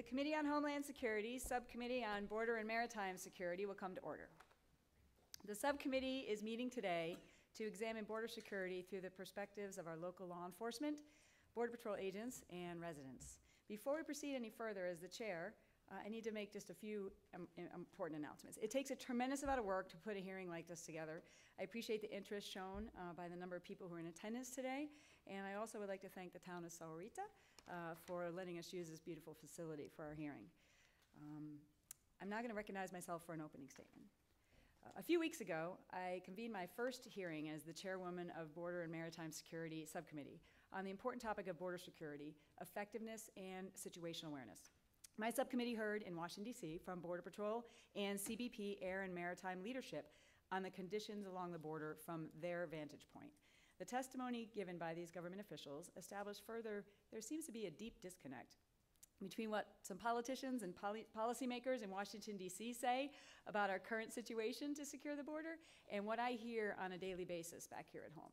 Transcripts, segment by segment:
The Committee on Homeland Security, Subcommittee on Border and Maritime Security will come to order. The subcommittee is meeting today to examine border security through the perspectives of our local law enforcement, Border Patrol agents, and residents. Before we proceed any further, as the chair, uh, I need to make just a few um, important announcements. It takes a tremendous amount of work to put a hearing like this together. I appreciate the interest shown uh, by the number of people who are in attendance today, and I also would like to thank the town of Sahuarita uh, for letting us use this beautiful facility for our hearing. Um, I'm now going to recognize myself for an opening statement. Uh, a few weeks ago, I convened my first hearing as the chairwoman of Border and Maritime Security Subcommittee on the important topic of border security, effectiveness, and situational awareness. My subcommittee heard in Washington, D.C. from Border Patrol and CBP Air and Maritime leadership on the conditions along the border from their vantage point. The testimony given by these government officials established further there seems to be a deep disconnect between what some politicians and poli policymakers in Washington, D.C. say about our current situation to secure the border and what I hear on a daily basis back here at home.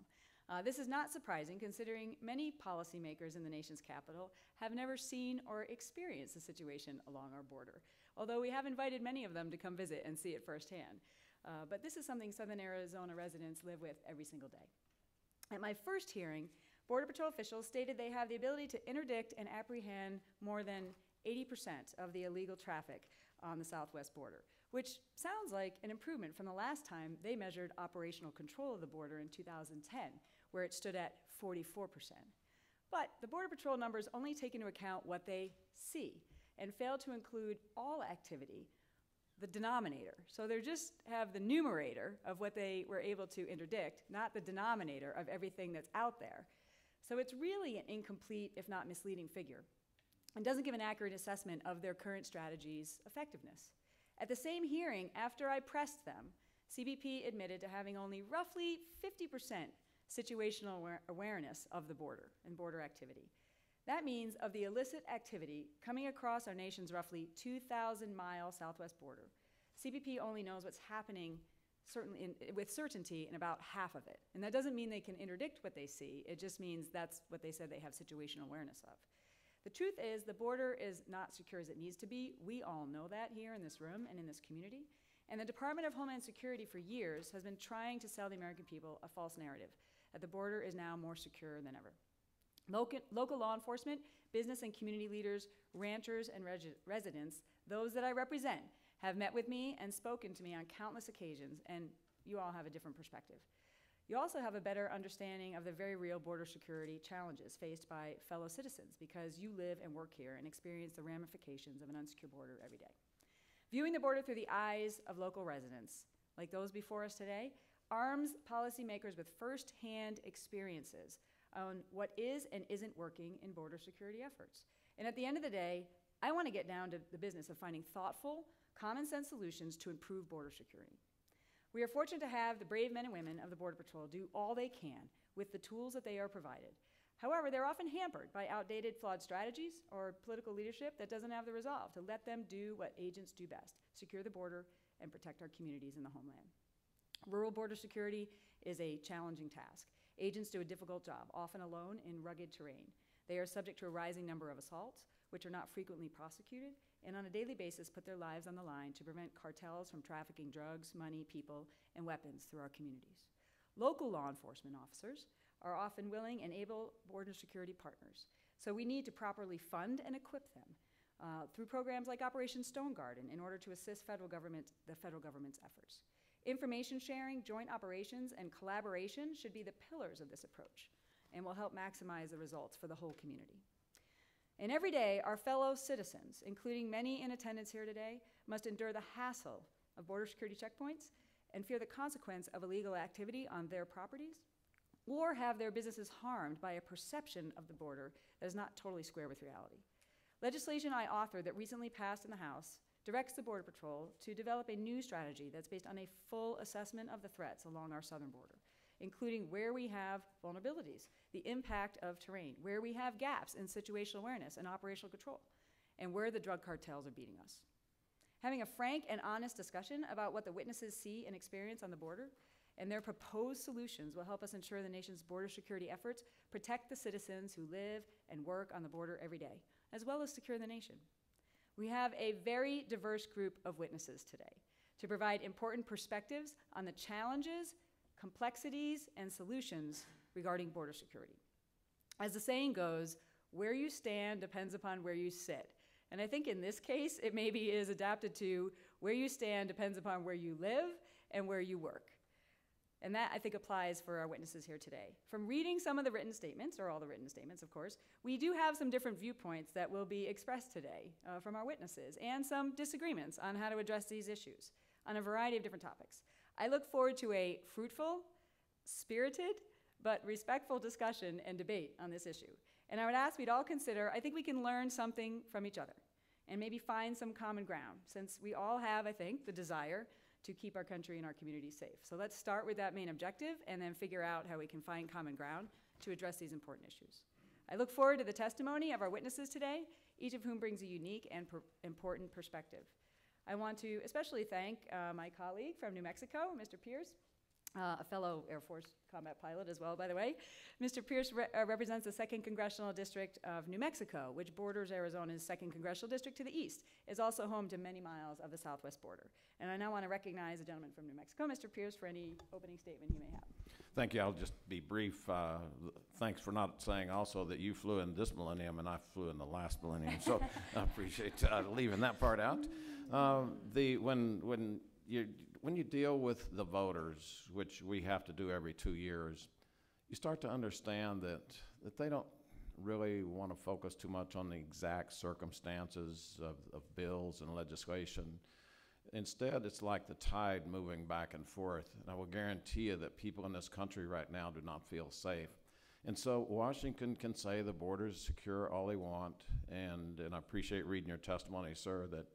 Uh, this is not surprising considering many policymakers in the nation's capital have never seen or experienced the situation along our border, although we have invited many of them to come visit and see it firsthand. Uh, but this is something Southern Arizona residents live with every single day. At my first hearing, Border Patrol officials stated they have the ability to interdict and apprehend more than 80% of the illegal traffic on the southwest border, which sounds like an improvement from the last time they measured operational control of the border in 2010, where it stood at 44%. But the Border Patrol numbers only take into account what they see and fail to include all activity, the denominator. So they just have the numerator of what they were able to interdict, not the denominator of everything that's out there. So it's really an incomplete, if not misleading figure, and doesn't give an accurate assessment of their current strategy's effectiveness. At the same hearing, after I pressed them, CBP admitted to having only roughly 50% situational aware awareness of the border and border activity. That means of the illicit activity coming across our nation's roughly 2,000 mile southwest border, CBP only knows what's happening certainly in, with certainty in about half of it. And that doesn't mean they can interdict what they see, it just means that's what they said they have situational awareness of. The truth is, the border is not secure as it needs to be. We all know that here in this room and in this community. And the Department of Homeland Security for years has been trying to sell the American people a false narrative that the border is now more secure than ever. Local, local law enforcement, business and community leaders, ranchers, and residents, those that I represent, have met with me and spoken to me on countless occasions, and you all have a different perspective. You also have a better understanding of the very real border security challenges faced by fellow citizens because you live and work here and experience the ramifications of an unsecure border every day. Viewing the border through the eyes of local residents, like those before us today, arms policymakers with firsthand experiences on what is and isn't working in border security efforts. And at the end of the day, I want to get down to the business of finding thoughtful, common sense solutions to improve border security. We are fortunate to have the brave men and women of the Border Patrol do all they can with the tools that they are provided. However, they're often hampered by outdated, flawed strategies or political leadership that doesn't have the resolve to let them do what agents do best secure the border and protect our communities in the homeland. Rural border security is a challenging task. Agents do a difficult job, often alone in rugged terrain. They are subject to a rising number of assaults, which are not frequently prosecuted, and on a daily basis put their lives on the line to prevent cartels from trafficking drugs, money, people, and weapons through our communities. Local law enforcement officers are often willing and able border security partners, so we need to properly fund and equip them uh, through programs like Operation Stone Garden in order to assist federal government, the federal government's efforts. Information sharing, joint operations, and collaboration should be the pillars of this approach and will help maximize the results for the whole community. And every day, our fellow citizens, including many in attendance here today, must endure the hassle of border security checkpoints and fear the consequence of illegal activity on their properties or have their businesses harmed by a perception of the border that is not totally square with reality. Legislation I authored that recently passed in the House directs the Border Patrol to develop a new strategy that's based on a full assessment of the threats along our southern border, including where we have vulnerabilities, the impact of terrain, where we have gaps in situational awareness and operational control, and where the drug cartels are beating us. Having a frank and honest discussion about what the witnesses see and experience on the border and their proposed solutions will help us ensure the nation's border security efforts protect the citizens who live and work on the border every day, as well as secure the nation. We have a very diverse group of witnesses today to provide important perspectives on the challenges, complexities, and solutions regarding border security. As the saying goes, where you stand depends upon where you sit. And I think in this case, it maybe is adapted to where you stand depends upon where you live and where you work. And that, I think, applies for our witnesses here today. From reading some of the written statements, or all the written statements, of course, we do have some different viewpoints that will be expressed today uh, from our witnesses, and some disagreements on how to address these issues on a variety of different topics. I look forward to a fruitful, spirited, but respectful discussion and debate on this issue. And I would ask we'd all consider, I think we can learn something from each other and maybe find some common ground, since we all have, I think, the desire to keep our country and our community safe. So let's start with that main objective and then figure out how we can find common ground to address these important issues. I look forward to the testimony of our witnesses today, each of whom brings a unique and per important perspective. I want to especially thank uh, my colleague from New Mexico, Mr. Pearce, uh, a fellow Air Force combat pilot as well, by the way. Mr. Pearce re uh, represents the 2nd Congressional District of New Mexico, which borders Arizona's 2nd Congressional District to the east, is also home to many miles of the southwest border. And I now want to recognize the gentleman from New Mexico, Mr. Pearce, for any opening statement he may have. Thank you. I'll just be brief. Uh, thanks for not saying also that you flew in this millennium and I flew in the last millennium. So I appreciate uh, leaving that part out. Um, the when when you when you deal with the voters, which we have to do every two years, you start to understand that, that they don't really want to focus too much on the exact circumstances of, of bills and legislation. Instead, it's like the tide moving back and forth. And I will guarantee you that people in this country right now do not feel safe. And so Washington can say the border is secure all they want, and, and I appreciate reading your testimony, sir, that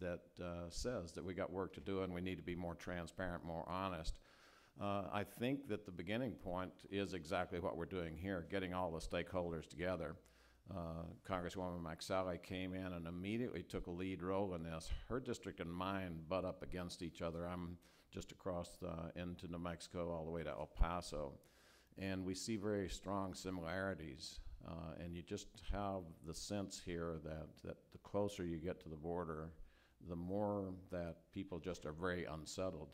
that uh, says that we got work to do and we need to be more transparent, more honest. Uh, I think that the beginning point is exactly what we're doing here, getting all the stakeholders together. Uh, Congresswoman McSally came in and immediately took a lead role in this. Her district and mine butt up against each other. I'm just across the, into New Mexico all the way to El Paso. And we see very strong similarities. Uh, and you just have the sense here that, that the closer you get to the border, the more that people just are very unsettled.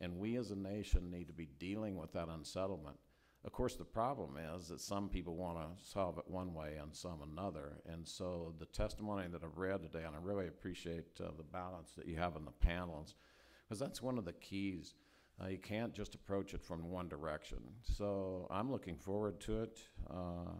And we as a nation need to be dealing with that unsettlement. Of course, the problem is that some people want to solve it one way and some another. And so the testimony that I've read today, and I really appreciate uh, the balance that you have in the panels, because that's one of the keys. Uh, you can't just approach it from one direction. So I'm looking forward to it. Uh,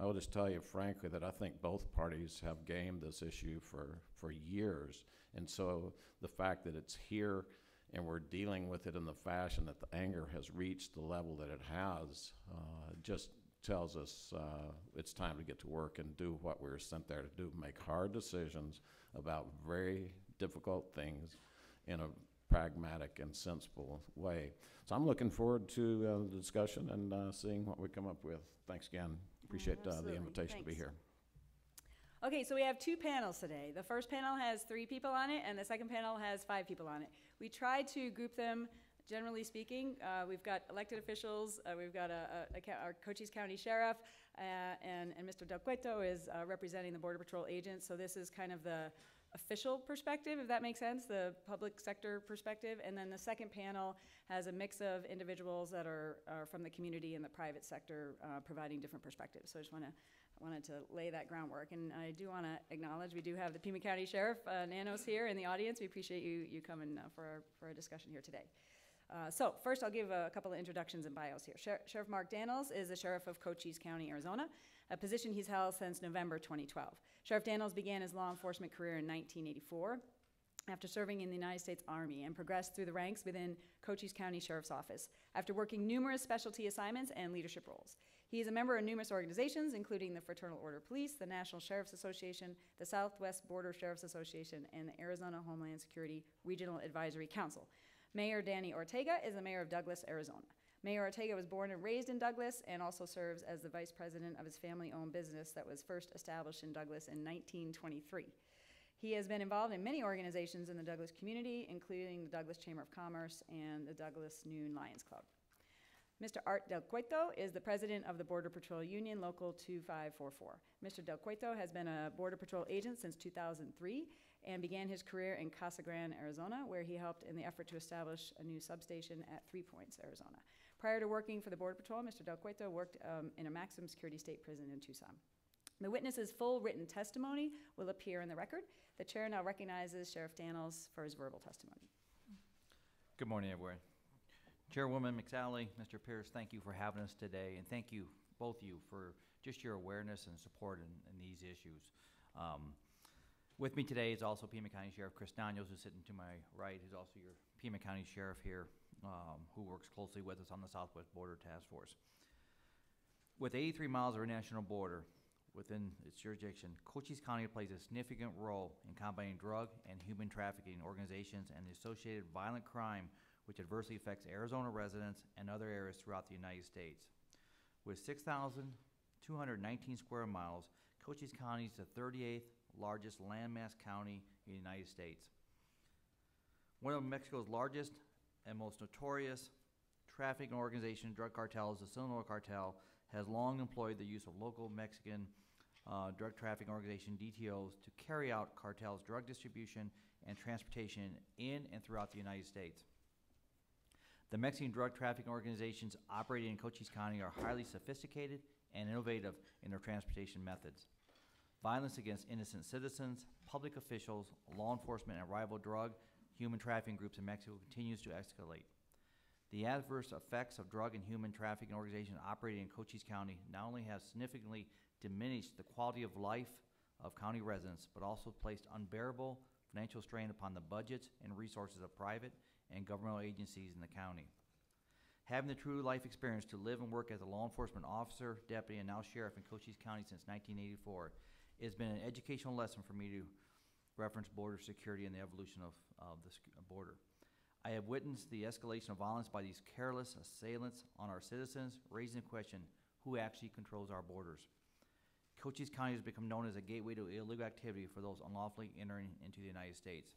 I will just tell you frankly that I think both parties have gamed this issue for, for years. And so the fact that it's here and we're dealing with it in the fashion that the anger has reached the level that it has uh, just tells us uh, it's time to get to work and do what we were sent there to do make hard decisions about very difficult things in a pragmatic and sensible way. So I'm looking forward to uh, the discussion and uh, seeing what we come up with. Thanks again. Appreciate uh, the invitation to be here. Okay, so we have two panels today. The first panel has three people on it, and the second panel has five people on it. We tried to group them, generally speaking. Uh, we've got elected officials, uh, we've got a, a, a, our Cochise County Sheriff, uh, and, and Mr. Del Cueto is uh, representing the Border Patrol agents. So this is kind of the official perspective, if that makes sense, the public sector perspective. And then the second panel has a mix of individuals that are, are from the community and the private sector uh, providing different perspectives. So I just want to wanted to lay that groundwork. And I do want to acknowledge, we do have the Pima County Sheriff, uh, Nanos, here in the audience. We appreciate you, you coming uh, for, our, for our discussion here today. Uh, so first, I'll give a couple of introductions and bios here. Sher- Sheriff Mark Dannels is the Sheriff of Cochise County, Arizona, a position he's held since November 2012. Sheriff Dannels began his law enforcement career in 1984 after serving in the United States Army and progressed through the ranks within Cochise County Sheriff's Office after working numerous specialty assignments and leadership roles. He is a member of numerous organizations, including the Fraternal Order of Police, the National Sheriff's Association, the Southwest Border Sheriff's Association, and the Arizona Homeland Security Regional Advisory Council. Mayor Danny Ortega is the mayor of Douglas, Arizona. Mayor Ortega was born and raised in Douglas and also serves as the vice president of his family owned business that was first established in Douglas in 1923. He has been involved in many organizations in the Douglas community, including the Douglas Chamber of Commerce and the Douglas Noon Lions Club. Mr. Art Del Cueto is the president of the Border Patrol Union Local 2544. Mr. Del Cueto has been a Border Patrol agent since 2003 and began his career in Casa Grande, Arizona, where he helped in the effort to establish a new substation at Three Points, Arizona. Prior to working for the Border Patrol, Mr. Del Cueto worked um, in a maximum security state prison in Tucson. The witness's full written testimony will appear in the record. The chair now recognizes Sheriff Dannels for his verbal testimony. Good morning, everyone. Chairwoman McSally, Mr. Pearce, thank you for having us today, and thank you, both of you, for just your awareness and support in, in these issues. Um, with me today is also Pima County Sheriff Chris Daniels, who's sitting to my right, who's also your Pima County Sheriff here, um, who works closely with us on the Southwest Border Task Force. With 83 miles of our national border within its jurisdiction, Cochise County plays a significant role in combating drug and human trafficking organizations and the associated violent crime which adversely affects Arizona residents and other areas throughout the United States. With 6,219 square miles, Cochise County is the 38th largest landmass county in the United States. One of Mexico's largest and most notorious trafficking organization, drug cartels, the Sinaloa Cartel, has long employed the use of local Mexican uh, drug trafficking organization DTOs to carry out cartels' drug distribution and transportation in and throughout the United States. The Mexican drug trafficking organizations operating in Cochise County are highly sophisticated and innovative in their transportation methods. Violence against innocent citizens, public officials, law enforcement, and rival drug, human trafficking groups in Mexico continues to escalate. The adverse effects of drug and human trafficking organizations operating in Cochise County not only have significantly diminished the quality of life of county residents, but also placed unbearable financial strain upon the budgets and resources of private and governmental agencies in the county. Having the true life experience to live and work as a law enforcement officer, deputy, and now sheriff in Cochise County since 1984, it has been an educational lesson for me to reference border security and the evolution of, of the border. I have witnessed the escalation of violence by these careless assailants on our citizens, raising the question who actually controls our borders. Cochise County has become known as a gateway to illegal activity for those unlawfully entering into the United States.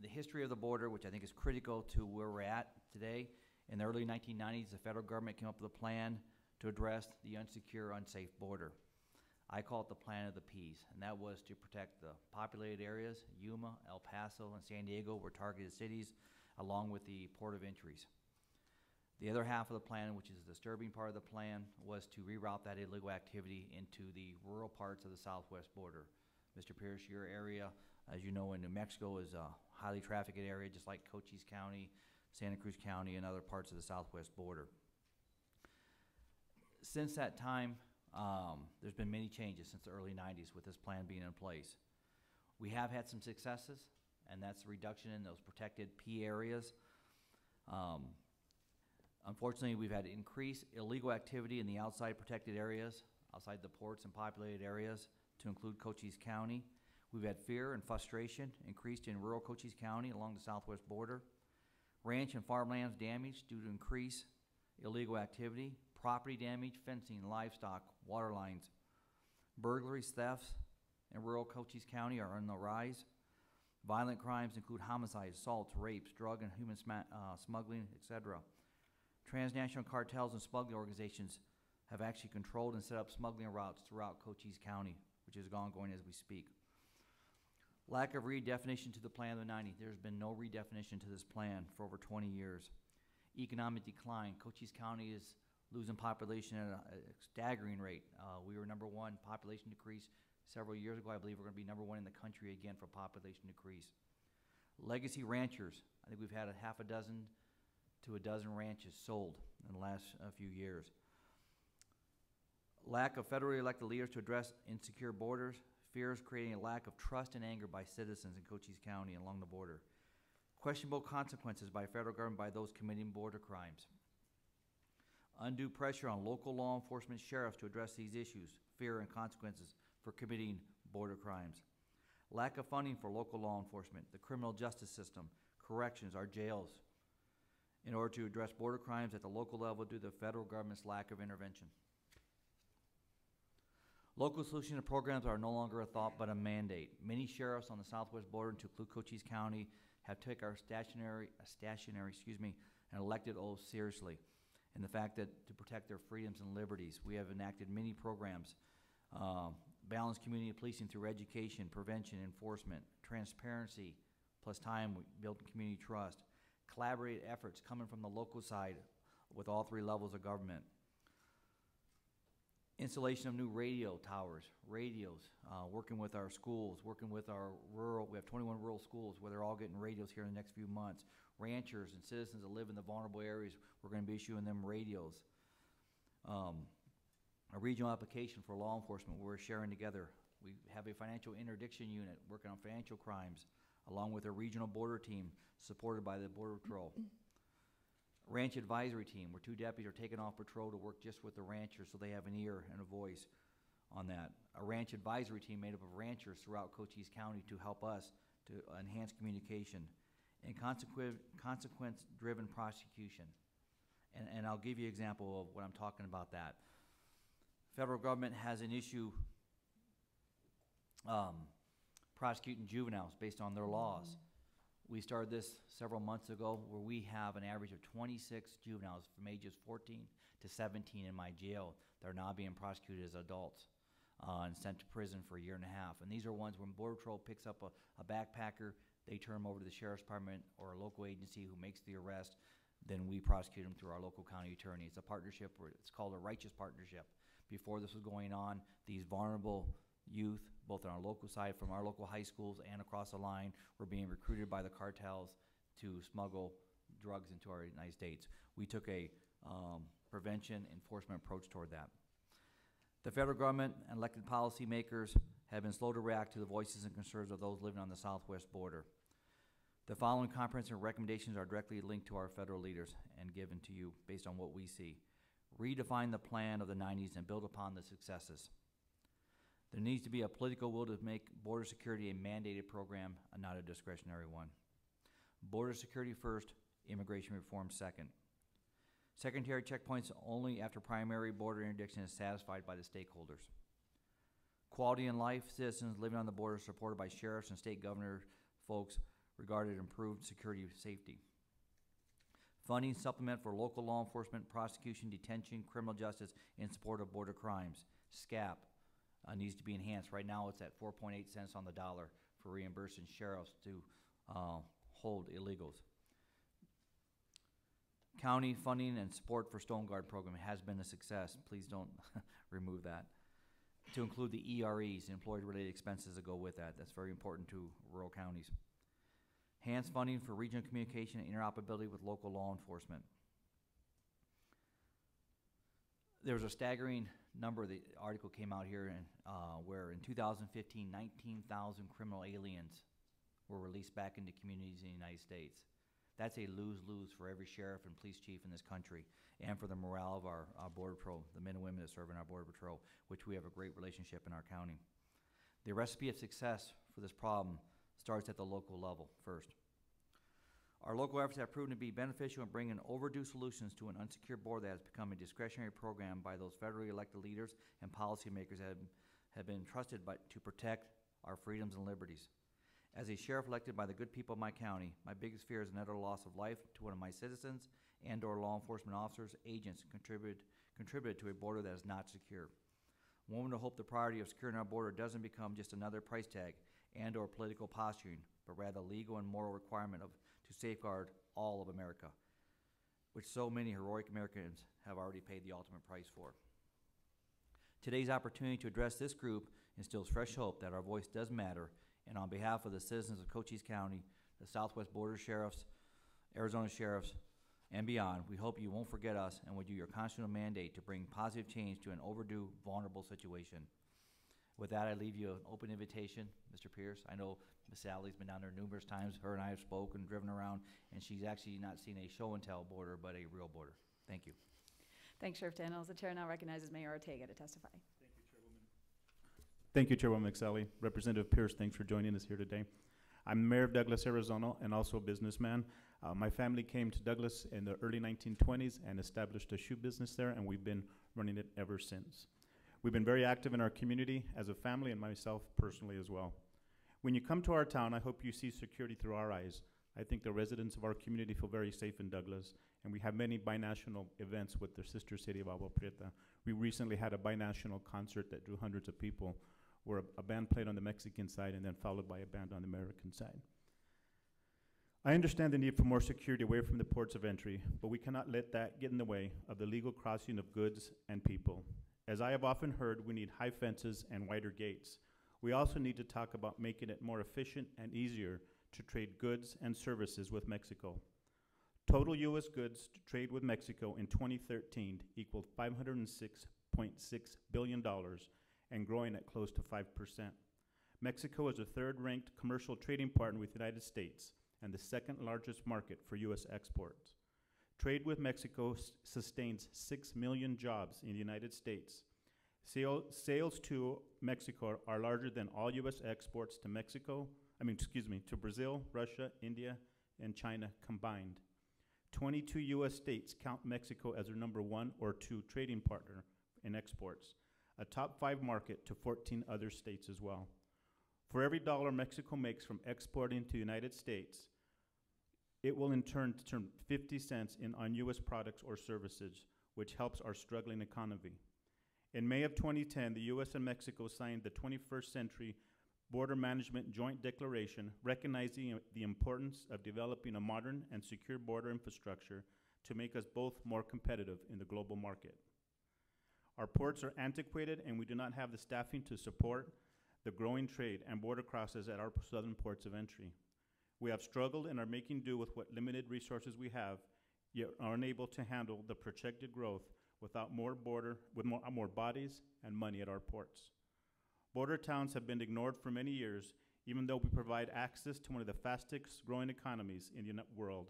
The history of the border, which I think is critical to where we're at today, in the early 1990s, the federal government came up with a plan to address the unsecure, unsafe border. I call it the Plan of the Peas, and that was to protect the populated areas. Yuma, El Paso, and San Diego were targeted cities, along with the port of entries. The other half of the plan, which is the disturbing part of the plan, was to reroute that illegal activity into the rural parts of the southwest border. Mr. Pearce, your area, as you know, in New Mexico is a highly trafficked area, just like Cochise County, Santa Cruz County, and other parts of the southwest border. Since that time, um, there's been many changes since the early 90s with this plan being in place. We have had some successes, and that's the reduction in those protected P areas. Um, unfortunately, we've had increased illegal activity in the outside protected areas, outside the ports and populated areas, to include Cochise County. We've had fear and frustration increased in rural Cochise County along the southwest border. Ranch and farmlands damaged due to increased illegal activity, property damage, fencing, livestock, water lines. Burglaries, thefts in rural Cochise County are on the rise. Violent crimes include homicides, assaults, rapes, drug and human uh, smuggling, etc. Transnational cartels and smuggling organizations have actually controlled and set up smuggling routes throughout Cochise County, which is ongoing as we speak. Lack of redefinition to the plan of the 90s. There's been no redefinition to this plan for over 20 years. Economic decline. Cochise County is losing population at a, a staggering rate. Uh, we were number one population decrease several years ago. I believe we're going to be number one in the country again for population decrease. Legacy ranchers. I think we've had a half a dozen to a dozen ranches sold in the last uh, few years. Lack of federally elected leaders to address insecure borders. Fears creating a lack of trust and anger by citizens in Cochise County along the border. Questionable consequences by federal government by those committing border crimes undue pressure on local law enforcement sheriffs to address these issues, fear and consequences for committing border crimes. Lack of funding for local law enforcement, the criminal justice system, corrections, our jails, in order to address border crimes at the local level due to the federal government's lack of intervention. Local solution programs are no longer a thought but a mandate. Many sheriffs on the southwest border, to include Cochise County, have taken our stationary, uh, stationary, excuse me, and elected oath seriously and the fact that to protect their freedoms and liberties, we have enacted many programs um, balanced community policing through education, prevention, enforcement, transparency, plus time, we build community trust, collaborative efforts coming from the local side with all three levels of government. Installation of new radio towers, radios, uh, working with our schools, working with our rural, we have twenty-one rural schools where they're all getting radios here in the next few months. Ranchers and citizens that live in the vulnerable areas, we're gonna be issuing them radios. Um, a regional application for law enforcement, we're sharing together. We have a financial interdiction unit working on financial crimes, along with a regional border team supported by the Border Patrol. Ranch advisory team, where two deputies are taken off patrol to work just with the ranchers so they have an ear and a voice on that. A ranch advisory team made up of ranchers throughout Cochise County to help us to enhance communication. And consequent, consequence-driven prosecution. And, and I'll give you an example of what I'm talking about that. Federal government has an issue um, prosecuting juveniles based on their laws. We started this several months ago where we have an average of twenty-six juveniles from ages fourteen to seventeen in my jail that are now being prosecuted as adults uh, and sent to prison for a year and a half. And these are ones when Border Patrol picks up a, a backpacker, they turn them over to the sheriff's department or a local agency who makes the arrest, then we prosecute them through our local county attorney. It's a partnership, it's called a righteous partnership. Before this was going on, these vulnerable youth, both on our local side, from our local high schools and across the line, were being recruited by the cartels to smuggle drugs into our United States. We took a um, prevention enforcement approach toward that. The federal government and elected policymakers have been slow to react to the voices and concerns of those living on the southwest border. The following comprehensive recommendations are directly linked to our federal leaders and given to you based on what we see. Redefine the plan of the nineties and build upon the successes. There needs to be a political will to make border security a mandated program and not a discretionary one. Border security first, immigration reform second. Secondary checkpoints only after primary border interdiction is satisfied by the stakeholders. Quality in life, citizens living on the border supported by sheriffs and state governor folks regarded improved security safety. Funding supplement for local law enforcement, prosecution, detention, criminal justice in support of border crimes. SCAAP uh, needs to be enhanced. Right now, it's at four point eight cents on the dollar for reimbursing sheriffs to uh, hold illegals. County funding and support for Stone Garden program has been a success. Please don't remove that. To include the EREs, employee-related expenses that go with that. That's very important to rural counties. Enhanced funding for regional communication and interoperability with local law enforcement. There was a staggering number, of the article came out here in, uh, where in 2015, 19,000 criminal aliens were released back into communities in the United States. That's a lose-lose for every sheriff and police chief in this country, and for the morale of our, our border patrol, the men and women that serve in our border patrol, which we have a great relationship in our county. The recipe of success for this problem starts at the local level first. Our local efforts have proven to be beneficial in bringing overdue solutions to an unsecured border that has become a discretionary program by those federally elected leaders and policymakers that have, have been trusted by, to protect our freedoms and liberties. As a sheriff elected by the good people of my county, my biggest fear is another loss of life to one of my citizens and or law enforcement officers, agents contributed, contributed to a border that is not secure. One would hope the priority of securing our border doesn't become just another price tag and or political posturing, but rather legal and moral requirement of to safeguard all of America, which so many heroic Americans have already paid the ultimate price for. Today's opportunity to address this group instills fresh hope that our voice does matter, and on behalf of the citizens of Cochise County, the Southwest Border Sheriffs, Arizona Sheriffs, and beyond, we hope you won't forget us and will do your constitutional mandate to bring positive change to an overdue, vulnerable situation. With that, I leave you an open invitation, Mr. Pearce. I know McSally's been down there numerous times. Her and I have spoken, driven around, and she's actually not seen a show and tell border, but a real border. Thank you. Thanks, Sheriff Dannels. The chair now recognizes Mayor Ortega to testify. Thank you, Chairwoman Thank you, Chairwoman McSally. Representative Pearce, thanks for joining us here today. I'm Mayor of Douglas, Arizona, and also a businessman. Uh, my family came to Douglas in the early 1920s and established a shoe business there, and we've been running it ever since. We've been very active in our community as a family and myself personally as well. When you come to our town, I hope you see security through our eyes. I think the residents of our community feel very safe in Douglas, and we have many binational events with the sister city of Agua Prieta. We recently had a binational concert that drew hundreds of people where a, a band played on the Mexican side and then followed by a band on the American side. I understand the need for more security away from the ports of entry, but we cannot let that get in the way of the legal crossing of goods and people. As I have often heard, we need high fences and wider gates. We also need to talk about making it more efficient and easier to trade goods and services with Mexico. Total U.S. goods to trade with Mexico in 2013 equaled $506.6 billion and growing at close to 5%. Mexico is the third ranked commercial trading partner with the United States and the second largest market for U.S. exports. Trade with Mexico sustains 6 million jobs in the United States. Sale, sales to Mexico are larger than all U.S. exports to Mexico, I mean, excuse me, to Brazil, Russia, India, and China combined. 22 U.S. states count Mexico as their number one or two trading partner in exports, a top five market to 14 other states as well. For every dollar Mexico makes from exporting to the United States, it will in turn turn 50 cents in on U.S. products or services, which helps our struggling economy. In May of 2010, the U.S. and Mexico signed the 21st Century Border Management Joint Declaration recognizing the importance of developing a modern and secure border infrastructure to make us both more competitive in the global market. Our ports are antiquated and we do not have the staffing to support the growing trade and border crosses at our southern ports of entry. We have struggled and are making do with what limited resources we have, yet are unable to handle the projected growth without more border, with more, more bodies and money at our ports. Border towns have been ignored for many years, even though we provide access to one of the fastest growing economies in the world.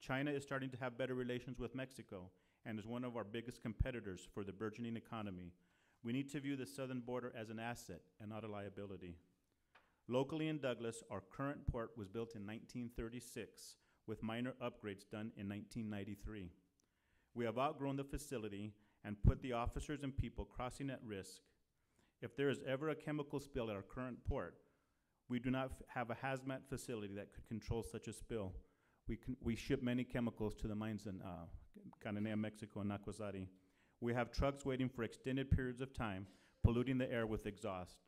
China is starting to have better relations with Mexico and is one of our biggest competitors for the burgeoning economy. We need to view the southern border as an asset and not a liability. Locally in Douglas, our current port was built in 1936 with minor upgrades done in 1993. We have outgrown the facility and put the officers and people crossing at risk. If there is ever a chemical spill at our current port, we do not have a hazmat facility that could control such a spill. We, we ship many chemicals to the mines in uh, Cananea, Mexico, and Nacozari. We have trucks waiting for extended periods of time, polluting the air with exhaust.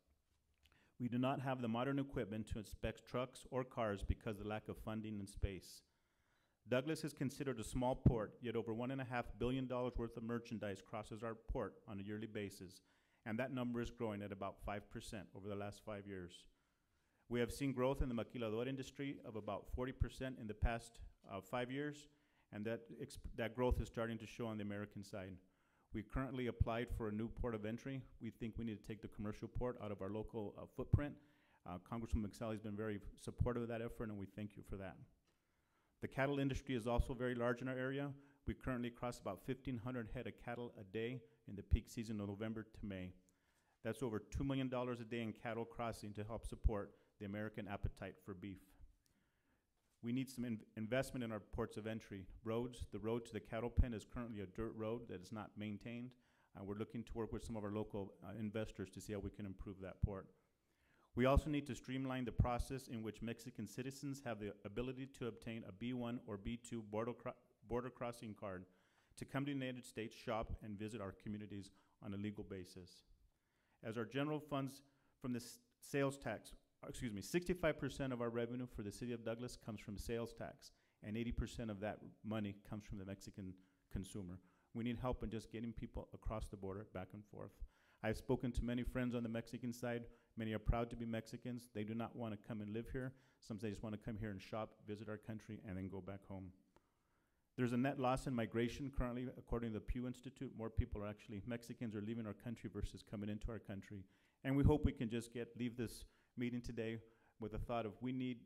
We do not have the modern equipment to inspect trucks or cars because of the lack of funding and space. Douglas is considered a small port, yet over one and a half billion dollars worth of merchandise crosses our port on a yearly basis, and that number is growing at about five percent over the last five years. We have seen growth in the maquiladora industry of about forty percent in the past uh, five years, and that that growth is starting to show on the American side. We currently applied for a new port of entry. We think we need to take the commercial port out of our local uh, footprint. Uh, Congresswoman McSally's been very supportive of that effort, and we thank you for that. The cattle industry is also very large in our area. We currently cross about 1,500 head of cattle a day in the peak season of November to May. That's over $2 million a day in cattle crossing to help support the American appetite for beef. We need some in- investment in our ports of entry. Roads, the road to the cattle pen is currently a dirt road that is not maintained. And we're looking to work with some of our local uh, investors to see how we can improve that port. We also need to streamline the process in which Mexican citizens have the ability to obtain a B1 or B2 border, cro- border crossing card to come to the United States, shop, and visit our communities on a legal basis. As our general funds from the sales tax, uh, excuse me, 65% of our revenue for the city of Douglas comes from sales tax, and 80% of that money comes from the Mexican consumer. We need help in just getting people across the border, back and forth. I've spoken to many friends on the Mexican side. Many are proud to be Mexicans. They do not want to come and live here. Some say they just want to come here and shop, visit our country, and then go back home. There's a net loss in migration currently, according to the Pew Institute. More people are actually Mexicans are leaving our country versus coming into our country. And we hope we can just get leave this meeting today with the thought of we need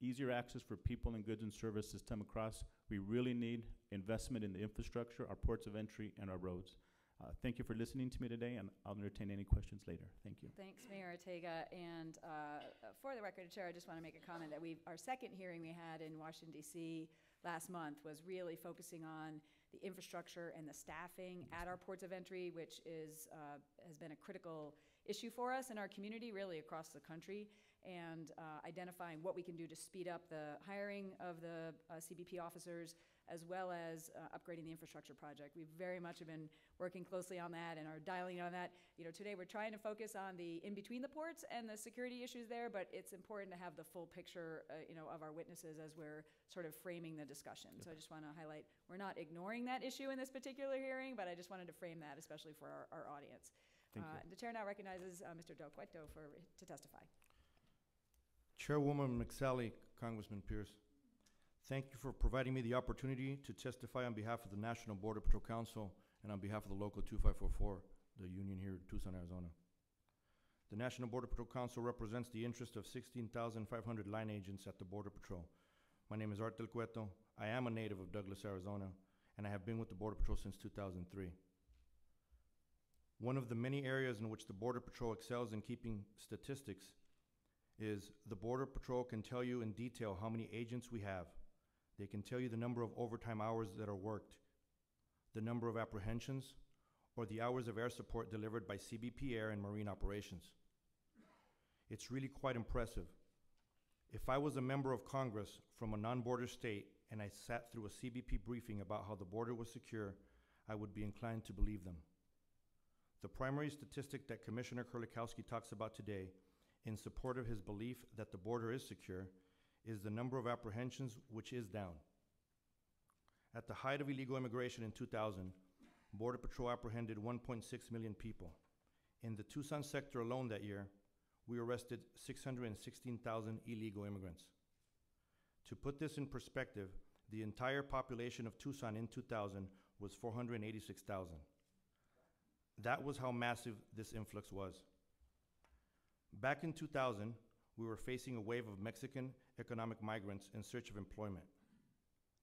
easier access for people and goods and services to come across. We really need investment in the infrastructure, our ports of entry, and our roads. Uh, thank you for listening to me today, and I'll entertain any questions later. Thank you. Thanks, Mayor Ortega. And uh, for the record, Chair, I just want to make a comment that we, our second hearing we had in Washington DC last month was really focusing on the infrastructure and the staffing at our ports of entry, which is, uh, has been a critical issue for us in our community, really across the country, and uh, identifying what we can do to speed up the hiring of the uh, CBP officers, as well as uh, upgrading the infrastructure project. We very much have been working closely on that and are dialing on that. You know, today we're trying to focus on the in between the ports and the security issues there, but it's important to have the full picture, uh, you know, of our witnesses as we're sort of framing the discussion. So I just want to highlight, we're not ignoring that issue in this particular hearing, but I just wanted to frame that, especially for our, our audience. Thank Uh, you. The chair now recognizes uh, Mr. Del Cueto for, to testify. Chairwoman McSally, Congressman Pearce, thank you for providing me the opportunity to testify on behalf of the National Border Patrol Council and on behalf of the local 2544, the union here in Tucson, Arizona. The National Border Patrol Council represents the interest of 16,500 line agents at the Border Patrol. My name is Art Del Cueto. I am a native of Douglas, Arizona, and I have been with the Border Patrol since 2003. One of the many areas in which the Border Patrol excels in keeping statistics is the Border Patrol can tell you in detail how many agents we have. They can tell you the number of overtime hours that are worked, the number of apprehensions, or the hours of air support delivered by CBP Air and Marine Operations. It's really quite impressive. If I was a member of Congress from a non-border state and I sat through a CBP briefing about how the border was secure, I would be inclined to believe them. The primary statistic that Commissioner Kerlikowske talks about today in support of his belief that the border is secure is the number of apprehensions, which is down. At the height of illegal immigration in 2000, Border Patrol apprehended 1.6 million people. In the Tucson sector alone that year, we arrested 616,000 illegal immigrants. To put this in perspective, the entire population of Tucson in 2000 was 486,000. That was how massive this influx was. Back in 2000, we were facing a wave of Mexican economic migrants in search of employment.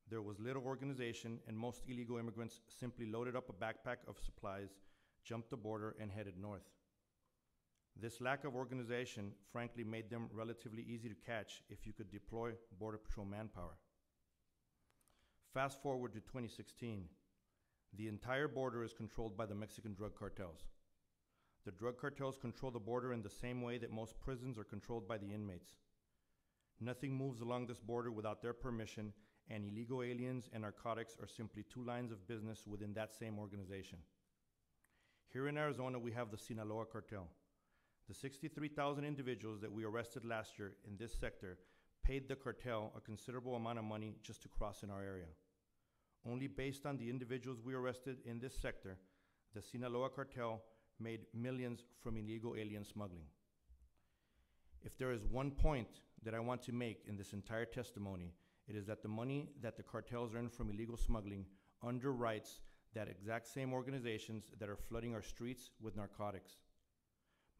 There was little organization, and most illegal immigrants simply loaded up a backpack of supplies, jumped the border, and headed north. This lack of organization frankly made them relatively easy to catch if you could deploy Border Patrol manpower. Fast forward to 2016. The entire border is controlled by the Mexican drug cartels. The drug cartels control the border in the same way that most prisons are controlled by the inmates. Nothing moves along this border without their permission, and illegal aliens and narcotics are simply two lines of business within that same organization. Here in Arizona, we have the Sinaloa cartel. The 63,000 individuals that we arrested last year in this sector paid the cartel a considerable amount of money just to cross in our area. Only based on the individuals we arrested in this sector, the Sinaloa cartel made millions from illegal alien smuggling. If there is one point that I want to make in this entire testimony, it is that the money that the cartels earn from illegal smuggling underwrites that exact same organizations that are flooding our streets with narcotics.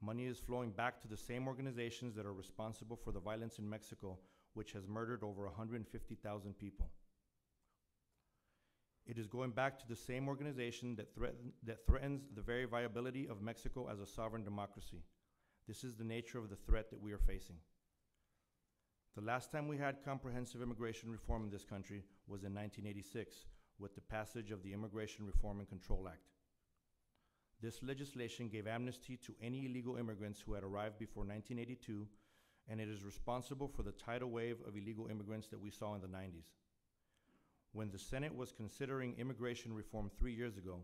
Money is flowing back to the same organizations that are responsible for the violence in Mexico, which has murdered over 150,000 people. It is going back to the same organization that, that threatens the very viability of Mexico as a sovereign democracy. This is the nature of the threat that we are facing. The last time we had comprehensive immigration reform in this country was in 1986 with the passage of the Immigration Reform and Control Act. This legislation gave amnesty to any illegal immigrants who had arrived before 1982, and it is responsible for the tidal wave of illegal immigrants that we saw in the 90s. When the Senate was considering immigration reform three years ago,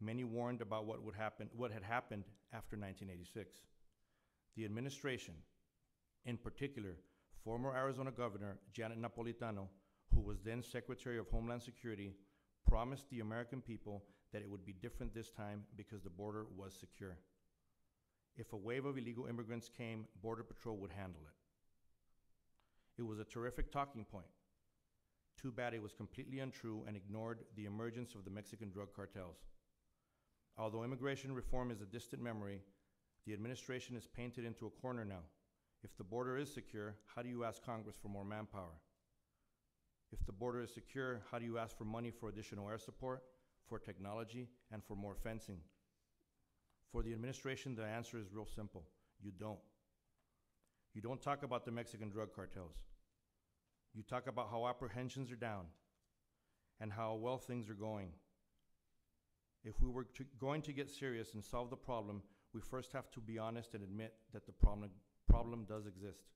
many warned about what would happen, what had happened after 1986. The administration, in particular, former Arizona Governor Janet Napolitano, who was then Secretary of Homeland Security, promised the American people that it would be different this time because the border was secure. If a wave of illegal immigrants came, Border Patrol would handle it. It was a terrific talking point. Too bad it was completely untrue and ignored the emergence of the Mexican drug cartels. Although immigration reform is a distant memory, the administration is painted into a corner now. If the border is secure, how do you ask Congress for more manpower? If the border is secure, how do you ask for money for additional air support, for technology, and for more fencing? For the administration, the answer is real simple. You don't. You don't talk about the Mexican drug cartels. You talk about how apprehensions are down and how well things are going. If we were to, going to get serious and solve the problem, we first have to be honest and admit that the problem, problem does exist.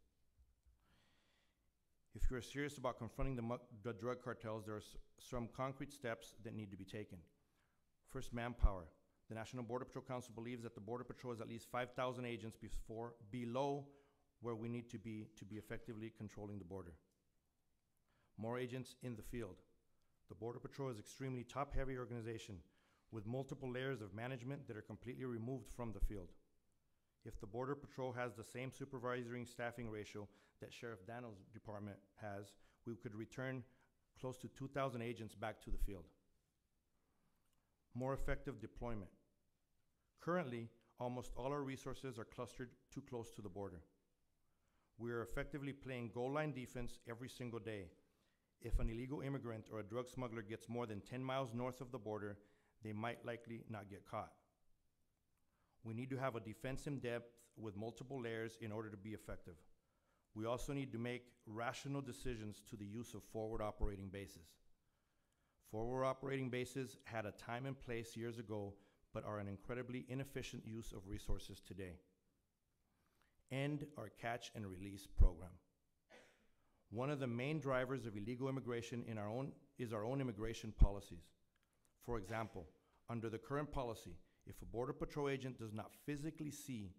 If you are serious about confronting the, the drug cartels, there are some concrete steps that need to be taken. First, manpower. The National Border Patrol Council believes that the Border Patrol has at least five thousand agents before, below where we need to be to be effectively controlling the border. More agents in the field. The Border Patrol is extremely top-heavy organization with multiple layers of management that are completely removed from the field. If the Border Patrol has the same supervisory staffing ratio that Sheriff Dannels' department has, we could return close to two thousand agents back to the field. More effective deployment. Currently, almost all our resources are clustered too close to the border. We are effectively playing goal line defense every single day. If an illegal immigrant or a drug smuggler gets more than ten miles north of the border, they might likely not get caught. We need to have a defense in depth with multiple layers in order to be effective. We also need to make rational decisions to the use of forward operating bases. Forward operating bases had a time and place years ago, but are an incredibly inefficient use of resources today. End our catch and release program. One of the main drivers of illegal immigration in our own, is our own immigration policies. For example, under the current policy, if a Border Patrol agent does not physically see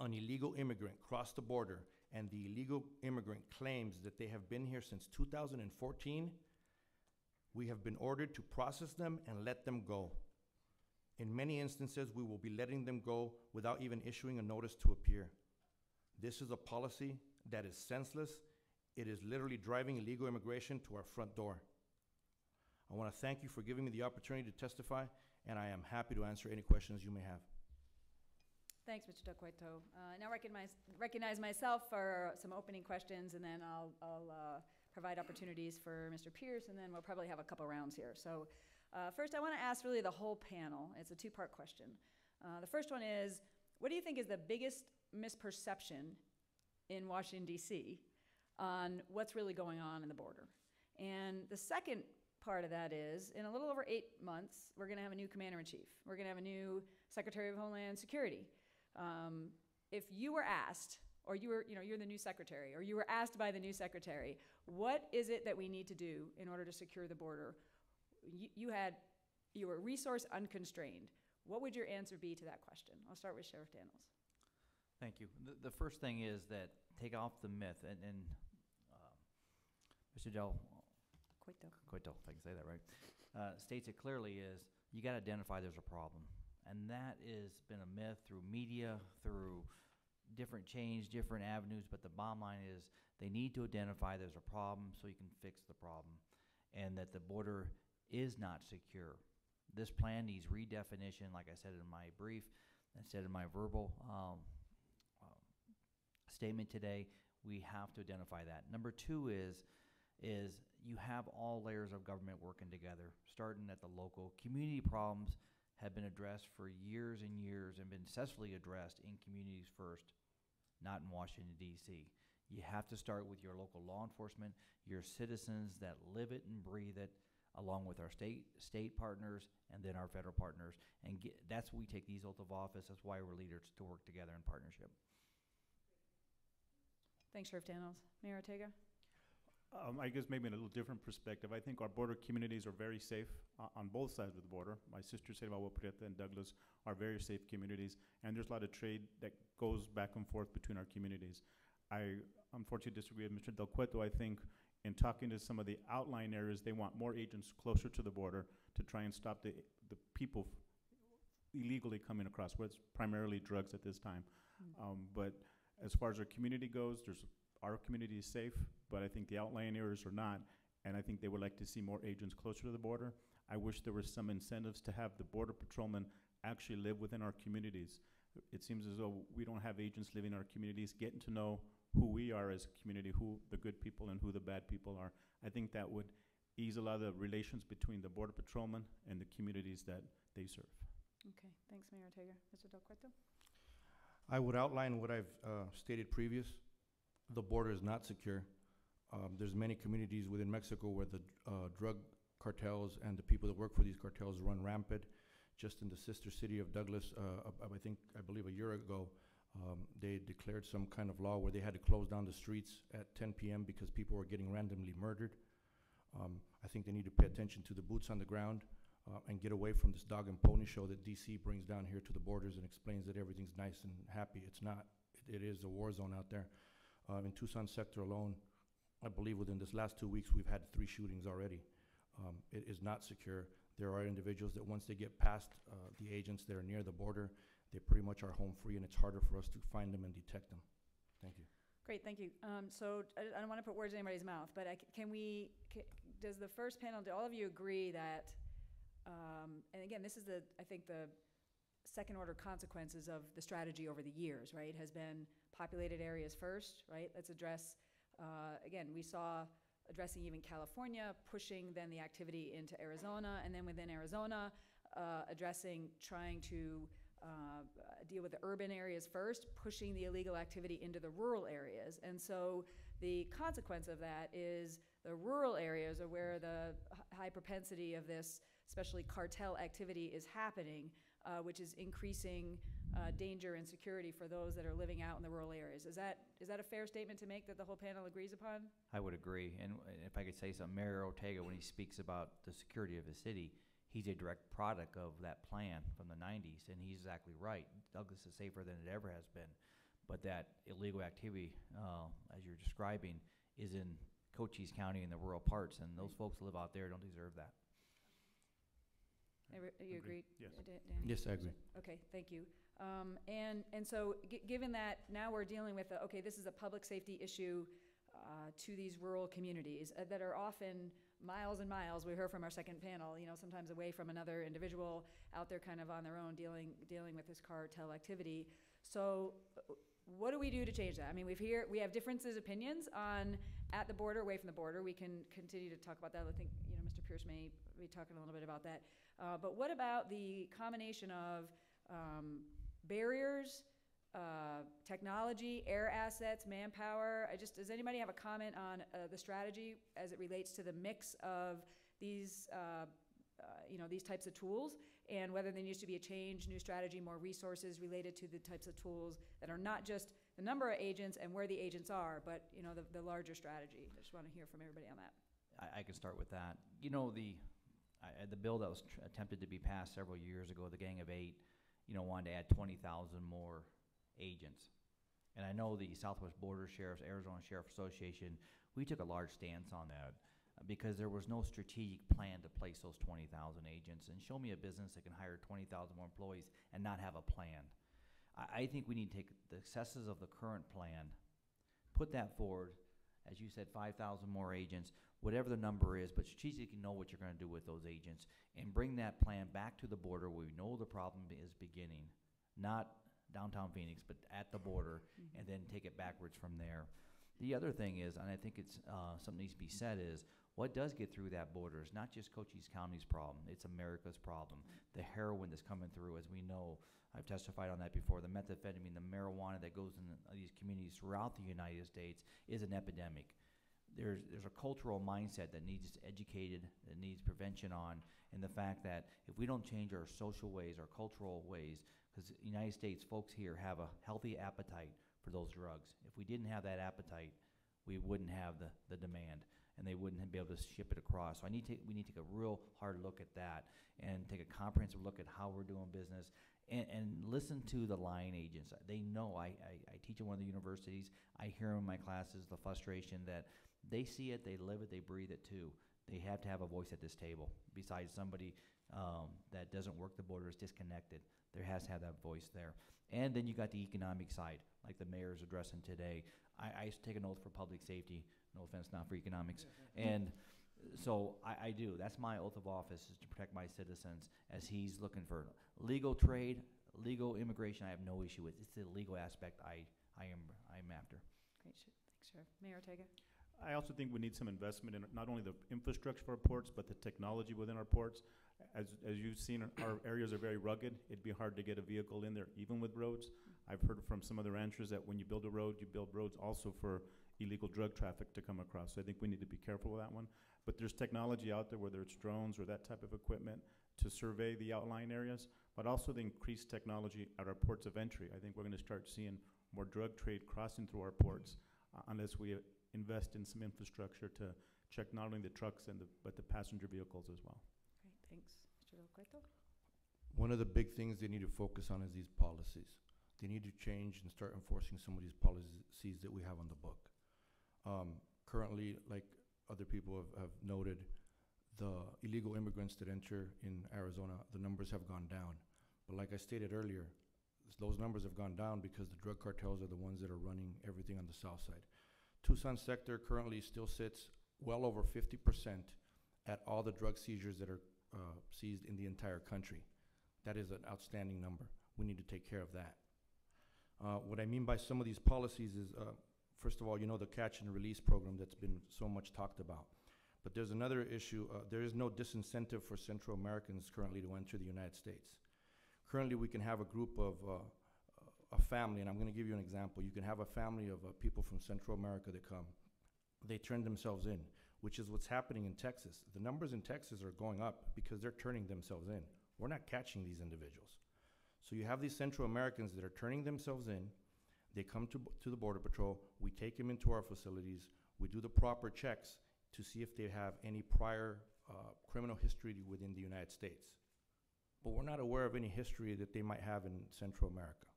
an illegal immigrant cross the border and the illegal immigrant claims that they have been here since 2014, we have been ordered to process them and let them go. In many instances, we will be letting them go without even issuing a notice to appear. This is a policy that is senseless. It is literally driving illegal immigration to our front door. I want to thank you for giving me the opportunity to testify, and I am happy to answer any questions you may have. Thanks, Mr. Del Cueto. Uh, Now recognize, recognize myself for some opening questions, and then I'll, I'll uh, provide opportunities for Mr. Pearce, and then we'll probably have a couple rounds here. So uh, first, I want to ask really the whole panel. It's a two-part question. Uh, The first one is, what do you think is the biggest misperception in Washington DC on what's really going on in the border? And the second part of that is, in a little over eight months, we're going to have a new commander-in-chief. We're going to have a new Secretary of Homeland Security. Um, if you were asked, or you were, you know, you're the new secretary, or you were asked by the new secretary, what is it that we need to do in order to secure the border? You, you had, you were resource unconstrained. What would your answer be to that question? I'll start with Sheriff Dannels. Thank you. The, the first thing is that take off the myth, and, and Mr. Del Cueto. Cueto, if I can say that right, uh, states it clearly is you got to identify there's a problem. And that has been a myth through media, through different change, different avenues, but the bottom line is they need to identify there's a problem so you can fix the problem and that the border is not secure. This plan needs redefinition, like I said in my brief, I said in my verbal um, um, statement today, we have to identify that. Number two is is you have all layers of government working together, starting at the local. Community problems have been addressed for years and years and been successfully addressed in communities first, not in Washington, D.C. You have to start with your local law enforcement, your citizens that live it and breathe it, along with our state state partners and then our federal partners. And get, that's we take these oath of office. That's why we're leaders to work together in partnership. Thanks, Sheriff Dannels. Mayor Ortega? Um, I guess maybe in a little different perspective, I think our border communities are very safe o- on both sides of the border. My sister said about Prieta and Douglas are very safe communities, and there's a lot of trade that goes back and forth between our communities. I unfortunately disagree with Mr. Del Cueto. I think in talking to some of the outlying areas, they want more agents closer to the border to try and stop the, the people illegally coming across, where it's primarily drugs at this time. Um, but as far as our community goes, there's, our community is safe, but I think the outlying areas are not, and I think they would like to see more agents closer to the border. I wish there were some incentives to have the border patrolmen actually live within our communities. It seems as though we don't have agents living in our communities, getting to know who we are as a community, who the good people and who the bad people are. I think that would ease a lot of the relations between the border patrolmen and the communities that they serve. Okay, thanks, Mayor Ortega. Mr. Del Cueto? I would outline what I've uh, stated previous. The border is not secure. Um, There's many communities within Mexico where the uh, drug cartels and the people that work for these cartels run rampant. Just in the sister city of Douglas, uh, I think, I believe a year ago, Um, they declared some kind of law where they had to close down the streets at ten PM because people were getting randomly murdered. Um, I think they need to pay attention to the boots on the ground, uh, and get away from this dog and pony show that DC brings down here to the borders and explains that everything's nice and happy. It's not. It, it is a war zone out there. Uh, in Tucson sector alone, I believe within this last two weeks, we've had three shootings already. Um, it is not secure. There are individuals that once they get past, uh, the agents that are near the border, they pretty much are home free and it's harder for us to find them and detect them. Thank you. Great, thank you. Um, so I, I don't want to put words in anybody's mouth, but I can we, ca- does the first panel, do all of you agree that, um, and again, this is the, I think the second order consequences of the strategy over the years, right? Has been populated areas first, right? Let's address, uh, again, we saw addressing even California, pushing then the activity into Arizona, and then within Arizona, uh, addressing, trying to uh, deal with the urban areas first, pushing the illegal activity into the rural areas. And so the consequence of that is the rural areas are where the high propensity of this, especially cartel activity, is happening, uh, which is increasing uh, danger and security for those that are living out in the rural areas. Is that, is that a fair statement to make that the whole panel agrees upon? I would agree, and if I could say something, Mayor Ortega, when he speaks about the security of his city, he's a direct product of that plan from the nineties, and he's exactly right. Douglas is safer than it ever has been, but that illegal activity, uh, as you're describing, is in Cochise County in the rural parts, and those folks that live out there don't deserve that. Every- You agree? Agreed, yes. uh, Dan- Danny? Yes, I agree. Okay, thank you. Um, and, and so, gi- given that now we're dealing with, a- okay, this is a public safety issue, uh, to these rural communities uh, that are often miles and miles, we heard from our second panel, you know, sometimes away from another individual, out there kind of on their own, dealing, dealing with this cartel activity. So, uh, what do we do to change that? I mean, we've here, we have differences opinions on at the border, away from the border. We can continue to talk about that. I think, you know, Mr. Pearce may be talking a little bit about that. Uh, but what about the combination of um, barriers, uh, technology, air assets, manpower? I just, does anybody have a comment on uh, the strategy as it relates to the mix of these, uh, uh, you know, these types of tools? And whether there needs to be a change, new strategy, more resources related to the types of tools that are not just the number of agents and where the agents are, but, you know, the, the larger strategy? I just want to hear from everybody on that. I, I can start with that. You know, the, I, the bill that was tr- attempted to be passed several years ago, the Gang of Eight, you know, wanted to add twenty thousand more agents. And I know the Southwest Border Sheriffs, Arizona Sheriff Association, we took a large stance on that uh, because there was no strategic plan to place those twenty thousand agents. And show me a business that can hire twenty thousand more employees and not have a plan. I, I think we need to take the successes of the current plan, put that forward, as you said, five thousand more agents, whatever the number is, but strategically know what you're gonna do with those agents, and bring that plan back to the border where we know the problem is beginning, not downtown Phoenix, but at the border, and then take it backwards from there. The other thing is, and I think it's, uh, something needs to be said is, what does get through that border is not just Cochise County's problem, it's America's problem. The heroin that's coming through, as we know, I've testified on that before, the methamphetamine, the marijuana that goes in these communities throughout the United States is an epidemic. There's, there's a cultural mindset that needs educated, that needs prevention on, and the fact that if we don't change our social ways, our cultural ways, because United States folks here have a healthy appetite for those drugs. If we didn't have that appetite, we wouldn't have the, the demand, and they wouldn't be able to ship it across. So I need to, we need to take a real hard look at that, and take a comprehensive look at how we're doing business, and, and listen to the line agents. They know, I, I, I teach at one of the universities, I hear in my classes the frustration that they see it, they live it, they breathe it too. They have to have a voice at this table, besides somebody, um, that doesn't work the border, is disconnected. There has to have that voice there. And then you got the economic side, like the mayor's addressing today. I, I take an oath for public safety, no offense, not for economics. And so I, I do, that's my oath of office, is to protect my citizens as he's looking for legal trade, legal immigration, I have no issue with. It's the legal aspect I, I am, I'm after. Great, thanks, Sheriff. Mayor Ortega? I also think we need some investment in not only the infrastructure for our ports, but the technology within our ports. As, as you've seen, our areas are very rugged. It'd be hard to get a vehicle in there, even with roads. I've heard from some of the ranchers that when you build a road, you build roads also for illegal drug traffic to come across. So I think we need to be careful with that one. But there's technology out there, whether it's drones or that type of equipment, to survey the outlying areas. but also the increased technology at our ports of entry. I think we're going to start seeing more drug trade crossing through our ports uh, unless we invest in some infrastructure to check not only the trucks and the, but the passenger vehicles as well. Great, thanks. Mr. Del Cueto? One of the big things they need to focus on is these policies. They need to change and start enforcing some of these policies that we have on the book. Um, currently, like other people have, have noted, the illegal immigrants that enter in Arizona, the numbers have gone down. But like I stated earlier, those numbers have gone down because the drug cartels are the ones that are running everything on the south side. Tucson sector currently still sits well over fifty percent at all the drug seizures that are uh, seized in the entire country. That is an outstanding number. We need to take care of that. Uh, what I mean by some of these policies is, uh, first of all, you know, the catch and release program that's been so much talked about. But there's another issue. Uh, there is no disincentive for Central Americans currently to enter the United States. Currently, we can have a group of uh, a family, and I'm going to give you an example. You can have a family of uh, people from Central America that come. They turn themselves in, which is what's happening in Texas. The numbers in Texas are going up because they're turning themselves in. We're not catching these individuals. So you have these Central Americans that are turning themselves in. They come to, to the Border Patrol. We take them into our facilities. We do the proper checks to see if they have any prior uh, criminal history within the United States. But we're not aware of any history that they might have in Central America.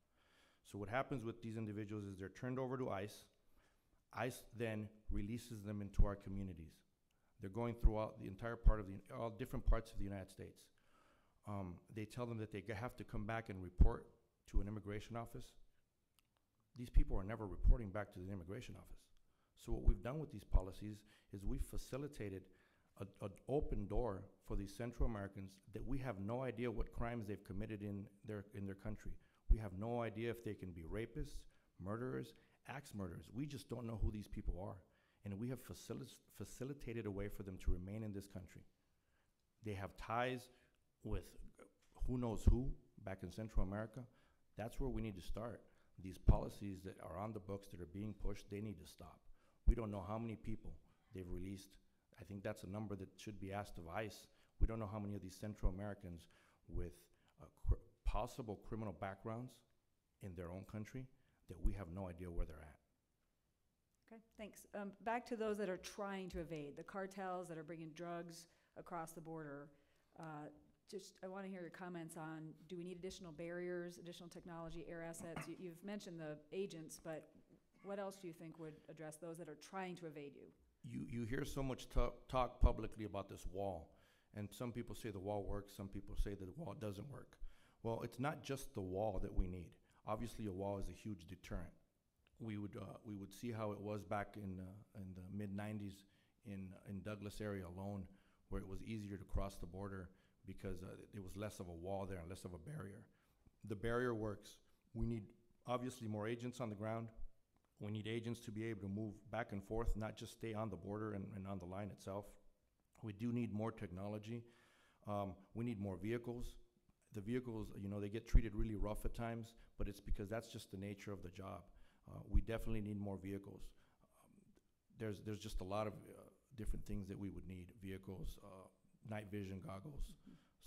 So what happens with these individuals is they're turned over to ICE. ICE then releases them into our communities. They're going throughout the entire part of the, all different parts of the United States. Um, they tell them that they have to come back and report to an immigration office. These people are never reporting back to the immigration office. So what we've done with these policies is we've facilitated an open door for these Central Americans that we have no idea what crimes they've committed in their, in their country. We have no idea if they can be rapists, murderers, axe murderers. We just don't know who these people are. And we have facili- facilitated a way for them to remain in this country. They have ties with who knows who back in Central America. That's where we need to start. These policies that are on the books that are being pushed, they need to stop. We don't know how many people they've released. I think that's a number that should be asked of ICE. We don't know how many of these Central Americans with uh, cr- possible criminal backgrounds in their own country that we have no idea where they're at. Okay, thanks. Um, back to those that are trying to evade, the cartels that are bringing drugs across the border. Uh, just, I want to hear your comments on, do we need additional barriers, additional technology, air assets? You, you've mentioned the agents, but what else do you think would address those that are trying to evade you? you, you hear so much talk, talk publicly about this wall, and some people say the wall works, some people say that the wall doesn't work. Well, it's not just the wall that we need. Obviously, a wall is a huge deterrent. We would, uh, we would see how it was back in, uh, in the mid 90s in, in Douglas area alone, where it was easier to cross the border because uh, it was less of a wall there and less of a barrier. The barrier works. We need obviously more agents on the ground. We need agents to be able to move back and forth, not just stay on the border and, and on the line itself. We do need more technology. Um, we need more vehicles. The vehicles, you know, they get treated really rough at times, but it's because that's just the nature of the job. Uh, we definitely need more vehicles. Um, there's, there's just a lot of uh, different things that we would need vehicles, uh, night vision goggles,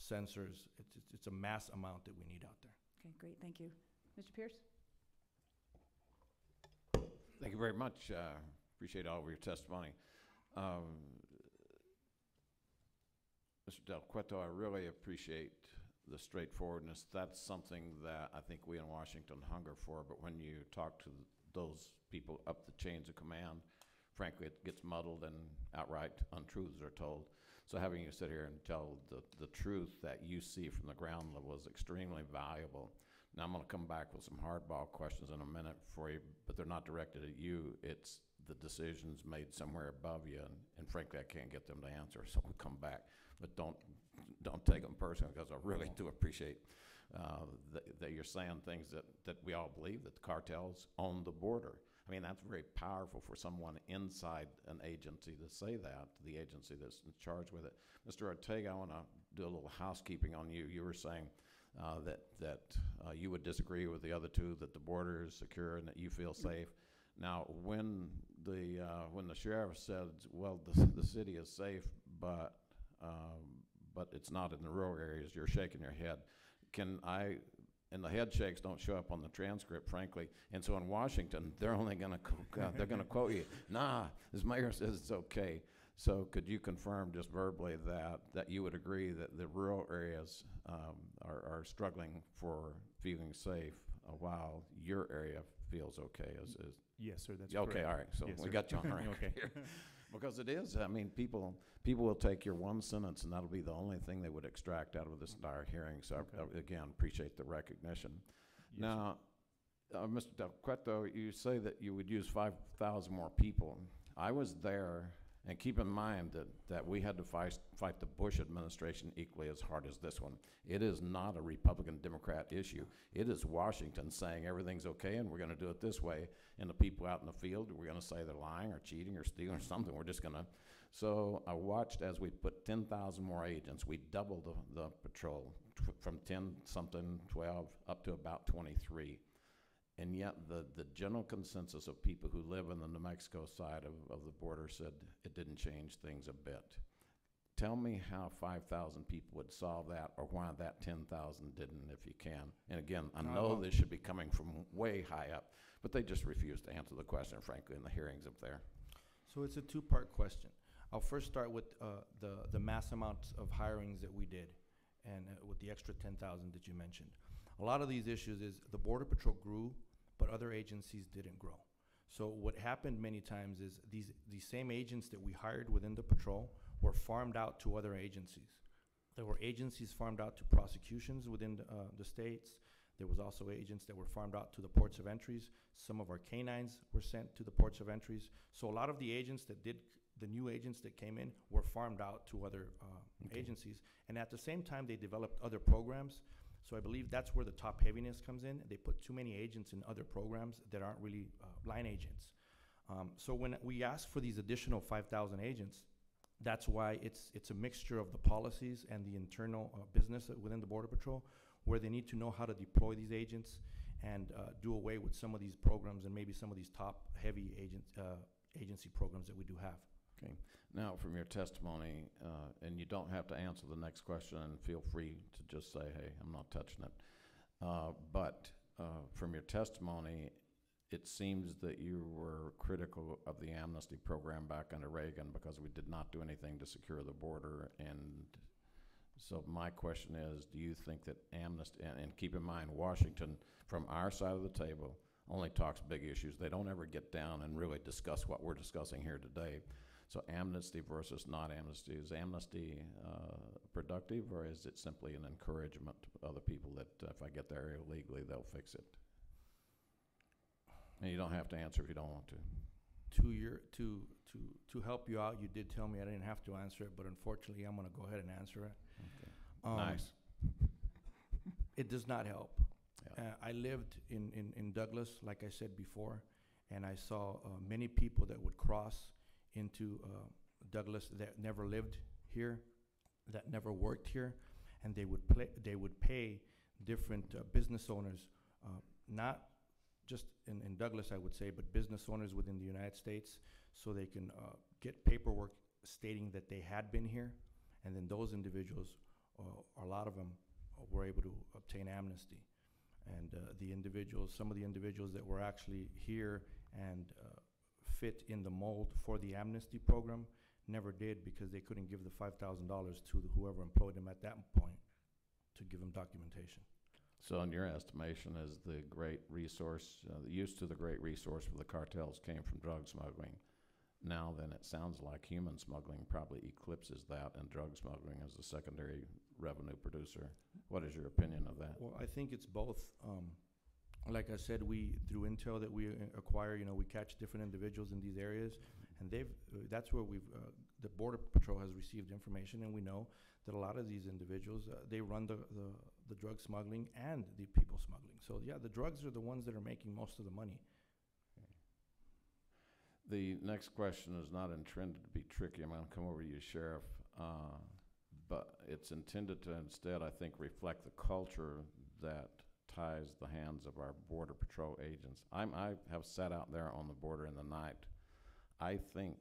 sensors. It's, it's, it's a mass amount that we need out there. Okay, great, thank you. Mr. Pearce? Thank you very much. Uh, Appreciate all of your testimony. Um, Mr. Del Cueto, I really appreciate the straightforwardness. That's something that I think we in Washington hunger for, but when you talk to those people up the chains of command, frankly, it gets muddled and outright untruths are told. So having you sit here and tell the, the truth that you see from the ground level is extremely valuable. Now, I'm going to come back with some hardball questions in a minute for you, but they're not directed at you. It's the decisions made somewhere above you, and, and frankly, I can't get them to answer, so we'll come back. But don't, don't take them personally, because I really do appreciate uh, that, that you're saying things that, that we all believe, that the cartels own the border. I mean, that's very powerful for someone inside an agency to say that, the agency that's in charge with it. Mr. Ortega, I want to do a little housekeeping on you. You were saying uh, that, that uh, you would disagree with the other two, that the border is secure and that you feel safe. Now, when the, uh, when the sheriff said, well, the, the city is safe, but, um, but it's not in the rural areas, you're shaking your head. can I, and the head shakes don't show up on the transcript, frankly. And so in Washington, they're only gonna, uh, they're gonna quote you, nah, this mayor says it's okay. So could you confirm just verbally that, that you would agree that the rural areas, um, are, are struggling for feeling safe uh, while your area feels okay as, as? Yes, sir, that's Yeah, correct. Okay, all right, so Yes, we sir. got you on the record Okay. Because it is, I mean, people, people will take your one sentence and that'll be the only thing they would extract out of this entire hearing. So I-. I- again, appreciate the recognition. Yes. Now, uh, Mr. Del Cueto, you say that you would use five thousand more people. I was there, and keep in mind that, that we had to fight, fight the Bush administration equally as hard as this one. It is not a Republican-Democrat issue. It is Washington saying everything's okay and we're gonna do it this way. And the people out in the field, we're gonna say they're lying or cheating or stealing or something. We're just gonna, so I watched as we put ten thousand more agents. We doubled the, the patrol from ten something, twelve, up to about twenty-three. And yet, the, the general consensus of people who live on the New Mexico side of, of the border said it didn't change things a bit. Tell me how five thousand people would solve that, or why that ten thousand didn't, if you can. And again, I know this should be coming from way high up, but they just refused to answer the question, frankly, in the hearings up there. So it's a two-part question. I'll first start with uh, the, the mass amounts of hirings that we did and uh, with the extra ten thousand that you mentioned. A lot of these issues is the Border Patrol grew, but other agencies didn't grow. So what happened many times is these, these same agents that we hired within the patrol were farmed out to other agencies. There were agencies farmed out to prosecutions within the, uh, the states. There was also agents that were farmed out to the ports of entries. Some of our canines were sent to the ports of entries. So a lot of the agents that did, the new agents that came in were farmed out to other uh, Okay. agencies. And at the same time, they developed other programs. So I believe that's where the top heaviness comes in. They put too many agents in other programs that aren't really uh, line agents. Um, so when we ask for these additional 5,000 agents, that's why it's, it's a mixture of the policies and the internal uh, business within the Border Patrol, where they need to know how to deploy these agents and uh, do away with some of these programs and maybe some of these top-heavy agent, uh, agency programs that we do have. Okay, now from your testimony, uh, and you don't have to answer the next question, and feel free to just say, hey, I'm not touching it. Uh, But uh, from your testimony, it seems that you were critical of the amnesty program back under Reagan because we did not do anything to secure the border. And so my question is, do you think that amnesty, and, and keep in mind, Washington, from our side of the table, only talks big issues. They don't ever get down and really discuss what we're discussing here today. So amnesty versus not amnesty, is amnesty uh, productive, or is it simply an encouragement to other people that uh, if I get there illegally, they'll fix it? And you don't have to answer if you don't want to. To your, to, to, to help you out, you did tell me I didn't have to answer it, but unfortunately, I'm gonna go ahead and answer it. Um, Nice. It does not help. Yeah. Uh, I lived in, in, in Douglas, like I said before, and I saw uh, many people that would cross into uh, Douglas that never lived here, that never worked here, and they would play, they would pay different uh, business owners, uh, not just in, in Douglas, I would say, but business owners within the United States, so they can uh, get paperwork stating that they had been here, and then those individuals, uh, a lot of them, were able to obtain amnesty. And uh, the individuals, some of the individuals that were actually here and fit in the mold for the amnesty program never did because they couldn't give the five thousand dollars to the- whoever employed them at that point to give them documentation. So in your estimation, is the great resource, uh, the use to the great resource for the cartels came from drug smuggling? Now then, it sounds like human smuggling probably eclipses that, and drug smuggling is a secondary revenue producer. What is your opinion of that? Well, I think it's both. Um, like I said, we, through intel that we uh, acquire, you know, we catch different individuals in these areas, and they've, uh, that's where we've, uh, the Border Patrol has received information, and we know that a lot of these individuals, uh, they run the, the, the drug smuggling and the people smuggling. So, yeah, the drugs are the ones that are making most of the money. The next question is not intended to be tricky. I'm gonna come over to you, Sheriff. Uh, But it's intended to instead, I think, reflect the culture that ties the hands of our Border Patrol agents. I'm, I have sat out there on the border in the night. I think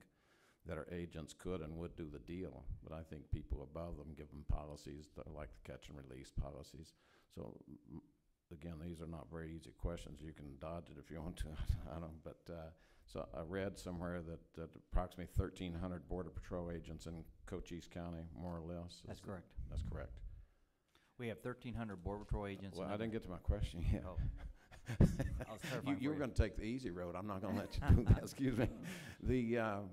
that our agents could and would do the deal, but I think people above them give them policies that are like the catch and release policies. So, m- again, these are not very easy questions. You can dodge it if you want to, I don't, but, uh, so I read somewhere that, that approximately thirteen hundred Border Patrol agents in Cochise County, more or less. That's correct. That's correct. We have thirteen hundred Border Patrol agents. Well, and I didn't get to my question yet. Oh. I was You, clarifying you for were gonna take the easy road. I'm not gonna let you do that, excuse me. The, um,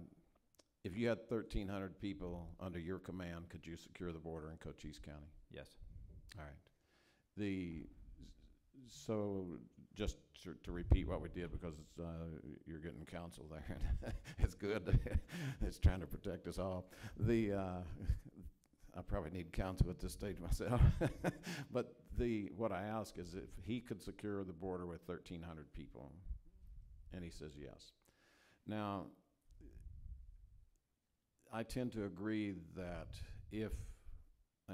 if you had thirteen hundred people under your command, could you secure the border in Cochise County? Yes. All right. The, so, just to, to repeat what we did, because, uh, you're getting counsel there, and it's good, it's trying to protect us all. The, uh, I probably need counsel at this stage myself, but the, what I ask is if he could secure the border with thirteen hundred people, and he says yes. Now, I tend to agree that if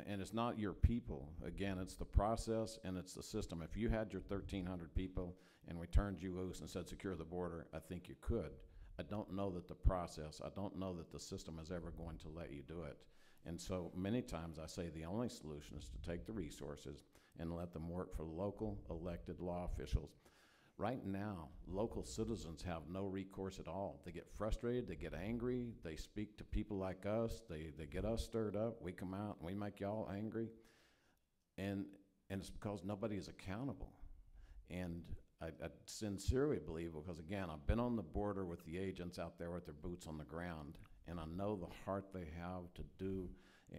and it's not your people. Again, it's the process and it's the system. If you had your thirteen hundred people and we turned you loose and said secure the border, I think you could. I don't know that the process, I don't know that the system is ever going to let you do it. And so many times I say the only solution is to take the resources and let them work for local elected law officials. Right now, local citizens have no recourse at all. They get frustrated, they get angry, they speak to people like us, they, they get us stirred up, we come out and we make y'all angry. And, and it's because nobody is accountable. And I, I sincerely believe, because again, I've been on the border with the agents out there with their boots on the ground, and I know the heart they have to do,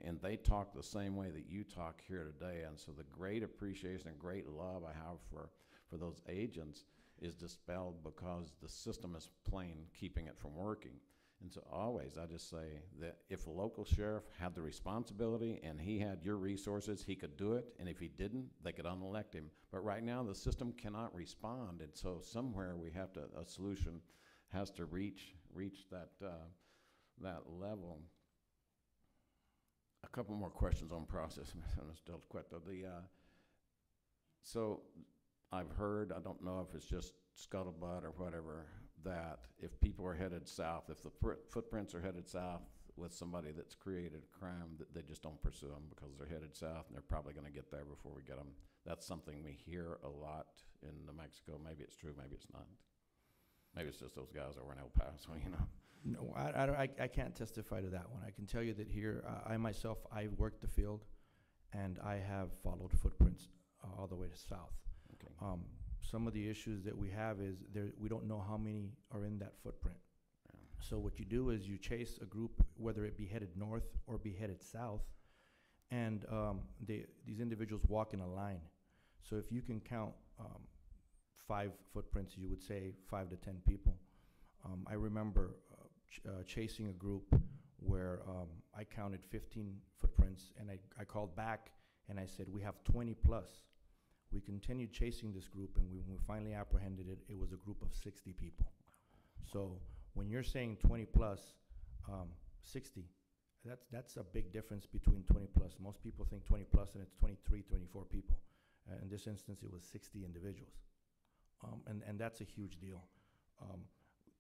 and they talk the same way that you talk here today. And so the great appreciation and great love I have for, for those agents is dispelled because the system is plain keeping it from working. And so always, I just say that if a local sheriff had the responsibility and he had your resources, he could do it. And if he didn't, they could unelect him. But right now, the system cannot respond. And so somewhere we have to, a solution has to reach, reach that, uh, that level. A couple more questions on process, Ms. Del Cueto. The, uh, so I've heard, I don't know if it's just scuttlebutt or whatever, that if people are headed south, if the footprints are headed south with somebody that's created a crime, that they just don't pursue them because they're headed south and they're probably gonna get there before we get them. That's something we hear a lot in New Mexico. Maybe it's true, maybe it's not. Maybe it's just those guys over in El Paso, you know? No, I, I, I, I can't testify to that one. I can tell you that here, uh, I myself, I worked the field, and I have followed footprints uh, all the way to south. Okay. Um, some of the issues that we have is there, we don't know how many are in that footprint. Yeah. So what you do is you chase a group, whether it be headed north or be headed south, and um, they, these individuals walk in a line. So if you can count um, five footprints, you would say five to ten people. Um, I remember ch- uh, chasing a group where um, I counted 15 footprints, and I, I called back and I said, "We have 20 plus." We continued chasing this group, and we, when we finally apprehended it, it was a group of 60 people. So when you're saying 20 plus, um, 60, that's that's a big difference between 20 plus. Most people think 20 plus, and it's 23, 24 people. Uh, in this instance, it was 60 individuals, um, and and that's a huge deal. Um,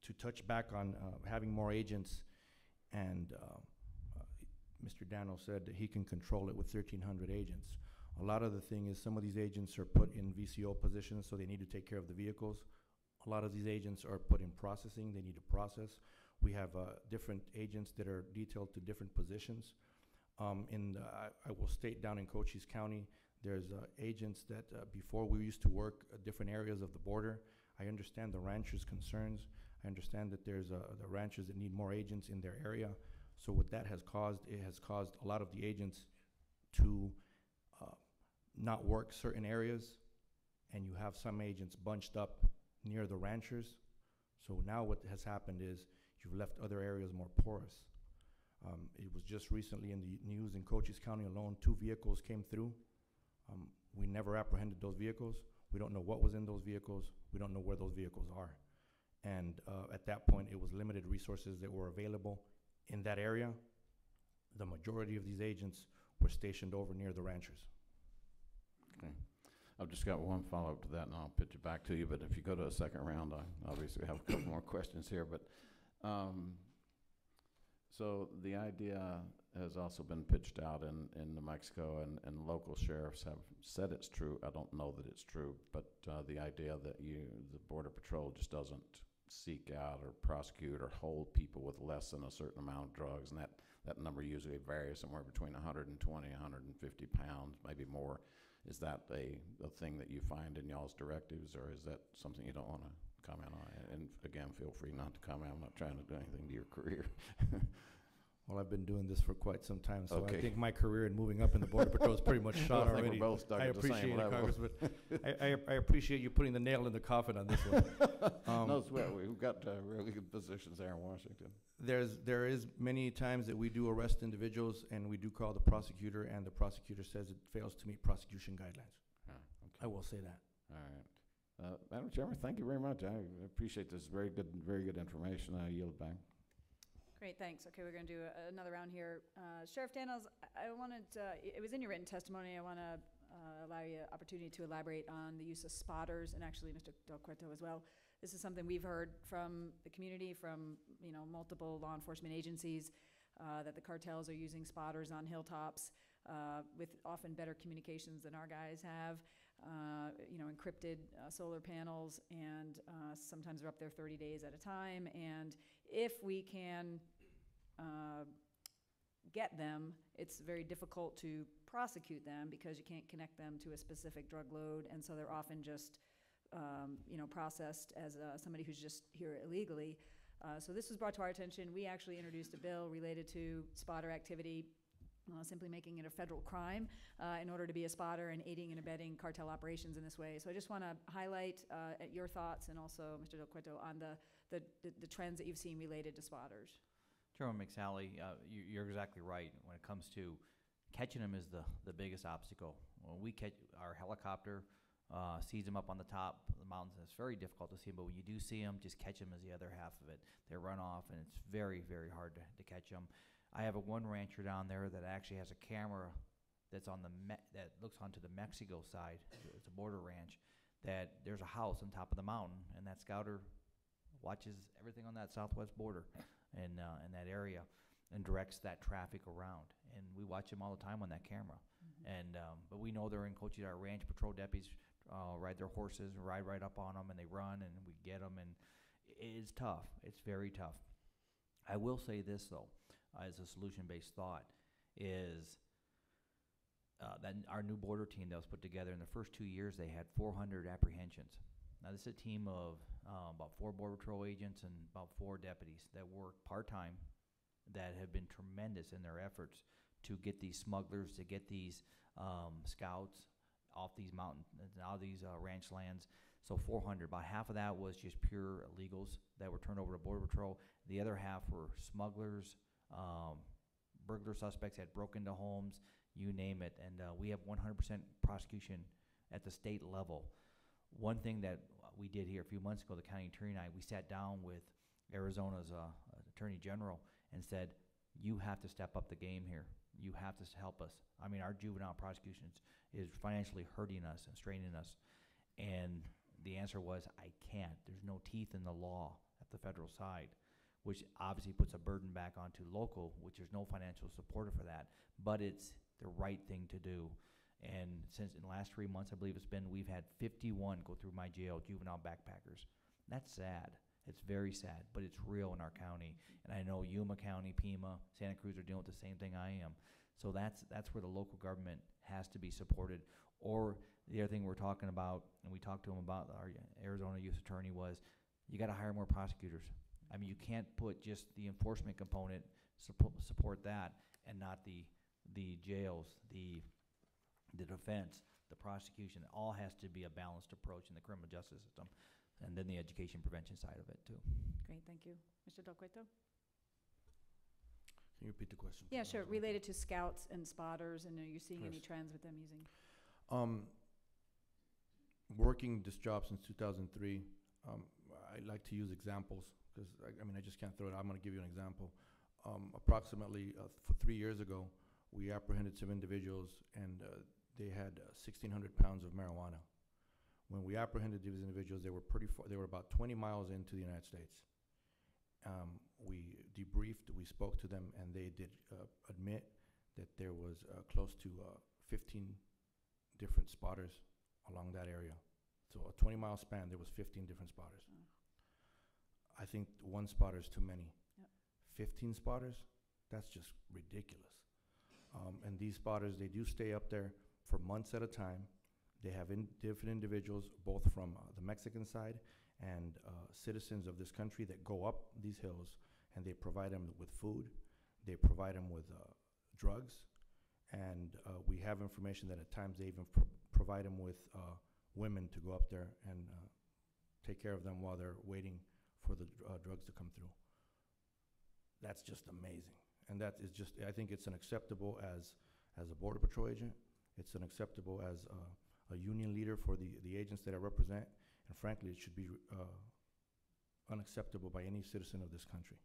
to touch back on uh, having more agents, and um, uh, Mr. Dano said that he can control it with 1,300 agents. A lot of the thing is some of these agents are put in VCO positions, so they need to take care of the vehicles. A lot of these agents are put in processing, they need to process. We have uh, different agents that are detailed to different positions. Um, in, the- I, I will state down in Cochise County, there's uh, agents that uh, before we used to work uh, different areas of the border. I understand the ranchers' concerns. I understand that there's uh, the ranchers that need more agents in their area. So what that has caused, it has caused a lot of the agents to uh, not work certain areas, and you have some agents bunched up near the ranchers. So now what has happened is you've left other areas more porous. Um, it was just recently in the news in Cochise County alone, two vehicles came through. Um, we never apprehended those vehicles. We don't know what was in those vehicles. We don't know where those vehicles are. And uh, at that point, it was limited resources that were available in that area. The majority of these agents were stationed over near the ranchers. Okay. I've just got one follow-up to that, and I'll pitch it back to you, but if you go to a second round, I obviously have a couple more questions here, but, um, so the idea, has also been pitched out in, in New Mexico, and, and local sheriffs have said it's true. I don't know that it's true, but uh, the idea that you, the Border Patrol just doesn't seek out or prosecute or hold people with less than a certain amount of drugs, and that, that number usually varies somewhere between 120, 150 pounds, maybe more. Is that a, a thing that you find in y'all's directives, or is that something you don't want to comment on? And again, feel free not to comment. I'm not trying to do anything to your career. Well, I've been doing this for quite some time, so I Okay. think my career in moving up in the Border Patrol is pretty much shot I think already. we're both stuck I at the same appreciate it. Congressman. I, I, I appreciate you putting the nail in the coffin on this one. Um, No sweat. We've got uh, really good positions there in Washington. There's, there is many times that we do arrest individuals and we do call the prosecutor and the prosecutor says it fails to meet prosecution guidelines. Yeah, I will say that. All right. Uh, Madam Chairman, thank you very much. I appreciate this. Very good, very good information. I yield back. Great, thanks. Okay, we're going to do a- another round here. Uh, Sheriff Dannels, I wanted, uh, it was in your written testimony, I want to allow you an opportunity to elaborate on the use of spotters, and actually Mr. Del Cueto as well. This is something we've heard from the community, from, you know, multiple law enforcement agencies, uh, that the cartels are using spotters on hilltops uh, with often better communications than our guys have, uh, you know, encrypted uh, solar panels, and uh, sometimes they're up there 30 days at a time. And if we can uh, get them, it's very difficult to prosecute them because you can't connect them to a specific drug load, and so they're often just, um, you know, processed as uh, somebody who's just here illegally. So this was brought to our attention. We actually introduced a bill related to spotter activity, uh, simply making it a federal crime uh, in order to be a spotter and aiding and abetting cartel operations in this way. So I just want to highlight uh, your thoughts and also, Mr. Del Cueto, on the, the, the- trends that you've seen related to spotters. Chairman McSally, uh, you, you're exactly right. When it comes to catching them is the, the biggest obstacle. When we catch, our helicopter, uh, sees them up on the top of the mountains, it's very difficult to see them, but when you do see them, just catch them is the other half of it. They run off, and it's very, very hard to, to catch them. I have a one rancher down there that actually has a camera that's on the, me- that looks onto the Mexico side, it's a border ranch, that there's a house on top of the mountain, and that scouter watches everything on that southwest border in, uh, in that area and directs that traffic around. And we watch them all the time on that camera. And, um, but we know they're in Cochise, our ranch patrol deputies, uh, ride their horses, and ride right up on them and they run and we get them and it's tough. It's very tough. I will say this though, uh, as a solution-based thought, is uh, that our new border team that was put together in the first two years, they had 400 apprehensions. Now, this is a team of uh, about four border patrol agents and about four deputies that work part-time that have been tremendous in their efforts to get these smugglers, to get these um, scouts off these mountain, out of these uh, ranch lands. So 400, about half of that was just pure illegals that were turned over to Border Patrol. The other half were smugglers, um, burglar suspects had broken into homes, you name it. And uh, we have 100% prosecution at the state level. One thing that we did here a few months ago, the county attorney and I, we sat down with Arizona's uh, attorney general and said, "You have to step up the game here. You have to help us. I mean, our juvenile prosecutions is financially hurting us and straining us." And the answer was, "I can't. There's no teeth in the law at the federal side." Which obviously puts a burden back onto local, which there's no financial support for that, but it's the right thing to do. And since in the last three months, I believe it's been, we've had 51 go through my jail, juvenile backpackers. That's sad. It's very sad, but it's real in our county. And I know Yuma County, Pima, Santa Cruz are dealing with the same thing I am. So that's, that's where the local government has to be supported. Or the other thing we're talking about, and we talked to him about, our Arizona youth attorney was, you gotta hire more prosecutors. I mean, you can't put just the enforcement component, support, support that, and not the, the jails, the, the defense, the prosecution, it all has to be a balanced approach in the criminal justice system. And then the education prevention side of it too. Great, thank you. Mr. Del Cueto? Can you repeat the question? Yeah, sure, Congressman? related to scouts and spotters, and are you seeing any Yes. trends with them using? Um, working this job since two thousand three, um, I like to use examples, because I, I mean, I just can't throw it, I'm gonna give you an example. Um, approximately, uh, for three years ago, we apprehended some individuals and, uh, they had sixteen hundred pounds of marijuana. When we apprehended these individuals, they were pretty far, they were about twenty miles into the United States. Um, we debriefed, we spoke to them, and they did uh, admit that there was uh, close to uh, 15 different spotters along that area. So a 20-mile span, there was 15 different spotters. Oh. I think one spotter is too many. Yep. 15 spotters, that's just ridiculous. Um, and these spotters, they do stay up there for months at a time. They have in, different individuals, both from uh, the Mexican side and uh, citizens of this country that go up these hills, and they provide them with food. They provide them with uh, drugs, and uh, we have information that at times they even pro- provide them with uh, women to go up there and uh, take care of them while they're waiting for the dr- uh, drugs to come through. That's just amazing, and that is just I think it's unacceptable as as a border patrol agent. It's unacceptable as uh, a union leader for the the agents that I represent, and frankly, it should be uh, unacceptable by any citizen of this country.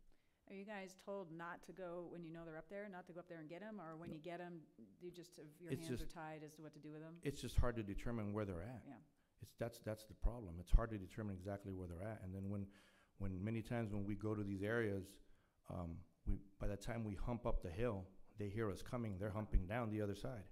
Are you guys told not to go when you know they're up there, not to go up there and get them, or when you get them, you just, have- your It's hands are just- tied as to what to do with them? It's just hard to determine where they're at. Yeah. It's, that's, that's the problem. It's hard to determine exactly where they're at. And then when, when many times when we go to these areas, um, we, by the time we hump up the hill, they hear us coming, they're humping down the other side.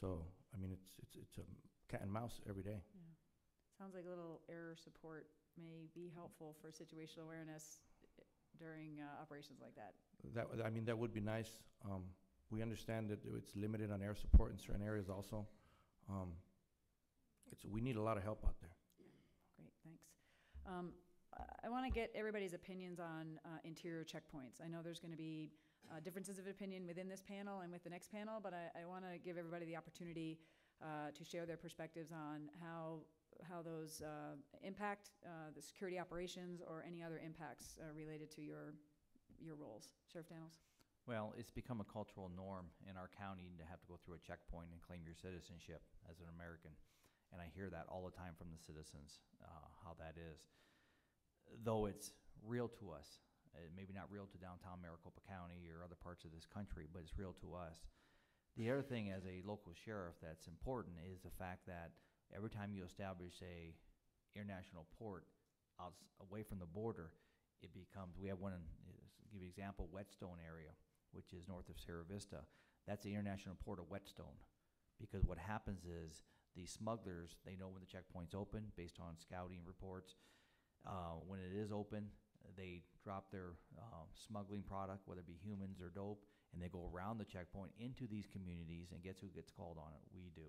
So, I mean, it's, it's, it's a cat and mouse every day. Yeah. Sounds like a little error support may be helpful for situational awareness eh, during uh, operations like that. That, I mean, that would be nice. Um, we understand that it's limited on air support in certain areas also. Um, it's, we need a lot of help out there. Great, thanks. Um, I- want to get everybody's opinions on uh, interior checkpoints. I know there's going to be uh, differences of opinion within this panel and with the next panel, but I, I want to give everybody the opportunity uh, to share their perspectives on how, how those uh, impact uh, the security operations or any other impacts uh, related to your, your roles. Sheriff Dannels? Well, it's become a cultural norm in our county to have to go through a checkpoint and claim your citizenship as an American. And I hear that all the time from the citizens, how that is. Though it's real to us, uh, maybe not real to downtown Maricopa County or other parts of this country, but it's real to us. The other thing as a local sheriff that's important is the fact that every time you establish a international port outs, away from the border, it becomes, we have one in, give you an example, Whetstone area, which is north of Sierra Vista. That's the international port of Whetstone. Because what happens is, the smugglers, they know when the checkpoint's open, based on scouting reports. Uh, when it is open, they drop their, uh, smuggling product, whether it be humans or dope, and they go around the checkpoint into these communities, and guess who gets called on it? We do.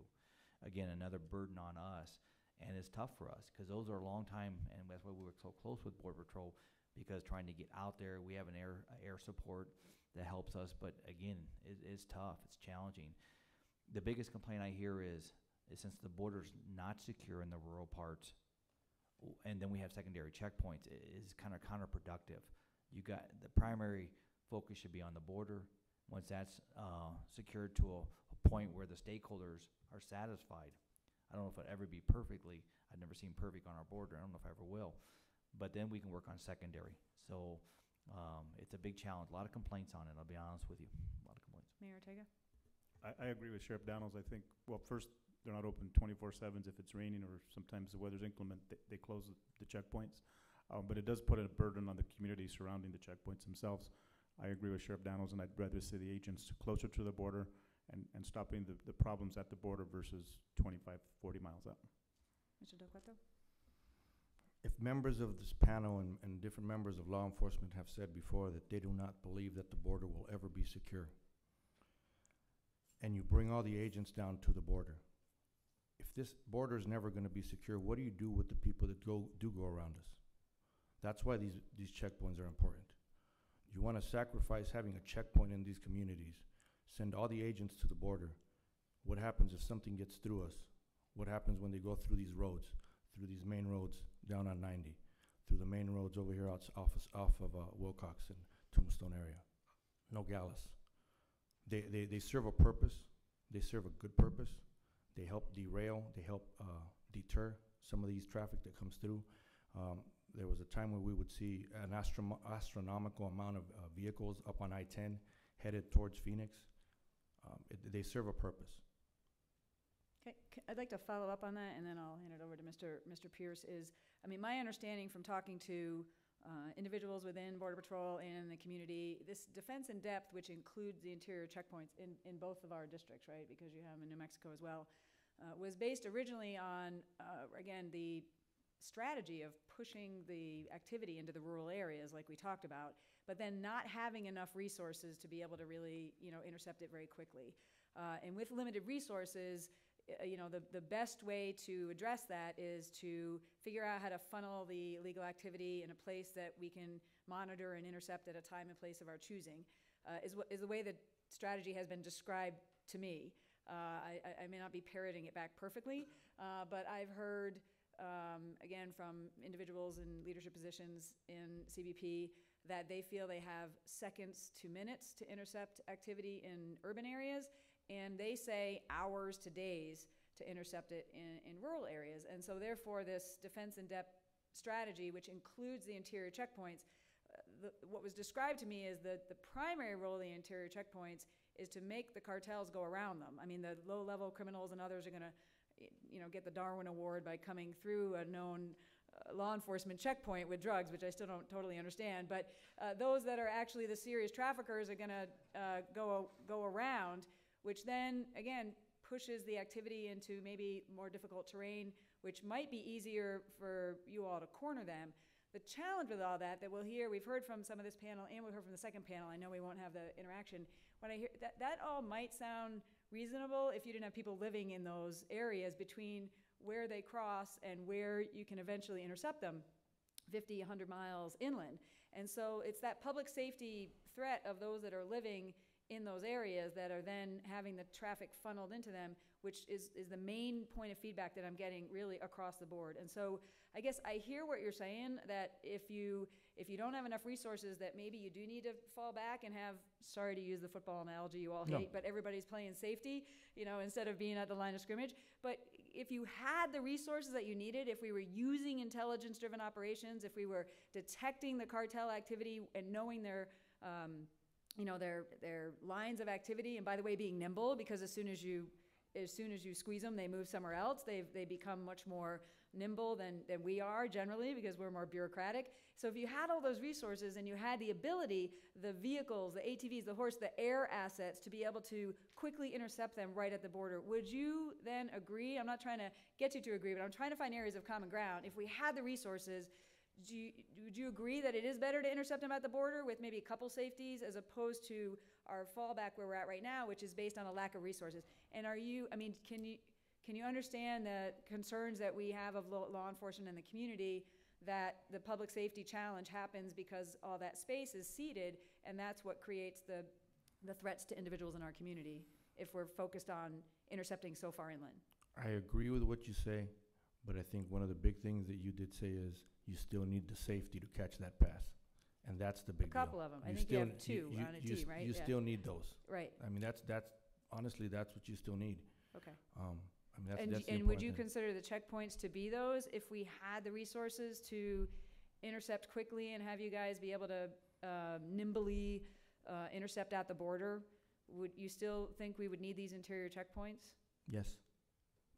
Again, another burden on us, and it's tough for us, because those are a long time, and that's why we work so close with Border Patrol, because trying to get out there, we have an air, air support that helps us, but again, it, it's tough, it's challenging. The biggest complaint I hear is, is since the border's not secure in the rural parts, and then we have secondary checkpoints, it is kind of counterproductive. You got, the primary focus should be on the border. Once that's, uh, secured to a, a point where the stakeholders are satisfied. I don't know if it'll ever be perfectly, I've never seen perfect on our border, I don't know if I ever will. But then we can work on secondary. So, um, it's a big challenge, a lot of complaints on it, I'll be honest with you, a lot of complaints. Mayor Ortega? I, I agree with Sheriff Dannels. I think, well, first, they're not open twenty-four sevens if it's raining or sometimes the weather's inclement, they, they close the- the checkpoints. Um, but it does put a burden on the community surrounding the checkpoints themselves. I agree with Sheriff Dannels, and I'd rather see the agents closer to the border and, and stopping the, the problems at the border versus 25, 40 miles out. Mr. Del Cueto? If members of this panel and, and different members of law enforcement have said before that they do not believe that the border will ever be secure, and you bring all the agents down to the border, if this border is never gonna be secure, what do you do with the people that go, do go around us? That's why these, these checkpoints are important. You wanna sacrifice having a checkpoint in these communities, send all the agents to the border. What happens if something gets through us? What happens when they go through these roads? through these main roads down on ninety, through the main roads over here off, of- off of, uh, Willcox and Tombstone area. Nogales. They, they, they serve a purpose, they serve a good purpose, they help derail, they help, uh, deter some of these traffic that comes through. Um, there was a time where we would see an astronomical amount of, uh, vehicles up on I-ten headed towards Phoenix. Um, it, they serve a purpose. Okay, I'd like to follow up on that, and then I'll hand it over to Mr. Mr. Pearce, is, I mean, my understanding from talking to uh, individuals within Border Patrol and the community. This defense in depth, which includes the interior checkpoints in, in both of our districts, right, because you have them in New Mexico as well, uh, was based originally on, uh, again, the strategy of pushing the activity into the rural areas, like we talked about, but then not having enough resources to be able to really, you know, intercept it very quickly. Uh, and with limited resources, you know, the, the best way to address that is to figure out how to funnel the illegal activity in a place that we can monitor and intercept at a time and place of our choosing, uh, is, is the way that strategy has been described to me. Uh, I, I- I may not be parroting it back perfectly, uh, but I've heard, um, again, from individuals in leadership positions in CBP, that they feel they have seconds to minutes to intercept activity in urban areas, and they say hours to days to intercept it in, in rural areas. And so therefore, this defense in depth strategy, which includes the interior checkpoints, uh, the, what was described to me is that the primary role of the interior checkpoints is to make the cartels go around them. I mean, the low-level criminals and others are gonna, you know, get the Darwin Award by coming through a known uh, law enforcement checkpoint with drugs, which I still don't totally understand. But uh, those that are actually the serious traffickers are gonna uh, go, go around, which then, again, pushes the activity into maybe more difficult terrain, which might be easier for you all to corner them. The challenge with all that, that we'll hear, we've heard from some of this panel and we've heard from the second panel, I know we won't have the interaction. When I hear, that, that all might sound reasonable if you didn't have people living in those areas between where they cross and where you can eventually intercept them, 50, 100 miles inland. And so it's that public safety threat of those that are living in those areas that are then having the traffic funneled into them, which is, is the main point of feedback that I'm getting really across the board. And so I guess I hear what you're saying, that if you, if you don't have enough resources, that maybe you do need to fall back and have, sorry to use the football analogy you all No. hate, but everybody's playing safety, you know, instead of being at the line of scrimmage. But if you had the resources that you needed, if we were using intelligence-driven operations, if we were detecting the cartel activity and knowing their, um, you know, their, their lines of activity, and by the way, being nimble, because as soon as you, as soon as you squeeze them, they move somewhere else. They've, they become much more nimble than, than we are generally, because we're more bureaucratic. So if you had all those resources and you had the ability, the vehicles, the ATVs, the horse, the air assets, to be able to quickly intercept them right at the border, would you then agree? I'm not trying to get you to agree, but I'm trying to find areas of common ground. If we had the resources, do you, would you agree that it is better to intercept them at the border with maybe a couple safeties as opposed to our fallback where we're at right now, which is based on a lack of resources? And are you, I mean, can you, can you understand the concerns that we have of law, enforcement in the community that the public safety challenge happens because all that space is ceded and that's what creates the, the threats to individuals in our community if we're focused on intercepting so far inland? I agree with what you say, but I think one of the big things that you did say is you still need the safety to catch that pass. And that's the A big deal. couple of them. I You think you still have two you- on a you team, s- right? You Yeah. still need those. Right, I mean, that's, that's, honestly, that's what you still need. okay. Um, I mean, that's, And, that's the and would you consider the checkpoints to be those if we had the resources to intercept quickly and have you guys be able to uh, nimbly uh, intercept at the border? Would you still think we would need these interior checkpoints? Yes,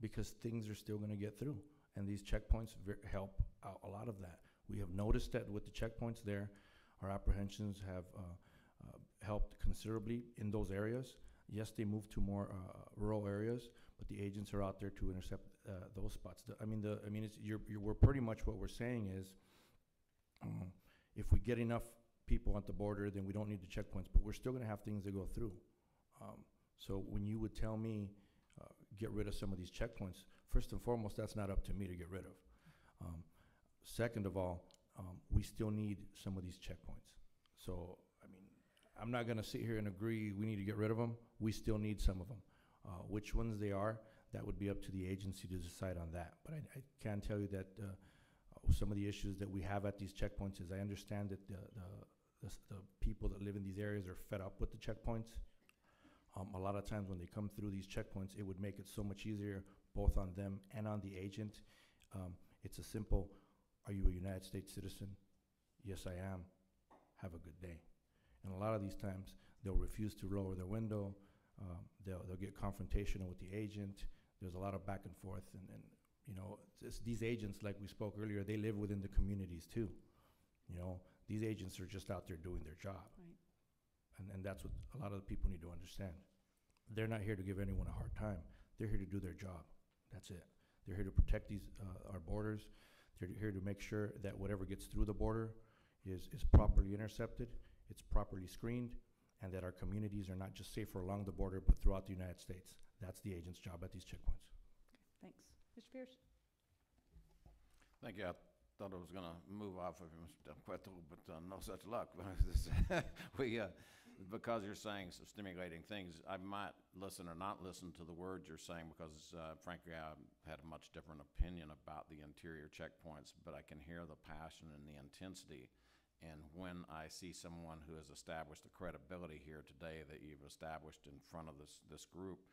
because things are still gonna get through, and these checkpoints ver- help out a lot of that. We have noticed that with the checkpoints there, our apprehensions have, uh, uh, helped considerably in those areas. Yes, they moved to more, uh, rural areas, but the agents are out there to intercept, uh, those spots. The- I mean, the, I mean, it's, you're, you're, we're pretty much what we're saying is, um, if we get enough people at the border, then we don't need the checkpoints, but we're still gonna have things that go through. Um, so when you would tell me, uh, get rid of some of these checkpoints, first and foremost, that's not up to me to get rid of. Um, second of all, um, we still need some of these checkpoints. So, I mean, I'm not gonna sit here and agree we need to get rid of them. We still need some of them. Uh, which ones they are, that would be up to the agency to decide on that. But I, I can tell you that, uh, some of the issues that we have at these checkpoints is I understand that the, the, the, the people that live in these areas are fed up with the checkpoints. Um, a lot of times when they come through these checkpoints, it would make it so much easier both on them and on the agent. Um, it's a simple, are you a United States citizen? Yes, I am. Have a good day. And a lot of these times, they'll refuse to lower their window. Um, they'll, they'll get confrontational with the agent. There's a lot of back and forth, and, and you know, these agents, like we spoke earlier, they live within the communities too. You know, these agents are just out there doing their job. Right. And, and that's what a lot of the people need to understand. They're not here to give anyone a hard time. They're here to do their job. That's it. They're here to protect these, uh, our borders. They're here to make sure that whatever gets through the border is, is properly intercepted, it's properly screened, and that our communities are not just safer along the border, but throughout the United States. That's the agent's job at these checkpoints. Thanks. Mr. Pearce? Thank you. I thought I was gonna move off of you, Mr. Del Cueto, but uh, no such luck. We, uh, because you're saying some stimulating things, I might listen or not listen to the words you're saying because uh, frankly, I had a much different opinion about the interior checkpoints, but I can hear the passion and the intensity. And when I see someone who has established the credibility here today that you've established in front of this, this group,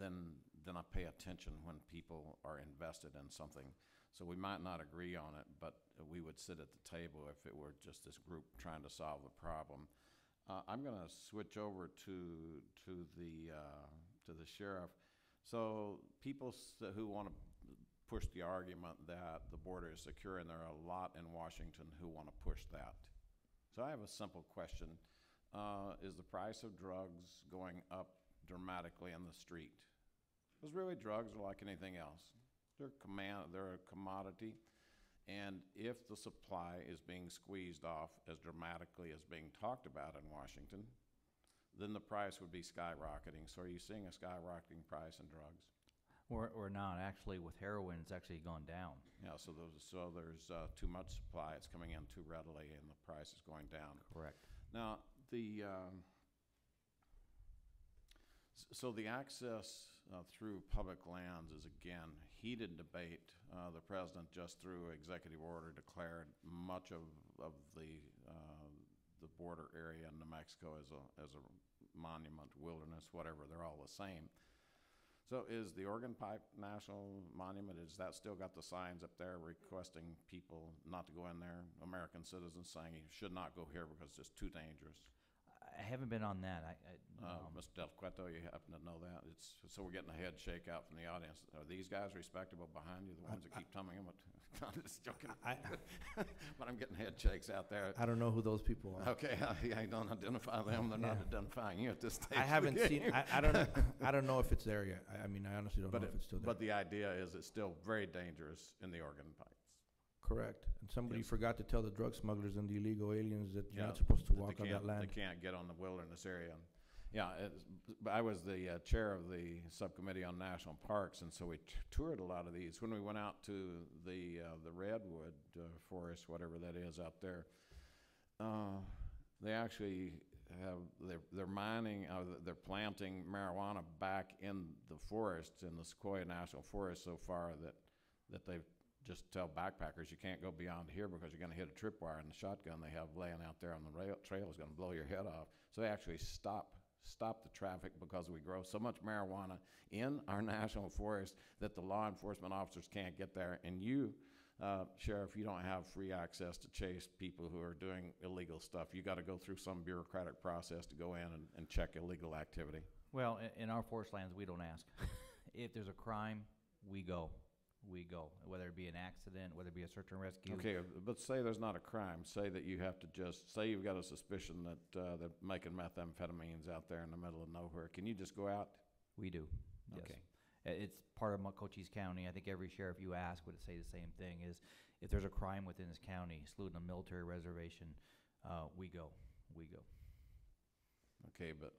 then, then I pay attention when people are invested in something. So we might not agree on it, but we would sit at the table if it were just this group trying to solve the problem. Uh, I'm gonna switch over to, to the, uh, to the sheriff. So people who wanna push the argument that the border is secure, and there are a lot in Washington who wanna push that. So I have a simple question. Uh, is the price of drugs going up dramatically in the street? Because really, drugs are like anything else. They're command, they're a commodity. And if the supply is being squeezed off as dramatically as being talked about in Washington, then the price would be skyrocketing. So are you seeing a skyrocketing price in drugs? Or, or not, actually with heroin, it's actually gone down. Yeah, so those, so there's, uh, too much supply, it's coming in too readily, and the price is going down. Correct. Now, the, um, so the access uh, through public lands is again heated debate. Uh, The president just through executive order declared much of, of the, uh, the border area in New Mexico as a, as a monument, wilderness, whatever, they're all the same. So is the Organ Pipe National Monument, is that still got the signs up there requesting people not to go in there? American citizens saying you should not go here because it's too dangerous? I haven't been on that, I, I, Uh, um, Mr. Del Cueto, you happen to know that? It's, so we're getting a head shake out from the audience. Are these guys respectable behind you, the ones that keep telling them what? I'm just joking. I, But I'm getting head shakes out there. I don't know who those people are. Okay, I, I don't identify them, they're not Yeah. identifying you at this stage. I of the haven't seen, game. I, I don't, know- I don't know if it's there yet. I, I mean, I honestly don't But know it- if it's still there. But the idea is it's still very dangerous in the Organ pipes. Correct. And somebody Yes. forgot to tell the drug smugglers and the illegal aliens that you're Yeah, not supposed to they walk on can't- that land. They can't get on the wilderness area. Yeah, it's, but I was the uh, chair of the subcommittee on national parks, and so we t- toured a lot of these. When we went out to the, uh, the redwood uh, forest, whatever that is out there, uh, they actually have, they're, they're mining, uh, they're planting marijuana back in the forests, in the Sequoia National Forest so far that, that they've just tell backpackers you can't go beyond here because you're gonna hit a tripwire and the shotgun they have laying out there on the rail, trail is gonna blow your head off. So they actually stop, stop the traffic because we grow so much marijuana in our national forest that the law enforcement officers can't get there. And you, uh, Sheriff, you don't have free access to chase people who are doing illegal stuff. You gotta go through some bureaucratic process to go in and, and check illegal activity. well, in, in our forest lands, we don't ask. If there's a crime, we go, we go, whether it be an accident, whether it be a search and rescue. Okay, but say there's not a crime, say that you have to just, say you've got a suspicion that, uh, they're making methamphetamines out there in the middle of nowhere, can you just go out? We do, yes. Okay. I- It's part of Cochise County. I think every sheriff you ask would say the same thing, is if there's a crime within this county, excluding a military reservation, uh, we go, we go. Okay, but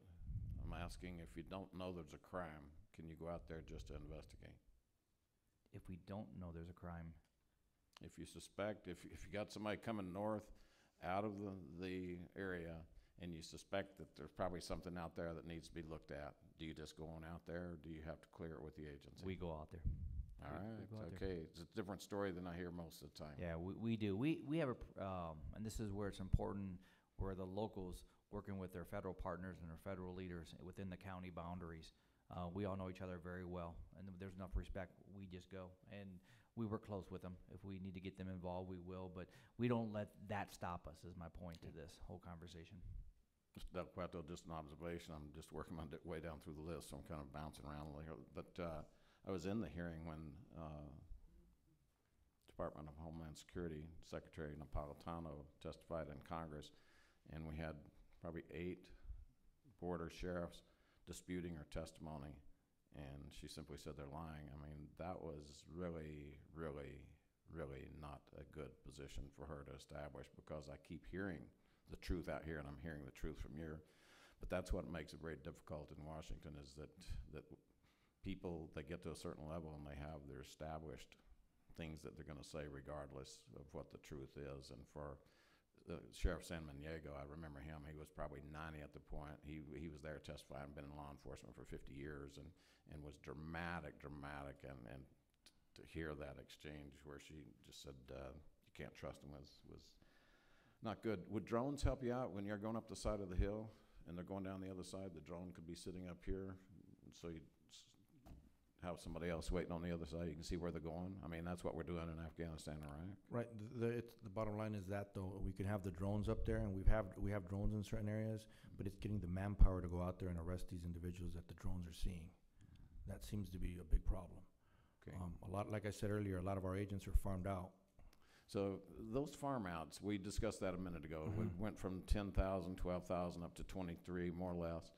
I'm asking, if you don't know there's a crime, can you go out there just to investigate? If we don't know there's a crime, If you suspect, if, if you got somebody coming north out of the, the area, and you suspect that there's probably something out there that needs to be looked at, do you just go on out there, or do you have to clear it with the agency? we go out there. All we- we right, go out there. okay, it's a different story than I hear most of the time. Yeah, we, we do. We, we have a, pr- um, and this is where it's important, where the locals, working with their federal partners and their federal leaders within the county boundaries, uh, we all know each other very well, and there's enough respect, we just go. And we work close with them. If we need to get them involved, we will, but we don't let that stop us, is my point to this whole conversation. Del Cueto, just an observation, I'm just working my way down through the list, so I'm kind of bouncing around a little. But uh, I was in the hearing when uh, Department of Homeland Security, Secretary Napolitano testified in Congress, and we had probably eight border sheriffs disputing her testimony, and she simply said they're lying. I mean, that was really, really, really not a good position for her to establish because I keep hearing the truth out here, and I'm hearing the truth from you. But that's what makes it very difficult in Washington is that that people they get to a certain level and they have their established things that they're going to say regardless of what the truth is. And for uh, Sheriff Samaniego, I remember him. He was probably 90 at the point. He he was there testifying, been in law enforcement for 50 years, and and was dramatic, dramatic, and and to hear that exchange where she just said uh, you can't trust him was was not good. Would drones help you out when you're going up the side of the hill and they're going down the other side? The drone could be sitting up here, so you have somebody else waiting on the other side. You can see where they're going. I mean, that's what we're doing in Afghanistan and Iraq. Right, the, the, it's, the bottom line is that though, we can have the drones up there and we've we have drones in certain areas, but it's getting the manpower to go out there and arrest these individuals that the drones are seeing. That seems to be a big problem. Okay. Um, a lot, like I said earlier, a lot of our agents are farmed out. So those farm outs, we discussed that a minute ago. We Mhm. went from 10,000, 12,000 up to 23, more or less.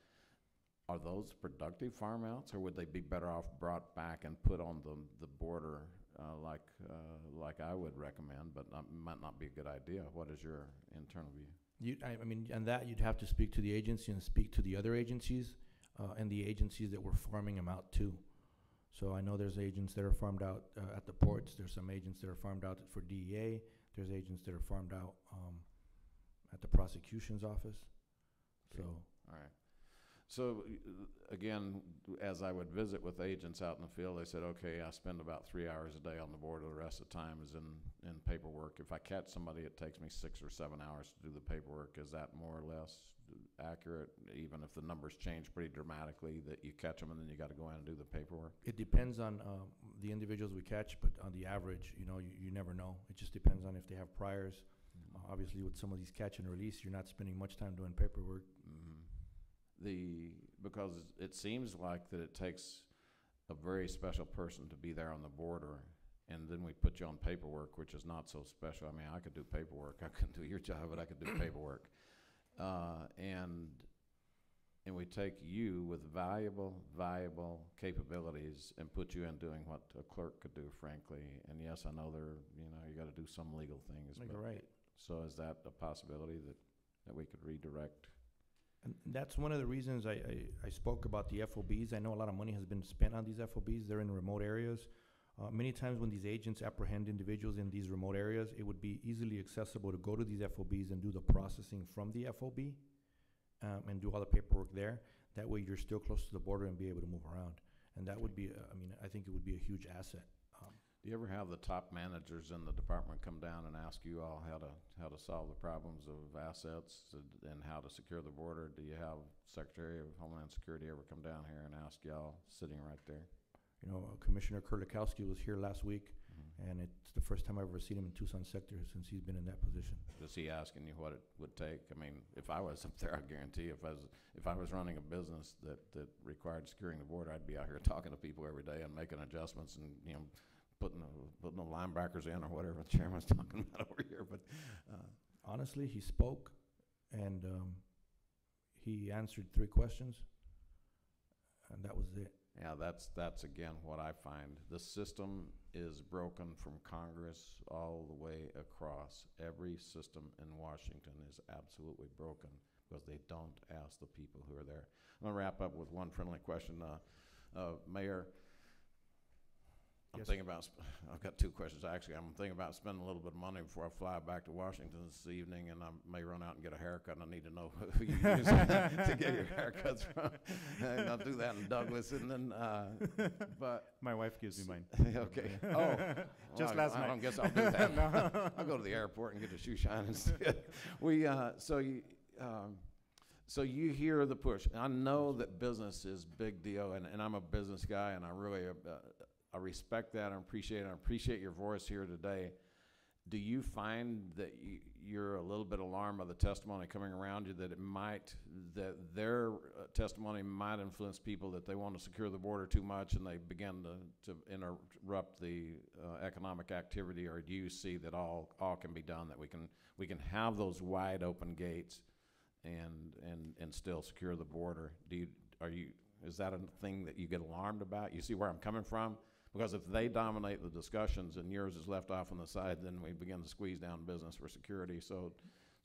Are those productive farm outs, or would they be better off brought back and put on the, the border uh, like, uh, like I would recommend, but not, might not be a good idea? What is your internal view? You, I, I mean, and that you'd have to speak to the agency and speak to the other agencies, uh, and the agencies that were farming them out too. So I know there's agents that are farmed out, uh, at the ports, there's some agents that are farmed out for DEA, there's agents that are farmed out, um, at the prosecution's office. So, All right. So, uh, again, as I would visit with agents out in the field, they said, okay, I spend about three hours a day on the border, the rest of the time is in, in paperwork. If I catch somebody, it takes me six or seven hours to do the paperwork. Is that more or less accurate, even if the numbers change pretty dramatically, that you catch them and then you gotta go in and do the paperwork? it depends on, um, the individuals we catch, but on the average, you know, you, you never know. It just depends on if they have priors. Uh, Obviously, with some of these catch and release, you're not spending much time doing paperwork. The, because it seems like that it takes a very special person to be there on the border, and then we put you on paperwork, which is not so special. I mean, I could do paperwork, I couldn't do your job, but I could do paperwork. Uh, and, and we take you with valuable, valuable capabilities and put you in doing what a clerk could do, frankly. And yes, I know there, you know, you gotta do some legal things, but, right. so is that a possibility that, that we could redirect? And that's one of the reasons I, I, I spoke about the FOBs. I know a lot of money has been spent on these FOBs. They're in remote areas. Uh, many times when these agents apprehend individuals in these remote areas, it would be easily accessible to go to these FOBs and do the processing from the FOB um, and do all the paperwork there. That way you're still close to the border and be able to move around. And that would be, uh, I mean, I think it would be a huge asset. Do you ever have the top managers in the department come down and ask you all how to, how to solve the problems of assets and- and how to secure the border? Do you have Secretary of Homeland Security ever come down here and ask y'all, sitting right there? you know, uh, Commissioner Kerlikowske was here last week, mm-hmm. and it's the first time I've ever seen him in Tucson sector since he's been in that position. Is he asking you what it would take? I mean, if I was up there, I guarantee if I was, if I was running a business that, that required securing the border, I'd be out here talking to people every day and making adjustments and, you know, putting the, putting the linebackers in or whatever the chairman's talking about over here, but, uh, Honestly, he spoke, and um, he answered three questions, and that was it. Yeah, that's, that's again what I find. The system is broken from Congress all the way across. Every system in Washington is absolutely broken because they don't ask the people who are there. I'm gonna wrap up with one friendly question. Uh, uh, Mayor, I'm Yes. thinking about, sp- I've got two questions actually. I'm thinking about spending a little bit of money before I fly back to Washington this evening and I may run out and get a haircut and I need to know who you use to get your haircuts from. And I'll do that in Douglas and then, uh, but, My wife gives me mine. okay. Oh. Just well, last I, I night. don't guess I'll do that. I'll go to the airport and get a shoe shine instead. We, uh, so you, um, so you hear the push. I know that business is big deal and, and I'm a business guy and I really, uh, I respect that and appreciate it. I appreciate your voice here today. do you find that you, you're a little bit alarmed by the testimony coming around you that it might, that their uh, testimony might influence people that they want to secure the border too much and they begin to, to interrupt the uh, economic activity? Or do you see that all, all can be done, that we can, we can have those wide open gates and, and, and still secure the border? Do you, are you, is that a thing that you get alarmed about? You see where I'm coming from? Because if they dominate the discussions and yours is left off on the side, then we begin to squeeze down business for security. So,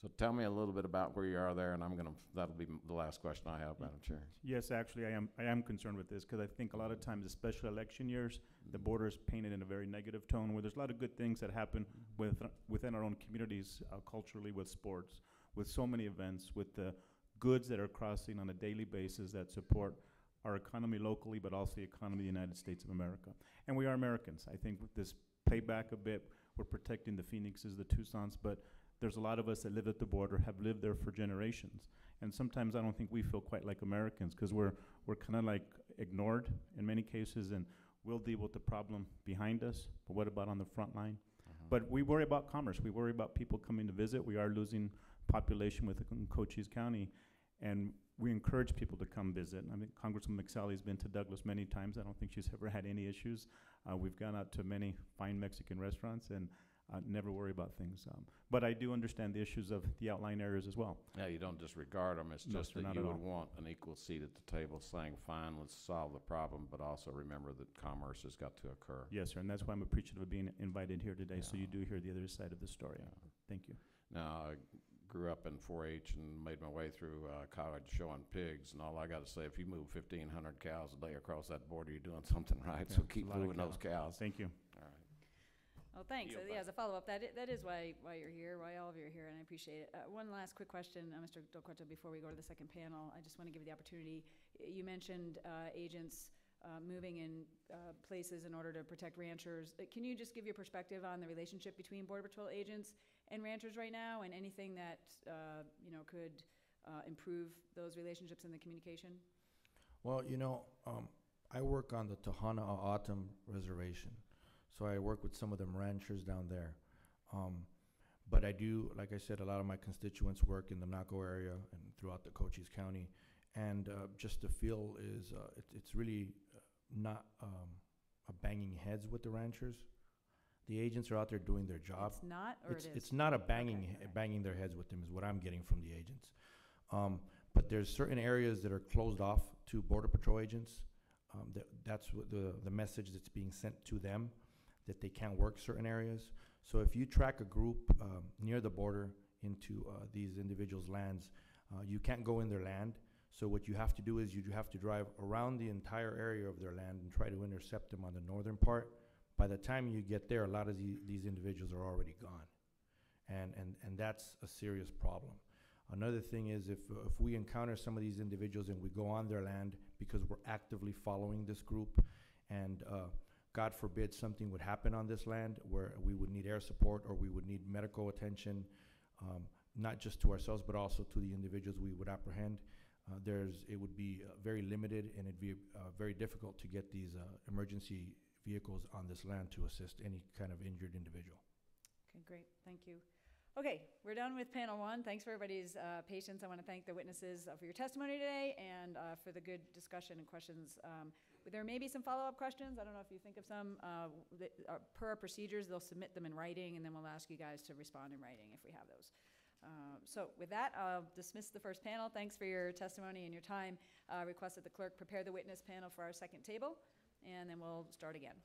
so tell me a little bit about where you are there, and I'm gonna, that'll be the last question I have, Madam Chair. Yes, actually, I am, I am concerned with this, because I think a lot of times, especially election years, the border is painted in a very negative tone, where there's a lot of good things that happen with, within our own communities, uh, culturally, with sports, with so many events, with the goods that are crossing on a daily basis that support our economy locally, but also the economy of the United States of America. And we are Americans. I think with this playback a bit, we're protecting the Phoenixes, the Tucsons, but there's a lot of us that live at the border, have lived there for generations. And sometimes I don't think we feel quite like Americans, because we're, we're kind of like ignored in many cases, and we'll deal with the problem behind us, but what about on the front line? Mm-hmm. But we worry about commerce. We worry about people coming to visit. We are losing population within Cochise County, and we encourage people to come visit. I mean, Congresswoman McSally's been to Douglas many times. I don't think she's ever had any issues. Uh, we've gone out to many fine Mexican restaurants and uh, never worry about things. Um, but I do understand the issues of the outlying areas as well. Yeah, you don't disregard them, it's No, just that not you would all. want an equal seat at the table saying, fine, let's solve the problem, but also remember that commerce has got to occur. Yes, sir, and that's why I'm appreciative of being invited here today, so you do hear the other side of the story. Yeah. Thank you. Now, I grew up in 4-H and made my way through uh, college showing pigs, and all I got to say, if you move 1,500 cows a day across that border, you're doing something right. Yeah, So it's a keep lot of moving those cows. Thank you. All right. Well, thanks. Yield Yeah, back. as a follow-up, that, i- that is why, why you're here, why all of you are here, and I appreciate it. Uh, One last quick question, uh, Mr. Del Cueto, before we go to the second panel. I just want to give you the opportunity. Y- You mentioned uh, agents uh, moving in uh, places in order to protect ranchers. Uh, Can you just give your perspective on the relationship between Border Patrol agents and ranchers right now, and anything that, uh, you know, could uh, improve those relationships and the communication? Well, you know, um, I work on the Tohono O'odham Reservation, so I work with some of them ranchers down there. Um, but I do, like I said, a lot of my constituents work in the Naco area and throughout the Cochise County, and uh, just the feel is uh, it, it's really uh, not um, a banging heads with the ranchers. The agents are out there doing their job. It's not, or it It's, it's not a banging, Okay, banging their heads with them is what I'm getting from the agents. Um, but there's certain areas that are closed off to Border Patrol agents. Um, that, that's what the, the message that's being sent to them, that they can't work certain areas. So if you track a group, um, near the border into, uh, these individuals' lands, uh, you can't go in their land. So what you have to do is you have to drive around the entire area of their land and try to intercept them on the northern part. By the time you get there, a lot of the, these individuals are already gone. And, and, and that's a serious problem. Another thing is if, if we encounter some of these individuals and we go on their land because we're actively following this group and, uh, God forbid something would happen on this land where we would need air support or we would need medical attention, um, not just to ourselves, but also to the individuals we would apprehend. Uh, there's, it would be uh, very limited and it'd be uh, very difficult to get these uh, emergency vehicles on this land to assist any kind of injured individual. Okay, great, thank you. Okay, we're done with panel one. Thanks for everybody's uh, patience. I want to thank the witnesses uh, for your testimony today and uh, for the good discussion and questions. Um, There may be some follow-up questions. I don't know if you think of some. uh, that are- Per our procedures, they'll submit them in writing, and then we'll ask you guys to respond in writing if we have those. Um, So with that, I'll dismiss the first panel. Thanks for your testimony and your time. Uh, Request that the clerk prepare the witness panel for our second table, and then we'll start again.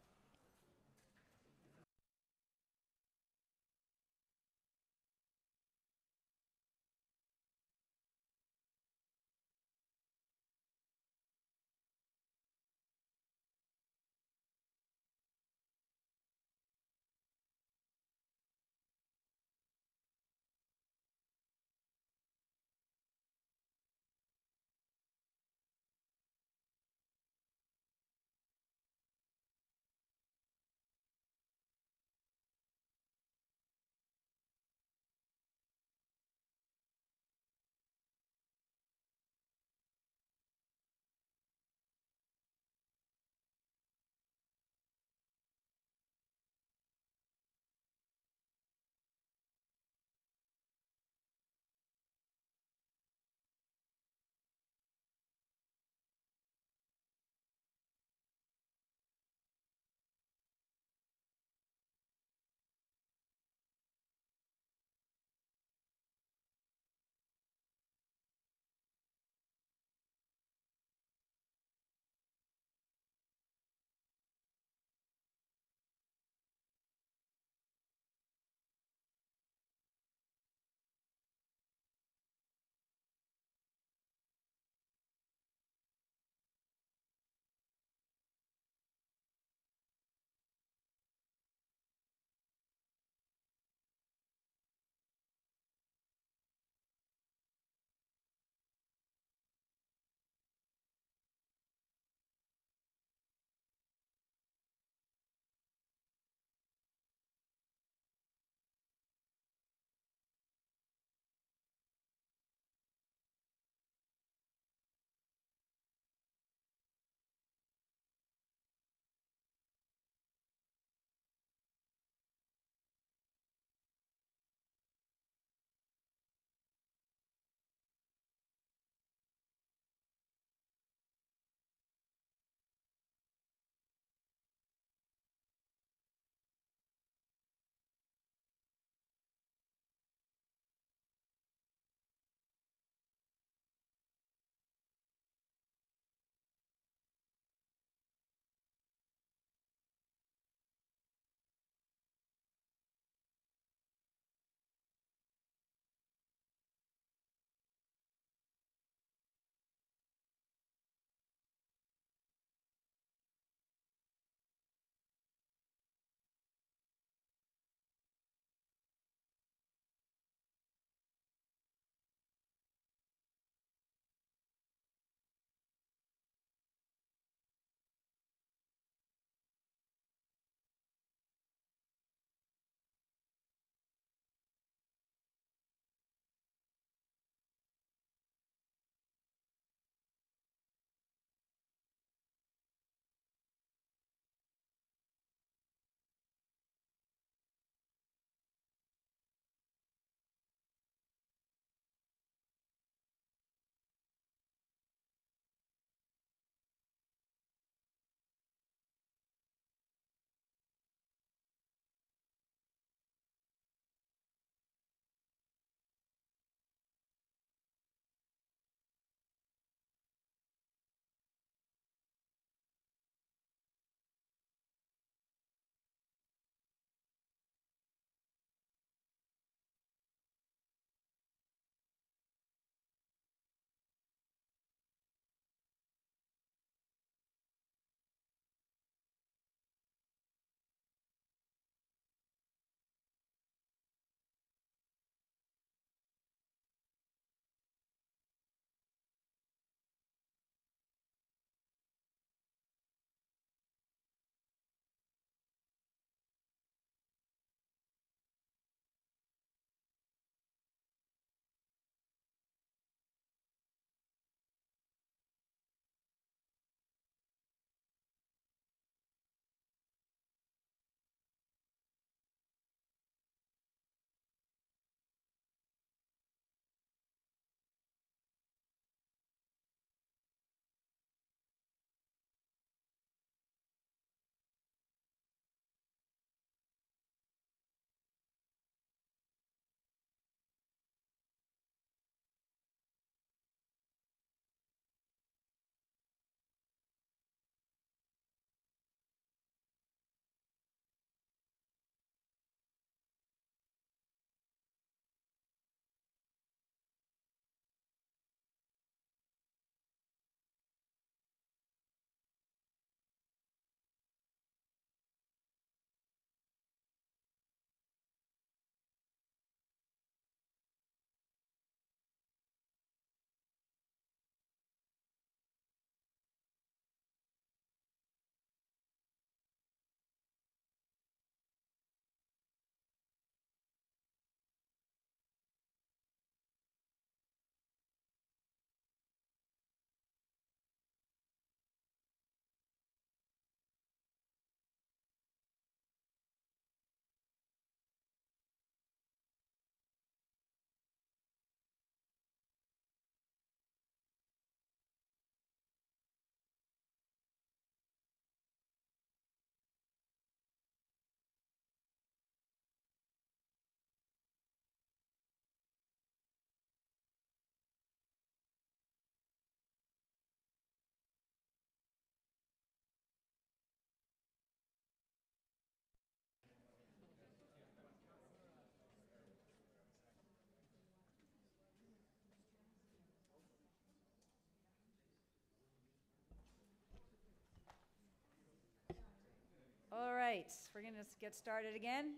All right, we're going to get started again.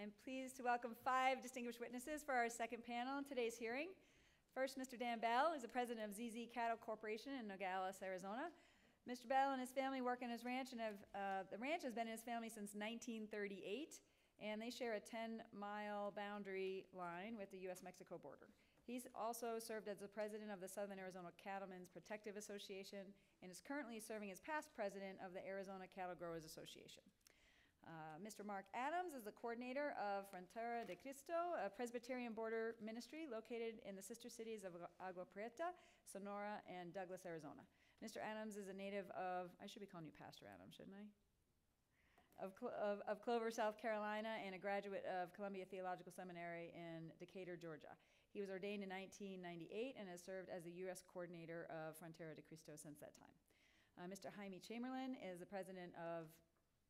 I'm pleased to welcome five distinguished witnesses for our second panel in today's hearing. First, Mr. Dan Bell is the president of ZZ Cattle Corporation in Nogales, Arizona. Mr. Bell and his family work on his ranch and have, uh, the ranch has been in his family since 1938, and they share a 10-mile boundary line with the U.S.-Mexico border. He's also served as the president of the Southern Arizona Cattlemen's Protective Association and is currently serving as past president of the Arizona Cattle Growers Association. Uh, Mr. Mark Adams is the coordinator of Frontera de Cristo, a Presbyterian border ministry located in the sister cities of Agua Prieta, Sonora, and Douglas, Arizona. Mr. Adams is a native of, I should be calling you Pastor Adams, shouldn't I? Of, of, of Clover, South Carolina, and a graduate of Columbia Theological Seminary in Decatur, Georgia. He was ordained in 1998 and has served as the U.S. coordinator of Frontera de Cristo since that time. Uh, Mr. Jaime Chamberlain is the president of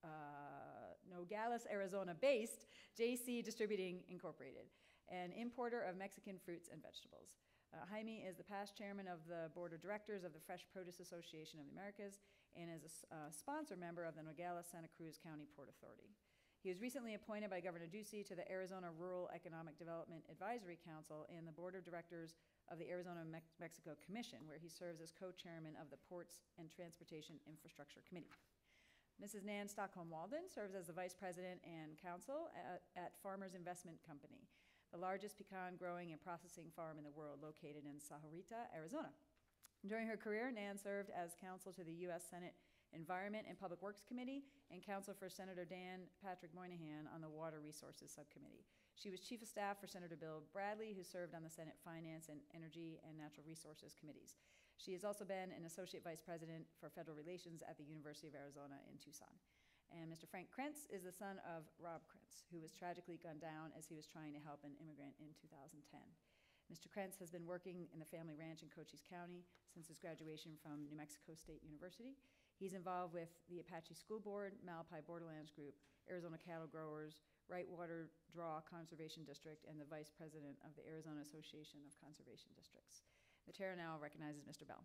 uh, Nogales, Arizona-based JC Distributing Incorporated, an importer of Mexican fruits and vegetables. Uh, Jaime is the past chairman of the board of directors of the Fresh Produce Association of the Americas and is a uh, sponsor member of the Nogales Santa Cruz County Port Authority. He was recently appointed by Governor Ducey to the Arizona Rural Economic Development Advisory Council and the board of directors of the Arizona Mex- Mexico Commission, where he serves as co-chairman of the Ports and Transportation Infrastructure Committee. Mrs. Nan Stockholm Walden serves as the vice president and counsel at, at Farmers Investment Company, the largest pecan growing and processing farm in the world located in Sahuarita, Arizona. During her career, Nan served as counsel to the U.S. Senate Environment and Public Works Committee and counsel for Senator Dan Patrick Moynihan on the Water Resources Subcommittee. She was chief of staff for Senator Bill Bradley, who served on the Senate Finance and Energy and Natural Resources Committees. She has also been an associate vice president for federal relations at the University of Arizona in Tucson. And Mr. Frank Krentz is the son of Rob Krentz, who was tragically gunned down as he was trying to help an immigrant in 2010. Mr. Krentz has been working in the family ranch in Cochise County since his graduation from New Mexico State University. He's involved with the Apache School Board, Malpai Borderlands Group, Arizona Cattle Growers, Whitewater Draw Conservation District, and the vice president of the Arizona Association of Conservation Districts. The chair now recognizes Mr. Bell.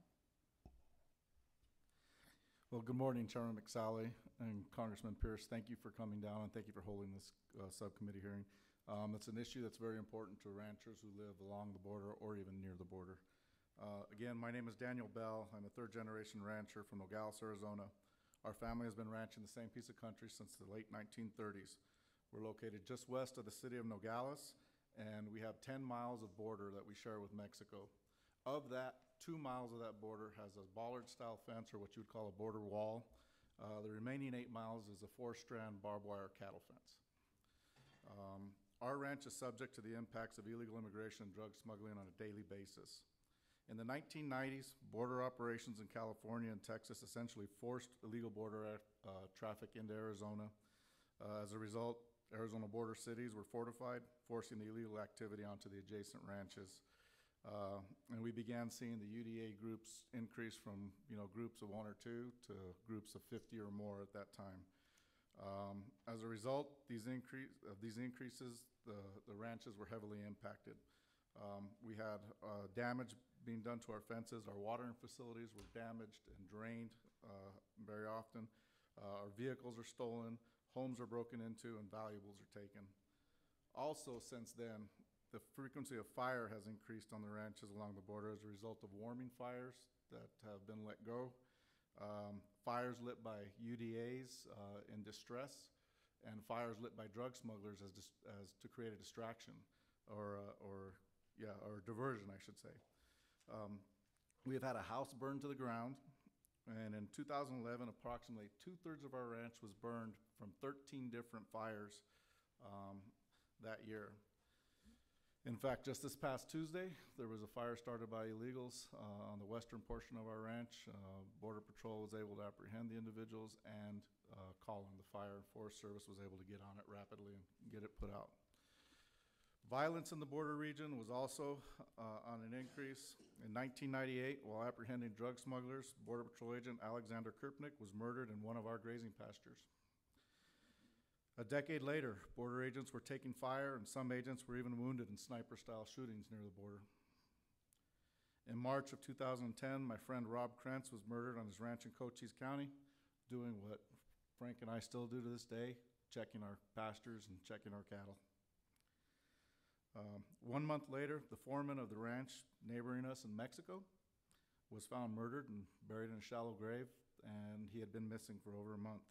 Well, good morning, Chairman McSally and Congressman Pearce. Thank you for coming down and thank you for holding this uh, subcommittee hearing. Um, It's an issue that's very important to ranchers who live along the border or even near the border. Uh, Again, my name is Daniel Bell. I'm a third-generation rancher from Nogales, Arizona. Our family has been ranching the same piece of country since the late 1930s. We're located just west of the city of Nogales, and we have 10 miles of border that we share with Mexico. Of that, two miles of that border has a bollard-style fence, or what you would call a border wall. Uh, The remaining eight miles is a four-strand barbed wire cattle fence. Um, Our ranch is subject to the impacts of illegal immigration and drug smuggling on a daily basis. In the 1990s, border operations in California and Texas essentially forced illegal border uh, traffic into Arizona. Uh, As a result, Arizona border cities were fortified, forcing the illegal activity onto the adjacent ranches. Uh, And we began seeing the UDA groups increase from, you know, groups of one or two to groups of 50 or more at that time. Um, As a result, these increase, of these increases, the, the ranches were heavily impacted. Um, We had uh, damage being done to our fences, our watering facilities were damaged and drained uh, very often. Uh, Our vehicles are stolen, homes are broken into, and valuables are taken. Also, since then, the frequency of fire has increased on the ranches along the border as a result of warming fires that have been let go, um, fires lit by UDAs uh, in distress, and fires lit by drug smugglers as, as to create a distraction or, uh, or yeah, or diversion, I should say. Um, we have had a house burned to the ground, and in 2011, approximately two thirds of our ranch was burned from 13 different fires um, that year. In fact, just this past Tuesday, there was a fire started by illegals uh, on the western portion of our ranch. Uh, Border Patrol was able to apprehend the individuals and uh, call on the fire, and Forest Service was able to get on it rapidly and get it put out. Violence in the border region was also uh, on an increase. In 1998, while apprehending drug smugglers, Border Patrol agent Alexander Kirpnich was murdered in one of our grazing pastures. A decade later, border agents were taking fire, and some agents were even wounded in sniper style shootings near the border. In March of 2010, my friend Rob Krentz was murdered on his ranch in Cochise County, doing what, Frank and I still do to this day, checking our pastures and checking our cattle. Um, One month later, the foreman of the ranch neighboring us in Mexico was found murdered and buried in a shallow grave, and he had been missing for over a month.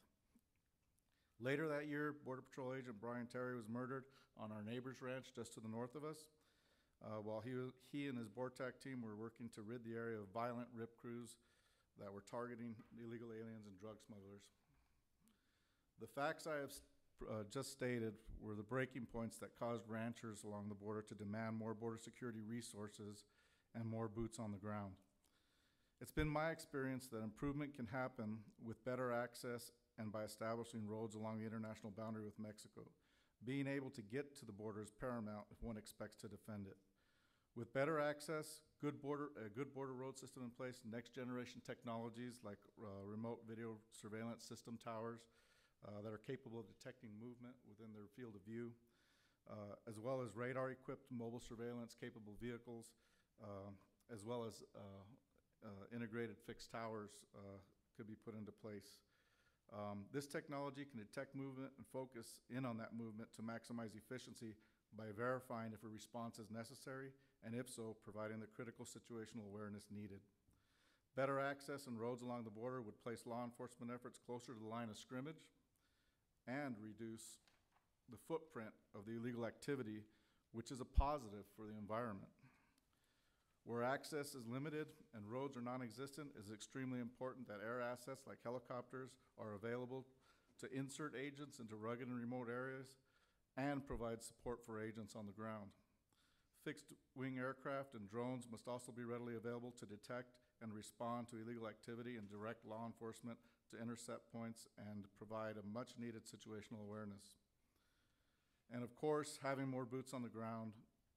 Later that year, Border Patrol Agent Brian Terry was murdered on our neighbor's ranch just to the north of us, uh, while he, he and his BORTAC team were working to rid the area of violent rip crews that were targeting illegal aliens and drug smugglers. The facts I have uh, just stated were the breaking points that caused ranchers along the border to demand more border security resources and more boots on the ground. It's been my experience that improvement can happen with better access and by establishing roads along the international boundary with Mexico. Being able to get to the border is paramount if one expects to defend it. With better access, good border, a good border road system in place, next generation technologies like uh, remote video surveillance system towers uh, that are capable of detecting movement within their field of view, uh, as well as radar-equipped mobile surveillance-capable vehicles, uh, as well as uh, uh, integrated fixed towers could be put into place. Um, This technology can detect movement and focus in on that movement to maximize efficiency by verifying if a response is necessary, and if so, providing the critical situational awareness needed. Better access and roads along the border would place law enforcement efforts closer to the line of scrimmage and reduce the footprint of the illegal activity, which is a positive for the environment. Where access is limited and roads are non-existent, it is extremely important that air assets like helicopters are available to insert agents into rugged and remote areas and provide support for agents on the ground. Fixed-wing aircraft and drones must also be readily available to detect and respond to illegal activity and direct law enforcement to intercept points and provide a much-needed situational awareness. And of course, having more boots on the ground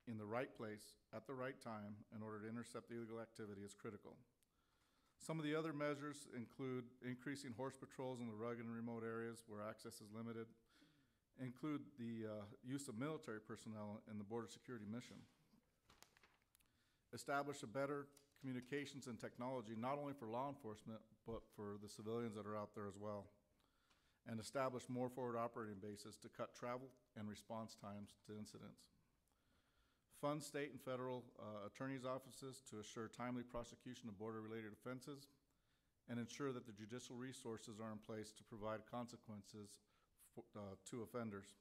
in the right place at the right time in order to intercept the illegal activity is critical. Some of the other measures include increasing horse patrols in the rugged and remote areas where access is limited, include the uh, use of military personnel in the border security mission. Establish a better communications and technology, not only for law enforcement, but for the civilians that are out there as well. And establish more forward operating bases to cut travel and response times to incidents. Fund state and federal uh, attorneys' offices to assure timely prosecution of border-related offenses and ensure that the judicial resources are in place to provide consequences fo- uh, to offenders.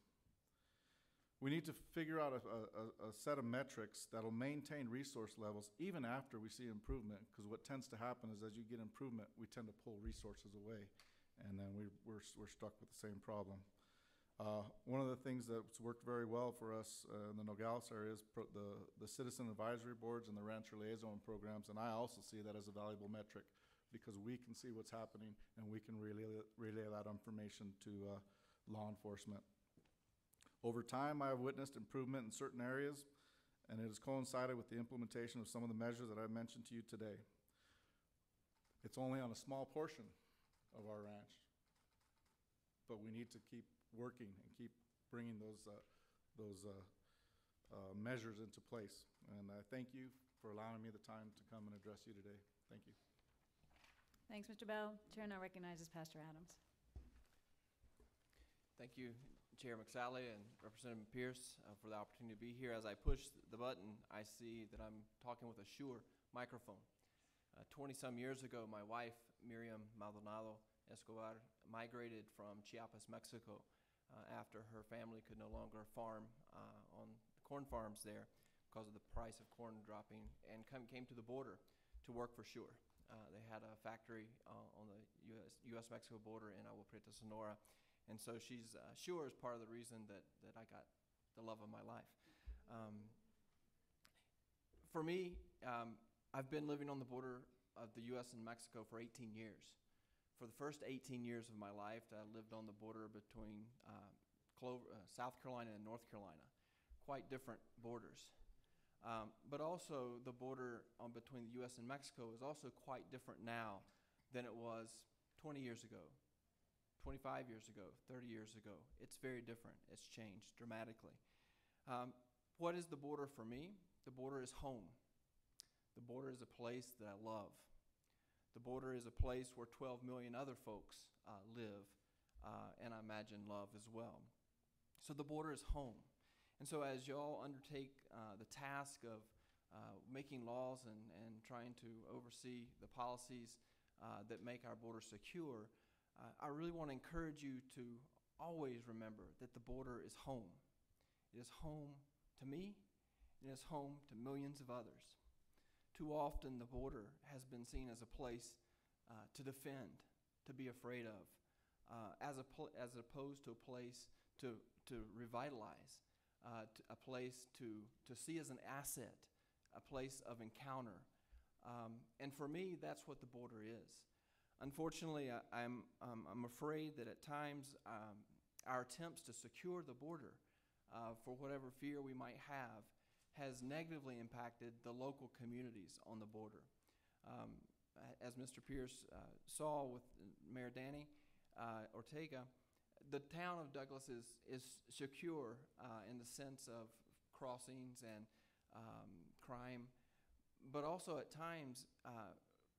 We need to figure out a, a, a set of metrics that'll maintain resource levels even after we see improvement, because what tends to happen is as you get improvement, we tend to pull resources away, and then we, we're, we're stuck with the same problem. Uh, one of the things that's worked very well for us uh, in the Nogales area is the, the citizen advisory boards and the rancher liaison programs, and I also see that as a valuable metric because we can see what's happening and we can relay, relay that information to uh, law enforcement. Over time, I have witnessed improvement in certain areas, and it has coincided with the implementation of some of the measures that I mentioned to you today. It's only on a small portion of our ranch, but we need to keep working and keep bringing those, uh, those, uh, uh, measures into place. And I thank you for allowing me the time to come and address you today. Thank you. Thanks, Mr. Bell. Chair now recognizes Pastor Adams. Thank you, Chair McSally and Representative Pearce, uh, for the opportunity to be here. As I push the button, I see that I'm talking with a Shure microphone. Twenty-some years ago, my wife, Miriam Maldonado Escobar, migrated from Chiapas, Mexico, uh, after her family could no longer farm uh, on corn farms there because of the price of corn dropping, and come, came to the border to work for Shure. Uh, They had a factory uh, on the US US-Mexico border in Agua Prieta, Sonora, and so she's, uh, sure is part of the reason that, that I got the love of my life. Um, for me, um, I've been living on the border of the U.S. and Mexico for 18 years. For the first 18 years of my life, I lived on the border between uh, Clover, uh, South Carolina and North Carolina. Quite different borders. Um, but also, the border on between the U.S. and Mexico is also quite different now than it was 20 years ago, 25 years ago, 30 years ago. It's very different. It's changed dramatically. Um, what is the border for me? The border is home. The border is a place that I love. The border is a place where 12 million other folks uh, live uh, and I imagine love as well. So the border is home. And so as y'all undertake uh, the task of uh, making laws and, and trying to oversee the policies uh, that make our border secure, uh, I really want to encourage you to always remember that the border is home. It is home to me, and it is home to millions of others. Too often, the border has been seen as a place uh, to defend, to be afraid of, uh, as, a pl- as opposed to a place to, to revitalize, uh, t- a place to, to see as an asset, a place of encounter. Um, and for me, that's what the border is. Unfortunately, I, I'm, um, I'm afraid that at times um, our attempts to secure the border uh, for whatever fear we might have has negatively impacted the local communities on the border. Um, as Mr. Pearce uh, saw with Mayor Danny uh, Ortega, the town of Douglas is, is secure uh, in the sense of crossings and um, crime, but also at times, uh,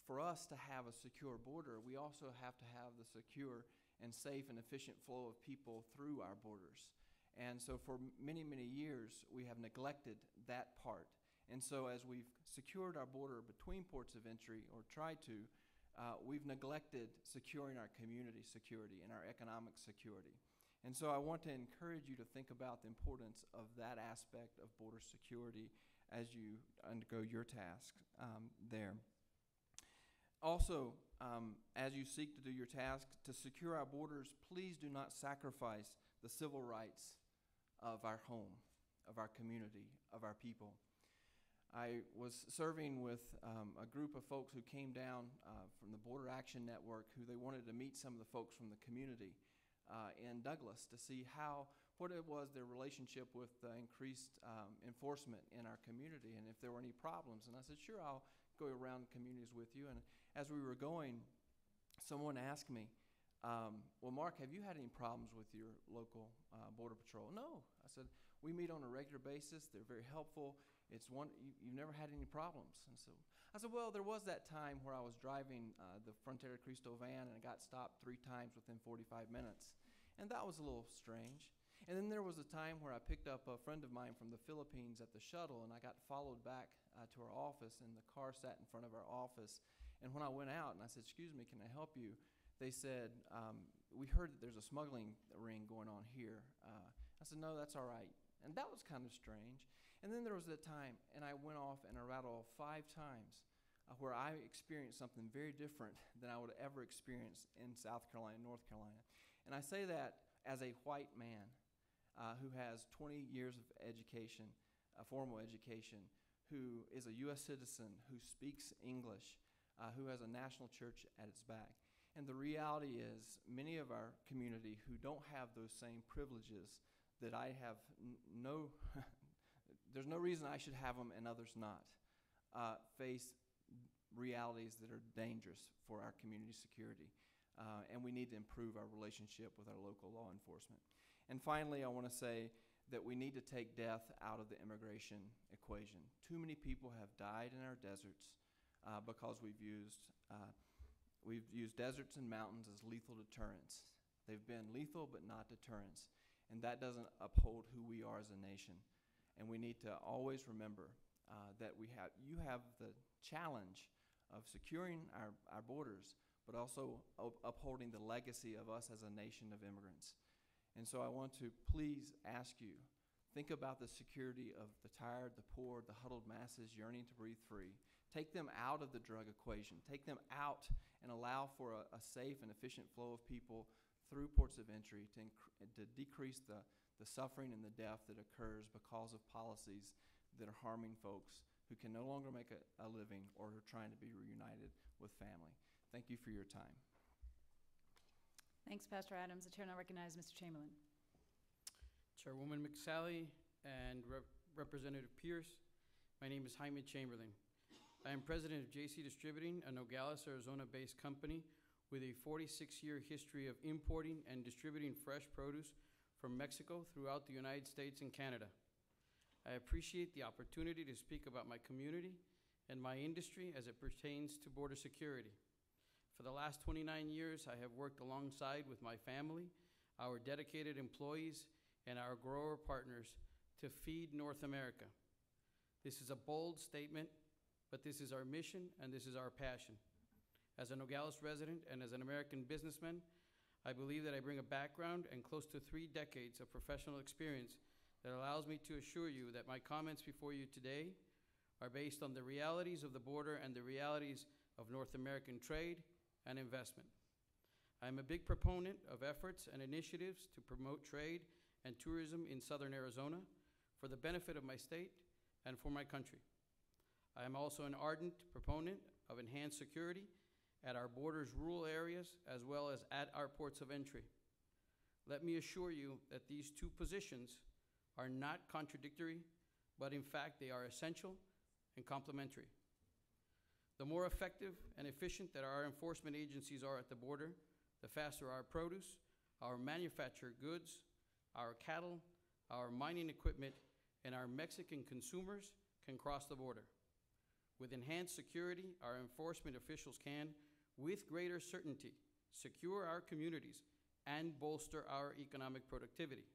for us to have a secure border, we also have to have the secure and safe and efficient flow of people through our borders. And so for many, many years, we have neglected that part. And so as we've secured our border between ports of entry, or tried to, uh, we've neglected securing our community security and our economic security. And so I want to encourage you to think about the importance of that aspect of border security as you undergo your task um, there. Also, um, as you seek to do your task to secure our borders, please do not sacrifice the civil rights of our home, of our community, of our people. I was serving with um, a group of folks who came down uh, from the Border Action Network who they wanted to meet some of the folks from the community uh, in Douglas to see how, what it was their relationship with the increased um, enforcement in our community and if there were any problems. And I said, sure, I'll go around communities with you. And as we were going, someone asked me, um, well, Mark, have you had any problems with your local uh, Border Patrol? No. I said, we meet on a regular basis. They're very helpful. It's one, you, you've never had any problems. And so I said, well, there was that time where I was driving uh, the Frontera Cristo van and I got stopped three times within 45 minutes. And that was a little strange. And then there was a time where I picked up a friend of mine from the Philippines at the shuttle and I got followed back uh, to our office and the car sat in front of our office. And when I went out and I said, excuse me, can I help you? They said, um, we heard that there's a smuggling ring going on here. Uh, I said, no, that's all right. And that was kind of strange. And then there was that time, and I went off and I rattled five times uh, where I experienced something very different than I would ever experience in South Carolina, North Carolina. And I say that as a white man uh, who has 20 years of education, uh, formal education, who is a U.S. citizen, who speaks English, uh, who has a national church at its back. And the reality is, many of our community who don't have those same privileges that I have n- no, there's no reason I should have them and others not, uh, face realities that are dangerous for our community security. Uh, and we need to improve our relationship with our local law enforcement. And finally, I want to say that we need to take death out of the immigration equation. Too many people have died in our deserts uh, because we've used uh, we've used deserts and mountains as lethal deterrents. They've been lethal but not deterrents, and that doesn't uphold who we are as a nation. And we need to always remember uh, that we have you have the challenge of securing our, our borders, but also up- upholding the legacy of us as a nation of immigrants. And so I want to please ask you think about the security of the tired, the poor, the huddled masses yearning to breathe free. Take them out of the drug equation. Take them out and allow for a, a safe and efficient flow of people through ports of entry to, inc- to decrease the, the suffering and the death that occurs because of policies that are harming folks who can no longer make a, a living or are trying to be reunited with family. Thank you for your time. Thanks, Pastor Adams. The chair now recognizes Mr. Chamberlain. Chairwoman McSally and Rep- Representative Pearce. My name is Jaime Chamberlain. I am president of JC Distributing, a Nogales, Arizona-based company with a 46-year history of importing and distributing fresh produce from Mexico throughout the United States and Canada. I appreciate the opportunity to speak about my community and my industry as it pertains to border security. For the last 29 years, I have worked alongside with my family, our dedicated employees, and our grower partners to feed North America. This is a bold statement, but this is our mission and this is our passion. As a Nogales resident and as an American businessman, I believe that I bring a background and close to three decades of professional experience that allows me to assure you that my comments before you today are based on the realities of the border and the realities of North American trade and investment. I am a big proponent of efforts and initiatives to promote trade and tourism in southern Arizona for the benefit of my state and for my country. I am also an ardent proponent of enhanced security at our borders rural areas as well as at our ports of entry. Let me assure you that these two positions are not contradictory, but in fact they are essential and complementary. The more effective and efficient that our enforcement agencies are at the border, the faster our produce, our manufactured goods, our cattle, our mining equipment, and our Mexican consumers can cross the border. With enhanced security, our enforcement officials can, with greater certainty, secure our communities and bolster our economic productivity.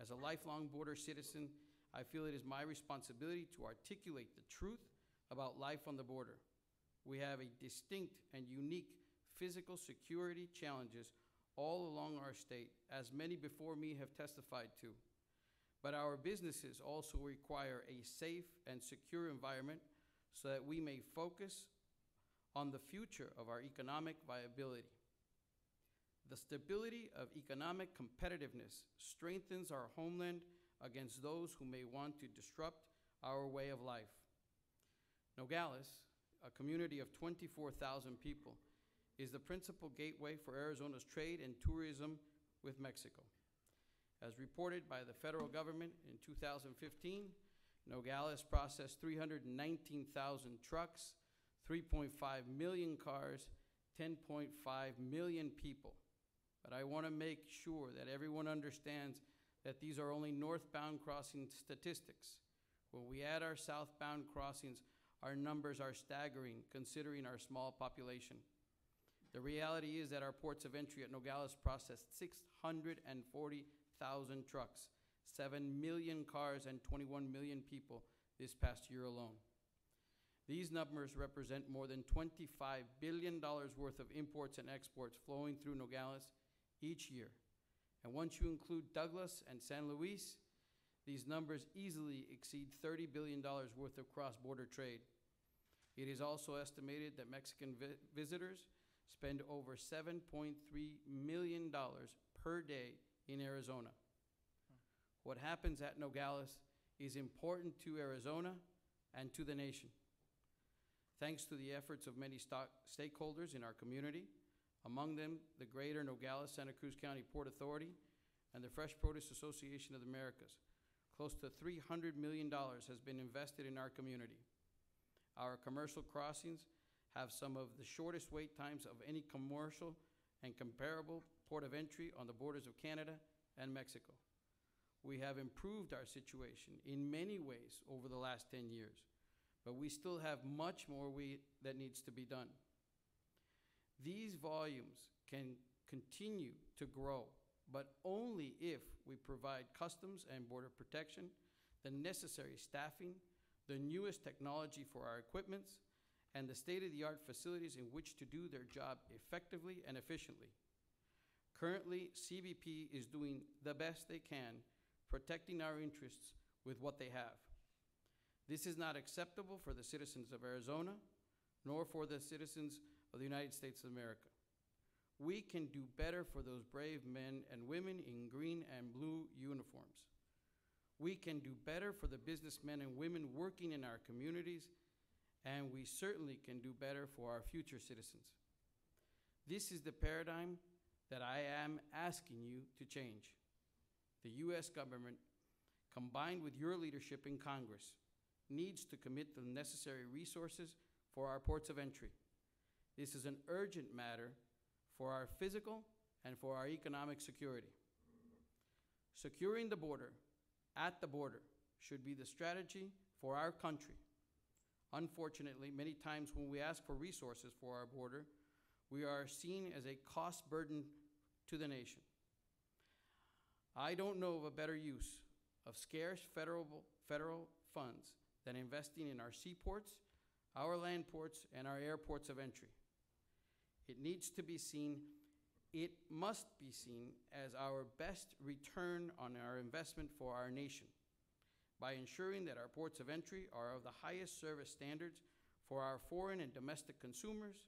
As a lifelong border citizen, I feel it is my responsibility to articulate the truth about life on the border. We have a distinct and unique physical security challenges all along our state, as many before me have testified to. But our businesses also require a safe and secure environment so that we may focus on the future of our economic viability. The stability of economic competitiveness strengthens our homeland against those who may want to disrupt our way of life. Nogales, a community of 24,000 people, is the principal gateway for Arizona's trade and tourism with Mexico. As reported by the federal government in 2015, Nogales processed 319,000 trucks, 3.5 million cars, 10.5 million people. But I want to make sure that everyone understands that these are only northbound crossing statistics. When we add our southbound crossings, our numbers are staggering considering our small population. The reality is that our ports of entry at Nogales processed 640,000 trucks, 7 million cars, and 21 million people this past year alone. These numbers represent more than $25 billion worth of imports and exports flowing through Nogales each year. And once you include Douglas and San Luis, these numbers easily exceed $30 billion worth of cross border trade. It is also estimated that Mexican vi- visitors spend over $7.3 million per day in Arizona. What happens at Nogales is important to Arizona and to the nation. Thanks to the efforts of many stakeholders in our community, among them the Greater Nogales Santa Cruz County Port Authority and the Fresh Produce Association of the Americas, close to $300 million has been invested in our community. Our commercial crossings have some of the shortest wait times of any commercial and comparable port of entry on the borders of Canada and Mexico. We have improved our situation in many ways over the last 10 years, but we still have much more we, that needs to be done. These volumes can continue to grow, but only if we provide customs and border protection, the necessary staffing, the newest technology for our equipments, and the state-of-the-art facilities in which to do their job effectively and efficiently. Currently, CBP is doing the best they can protecting our interests with what they have. This is not acceptable for the citizens of Arizona, nor for the citizens of the United States of America. We can do better for those brave men and women in green and blue uniforms. We can do better for the businessmen and women working in our communities, and we certainly can do better for our future citizens. This is the paradigm that I am asking you to change. The U.S. government, combined with your leadership in Congress, needs to commit the necessary resources for our ports of entry. This is an urgent matter for our physical and for our economic security. Securing the border at the border should be the strategy for our country. Unfortunately, many times when we ask for resources for our border, we are seen as a cost burden to the nation. I don't know of a better use of scarce federal, federal funds than investing in our seaports, our land ports, and our airports of entry. It needs to be seen, it must be seen as our best return on our investment for our nation by ensuring that our ports of entry are of the highest service standards for our foreign and domestic consumers,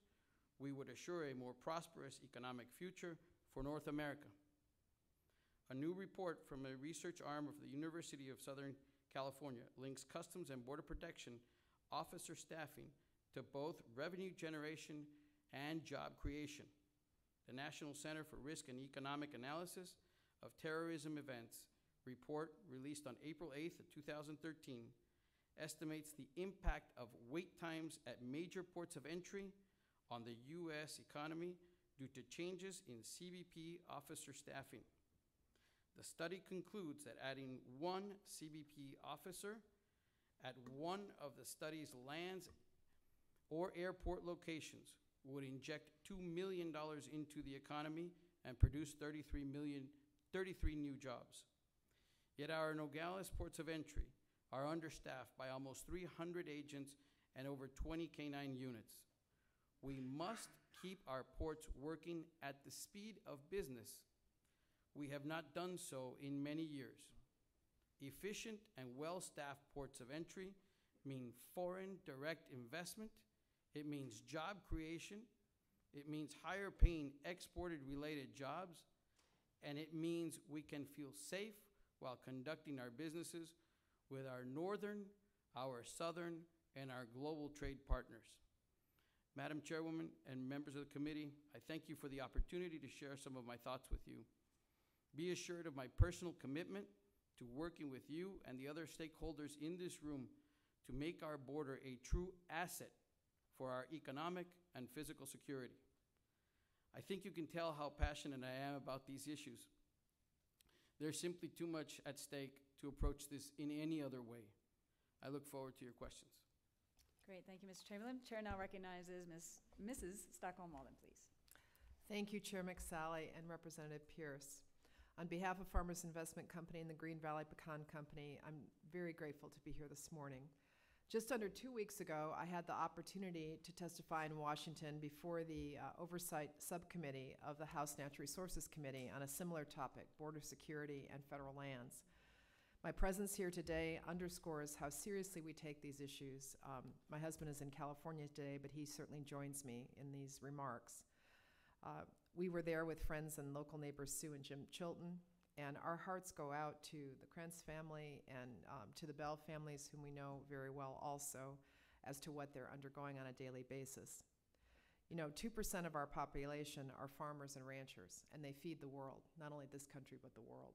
we would assure a more prosperous economic future for North America. A new report from a research arm of the University of Southern California links Customs and Border Protection officer staffing to both revenue generation and job creation. The National Center for Risk and Economic Analysis of Terrorism Events report released on April 8th of 2013 estimates the impact of wait times at major ports of entry on the U.S. economy due to changes in CBP officer staffing. The study concludes that adding one CBP officer at one of the study's lands or airport locations would inject $2 million into the economy and produce 33 million, 33 new jobs. Yet our Nogales ports of entry are understaffed by almost 300 agents and over 20 K-9 units. We must keep our ports working at the speed of business. We have not done so in many years. Efficient and well-staffed ports of entry mean foreign direct investment, it means job creation, it means higher paying exported related jobs, and it means we can feel safe while conducting our businesses with our northern, our southern, and our global trade partners. Madam Chairwoman and members of the committee, I thank you for the opportunity to share some of my thoughts with you. Be assured of my personal commitment to working with you and the other stakeholders in this room to make our border a true asset for our economic and physical security. I think you can tell how passionate I am about these issues. There's simply too much at stake to approach this in any other way. I look forward to your questions. Great, thank you, Mr. Chamberlain. Chair now recognizes Ms. Mrs. Stockholm Walden, please. Thank you, Chair McSally and Representative Pearce. On behalf of Farmers Investment Company and the Green Valley Pecan Company, I'm very grateful to be here this morning. Just under two weeks ago, I had the opportunity to testify in Washington before the uh, Oversight Subcommittee of the House Natural Resources Committee on a similar topic, border security and federal lands. My presence here today underscores how seriously we take these issues. Um, my husband is in California today, but he certainly joins me in these remarks. Uh, we were there with friends and local neighbors Sue and Jim Chilton, and our hearts go out to the Krentz family and um, to the Bell families, whom we know very well also, as to what they're undergoing on a daily basis. You know, 2% of our population are farmers and ranchers, and they feed the world, not only this country, but the world.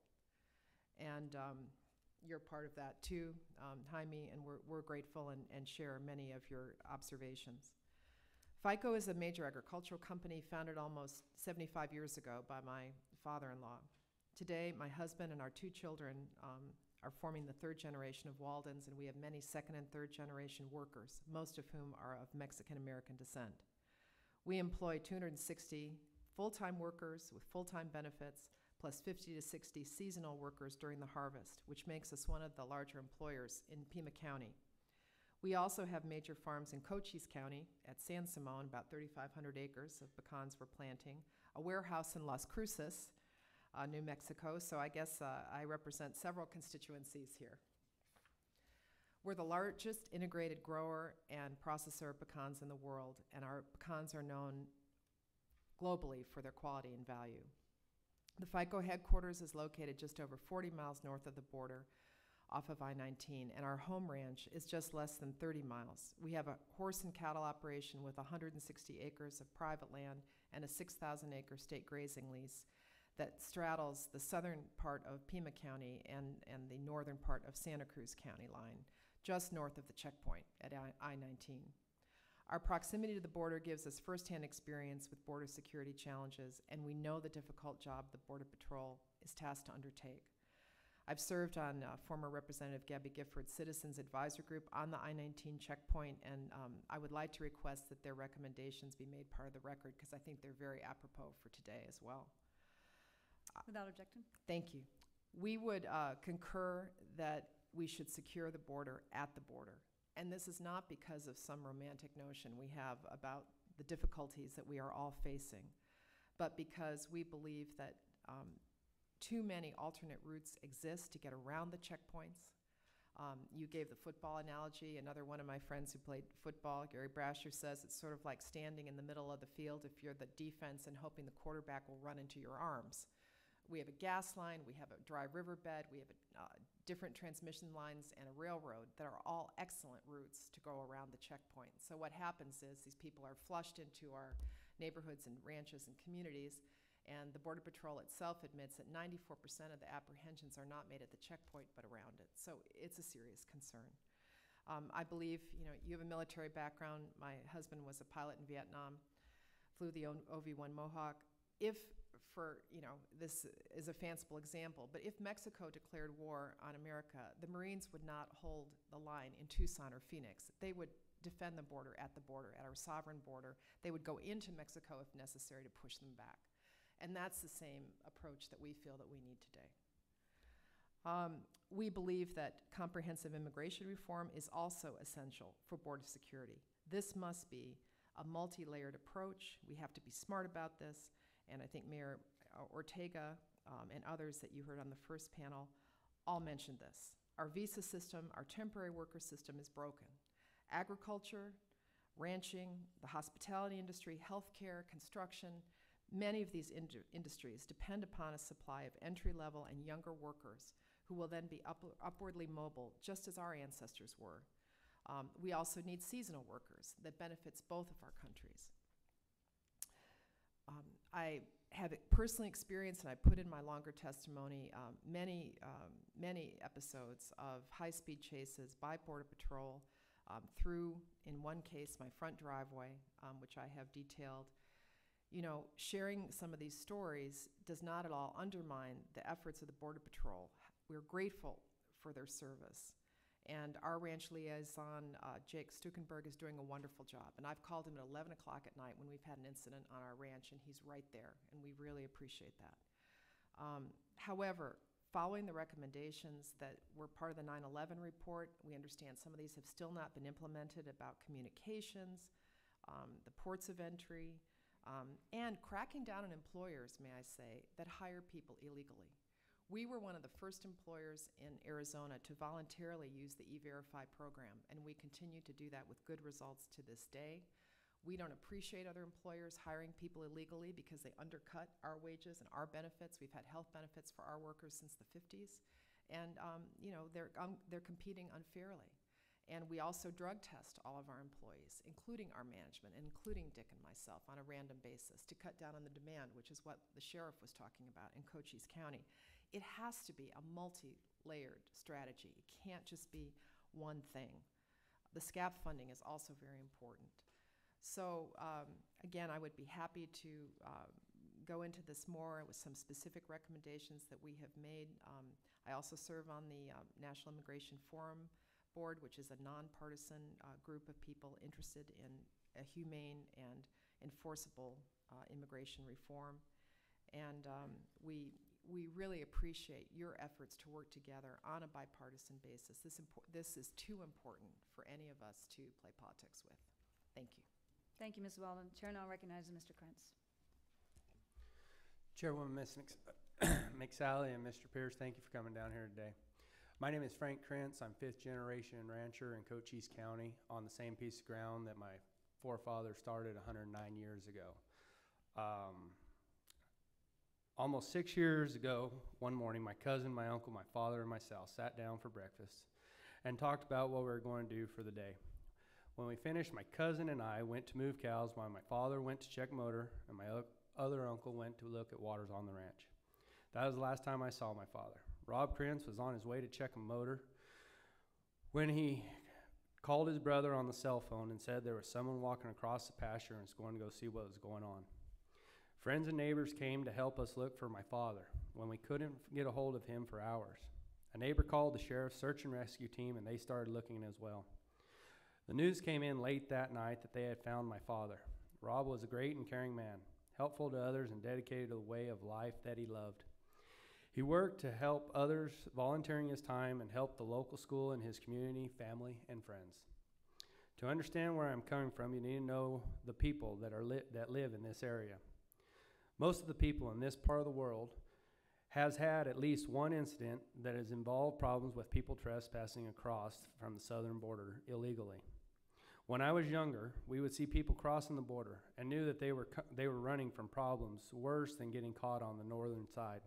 And um, you're part of that too, um, Jaime, and we're, we're grateful and, and share many of your observations. FICO is a major agricultural company founded almost 75 years ago by my father-in-law. Today, my husband and our two children um, are forming the third generation of Waldens, and we have many second and third generation workers, most of whom are of Mexican American descent. We employ 260 full-time workers with full-time benefits, plus 50 to 60 seasonal workers during the harvest, which makes us one of the larger employers in Pima County. We also have major farms in Cochise County at San Simon, about 3,500 acres of pecans we're planting, a warehouse in Las Cruces, uh, New Mexico, so I guess uh, I represent several constituencies here. We're the largest integrated grower and processor of pecans in the world, and our pecans are known globally for their quality and value. The FICO headquarters is located just over 40 miles north of the border off of I-19, and our home ranch is just less than 30 miles. We have a horse and cattle operation with 160 acres of private land and a 6,000 acre state grazing lease that straddles the southern part of Pima County and, and the northern part of Santa Cruz County line, just north of the checkpoint at I-19. Our proximity to the border gives us firsthand experience with border security challenges, and we know the difficult job the Border Patrol is tasked to undertake. I've served on uh, former Representative Gabby Giffords' Citizens Advisor Group on the I-19 checkpoint, and um, I would like to request that their recommendations be made part of the record, because I think they're very apropos for today as well. Without objection? Thank you. We would uh, concur that we should secure the border at the border. And this is not because of some romantic notion we have about the difficulties that we are all facing, but because we believe that um, too many alternate routes exist to get around the checkpoints. Um, you gave the football analogy. Another one of my friends who played football, Gary Brasher, says it's sort of like standing in the middle of the field if you're the defense and hoping the quarterback will run into your arms. We have a gas line, we have a dry riverbed, we have a, uh, different transmission lines and a railroad that are all excellent routes to go around the checkpoint. So what happens is these people are flushed into our neighborhoods and ranches and communities, and the Border Patrol itself admits that 94% of the apprehensions are not made at the checkpoint but around it. So it's a serious concern. Um, I believe, you know, you have a military background. My husband was a pilot in Vietnam, flew the OV-1 Mohawk. If for, you know, this is a fanciful example, but if Mexico declared war on America, the Marines would not hold the line in Tucson or Phoenix. They would defend the border at the border, at our sovereign border. They would go into Mexico if necessary to push them back. And that's the same approach that we feel that we need today. Um, we believe that comprehensive immigration reform is also essential for border security. This must be a multi-layered approach. We have to be smart about this. And I think Mayor Ortega um, and others that you heard on the first panel all mentioned this. Our visa system, our temporary worker system is broken. Agriculture, ranching, the hospitality industry, healthcare, construction, many of these ind industries depend upon a supply of entry-level and younger workers who will then be up upwardly mobile, just as our ancestors were. Um, we also need seasonal workers that benefits both of our countries. Um, I have personally experienced, and I put in my longer testimony, um, many, um, many episodes of high-speed chases by Border Patrol um, through, in one case, my front driveway, um, which I have detailed. You know, sharing some of these stories does not at all undermine the efforts of the Border Patrol. We're grateful for their service. And our ranch liaison, uh, Jake Stukenberg, is doing a wonderful job. And I've called him at 11 o'clock at night when we've had an incident on our ranch, and he's right there, and we really appreciate that. Um, however, following the recommendations that were part of the 9/11 report, we understand some of these have still not been implemented about communications, um, the ports of entry, um, and cracking down on employers, may I say, that hire people illegally. We were one of the first employers in Arizona to voluntarily use the E-Verify program, and we continue to do that with good results to this day. We don't appreciate other employers hiring people illegally because they undercut our wages and our benefits. We've had health benefits for our workers since the 50s, and um, you know they're um, they're competing unfairly. And we also drug test all of our employees, including our management, including Dick and myself, on a random basis to cut down on the demand, which is what the sheriff was talking about in Cochise County it has to be a multi-layered strategy. It can't just be one thing. The SCAAP funding is also very important. So um, again, I would be happy to uh, go into this more with some specific recommendations that we have made. Um, I also serve on the uh, National Immigration Forum Board, which is a nonpartisan uh, group of people interested in a humane and enforceable uh, immigration reform. And um, we we really appreciate your efforts to work together on a bipartisan basis. This, this is too important for any of us to play politics with. Thank you. Thank you, Ms. Walden. Chair now recognizes Mr. Krentz. Chairwoman Ms. Mix- McSally and Mr. Pearce, thank you for coming down here today. My name is Frank Krentz. I'm fifth generation rancher in Cochise County on the same piece of ground that my forefather started 109 years ago. Um, Almost six years ago, one morning, my cousin, my uncle, my father, and myself sat down for breakfast and talked about what we were going to do for the day. When we finished, my cousin and I went to move cows while my father went to check motor and my other uncle went to look at waters on the ranch. That was the last time I saw my father. Rob Krentz was on his way to check a motor when he called his brother on the cell phone and said there was someone walking across the pasture and was going to go see what was going on. Friends and neighbors came to help us look for my father when we couldn't get a hold of him for hours. A neighbor called the sheriff's search and rescue team, and they started looking as well. The news came in late that night that they had found my father. Rob was a great and caring man, helpful to others, and dedicated to the way of life that he loved. He worked to help others, volunteering his time, and helped the local school and his community, family, and friends. To understand where I'm coming from, you need to know the people that, are li- that live in this area. Most of the people in this part of the world has had at least one incident that has involved problems with people trespassing across from the southern border illegally. When I was younger, we would see people crossing the border and knew that they were, co- they were running from problems worse than getting caught on the northern side.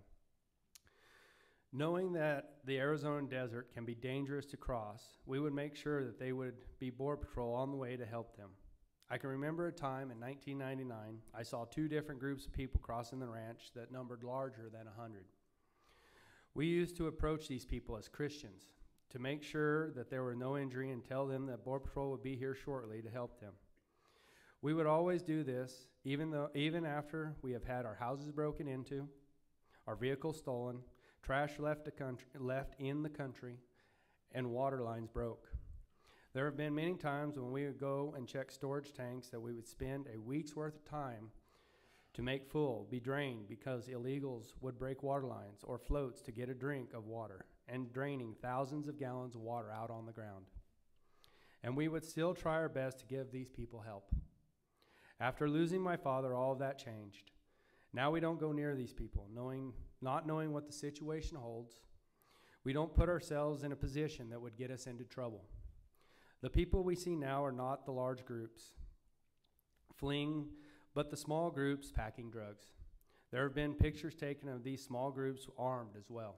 Knowing that the Arizona desert can be dangerous to cross, we would make sure that they would be Border Patrol on the way to help them. I can remember a time in 1999 I saw two different groups of people crossing the ranch that numbered larger than 100. We used to approach these people as Christians to make sure that there were no injury and tell them that Border Patrol would be here shortly to help them. We would always do this even though even after we have had our houses broken into, our vehicles stolen, trash left, the country, left in the country, and water lines broke. There have been many times when we would go and check storage tanks that we would spend a week's worth of time to make full, be drained because illegals would break water lines or floats to get a drink of water and draining thousands of gallons of water out on the ground. And we would still try our best to give these people help. After losing my father, all of that changed. Now we don't go near these people, knowing, not knowing what the situation holds. We don't put ourselves in a position that would get us into trouble. The people we see now are not the large groups fleeing, but the small groups packing drugs. There have been pictures taken of these small groups armed as well.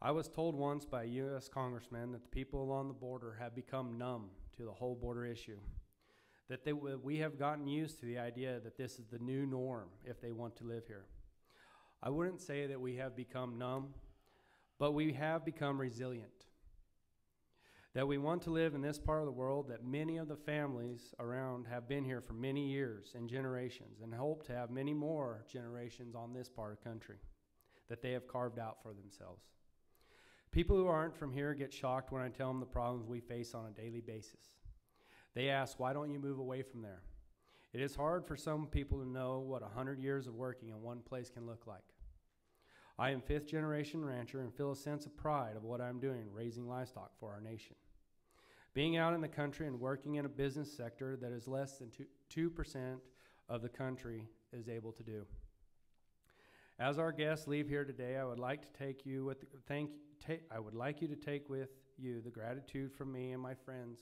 I was told once by a U.S. congressman that the people along the border have become numb to the whole border issue. That they, we have gotten used to the idea that this is the new norm if they want to live here. I wouldn't say that we have become numb, but we have become resilient. That we want to live in this part of the world, that many of the families around have been here for many years and generations, and hope to have many more generations on this part of country that they have carved out for themselves. People who aren't from here get shocked when I tell them the problems we face on a daily basis. They ask, why don't you move away from there? It is hard for some people to know what a 100 years of working in one place can look like. I am fifth generation rancher and feel a sense of pride of what I'm doing raising livestock for our nation. Being out in the country and working in a business sector that is less than 2, 2% of the country is able to do. As our guests leave here today, I would like to take you with thank I would like you to take with you the gratitude from me and my friends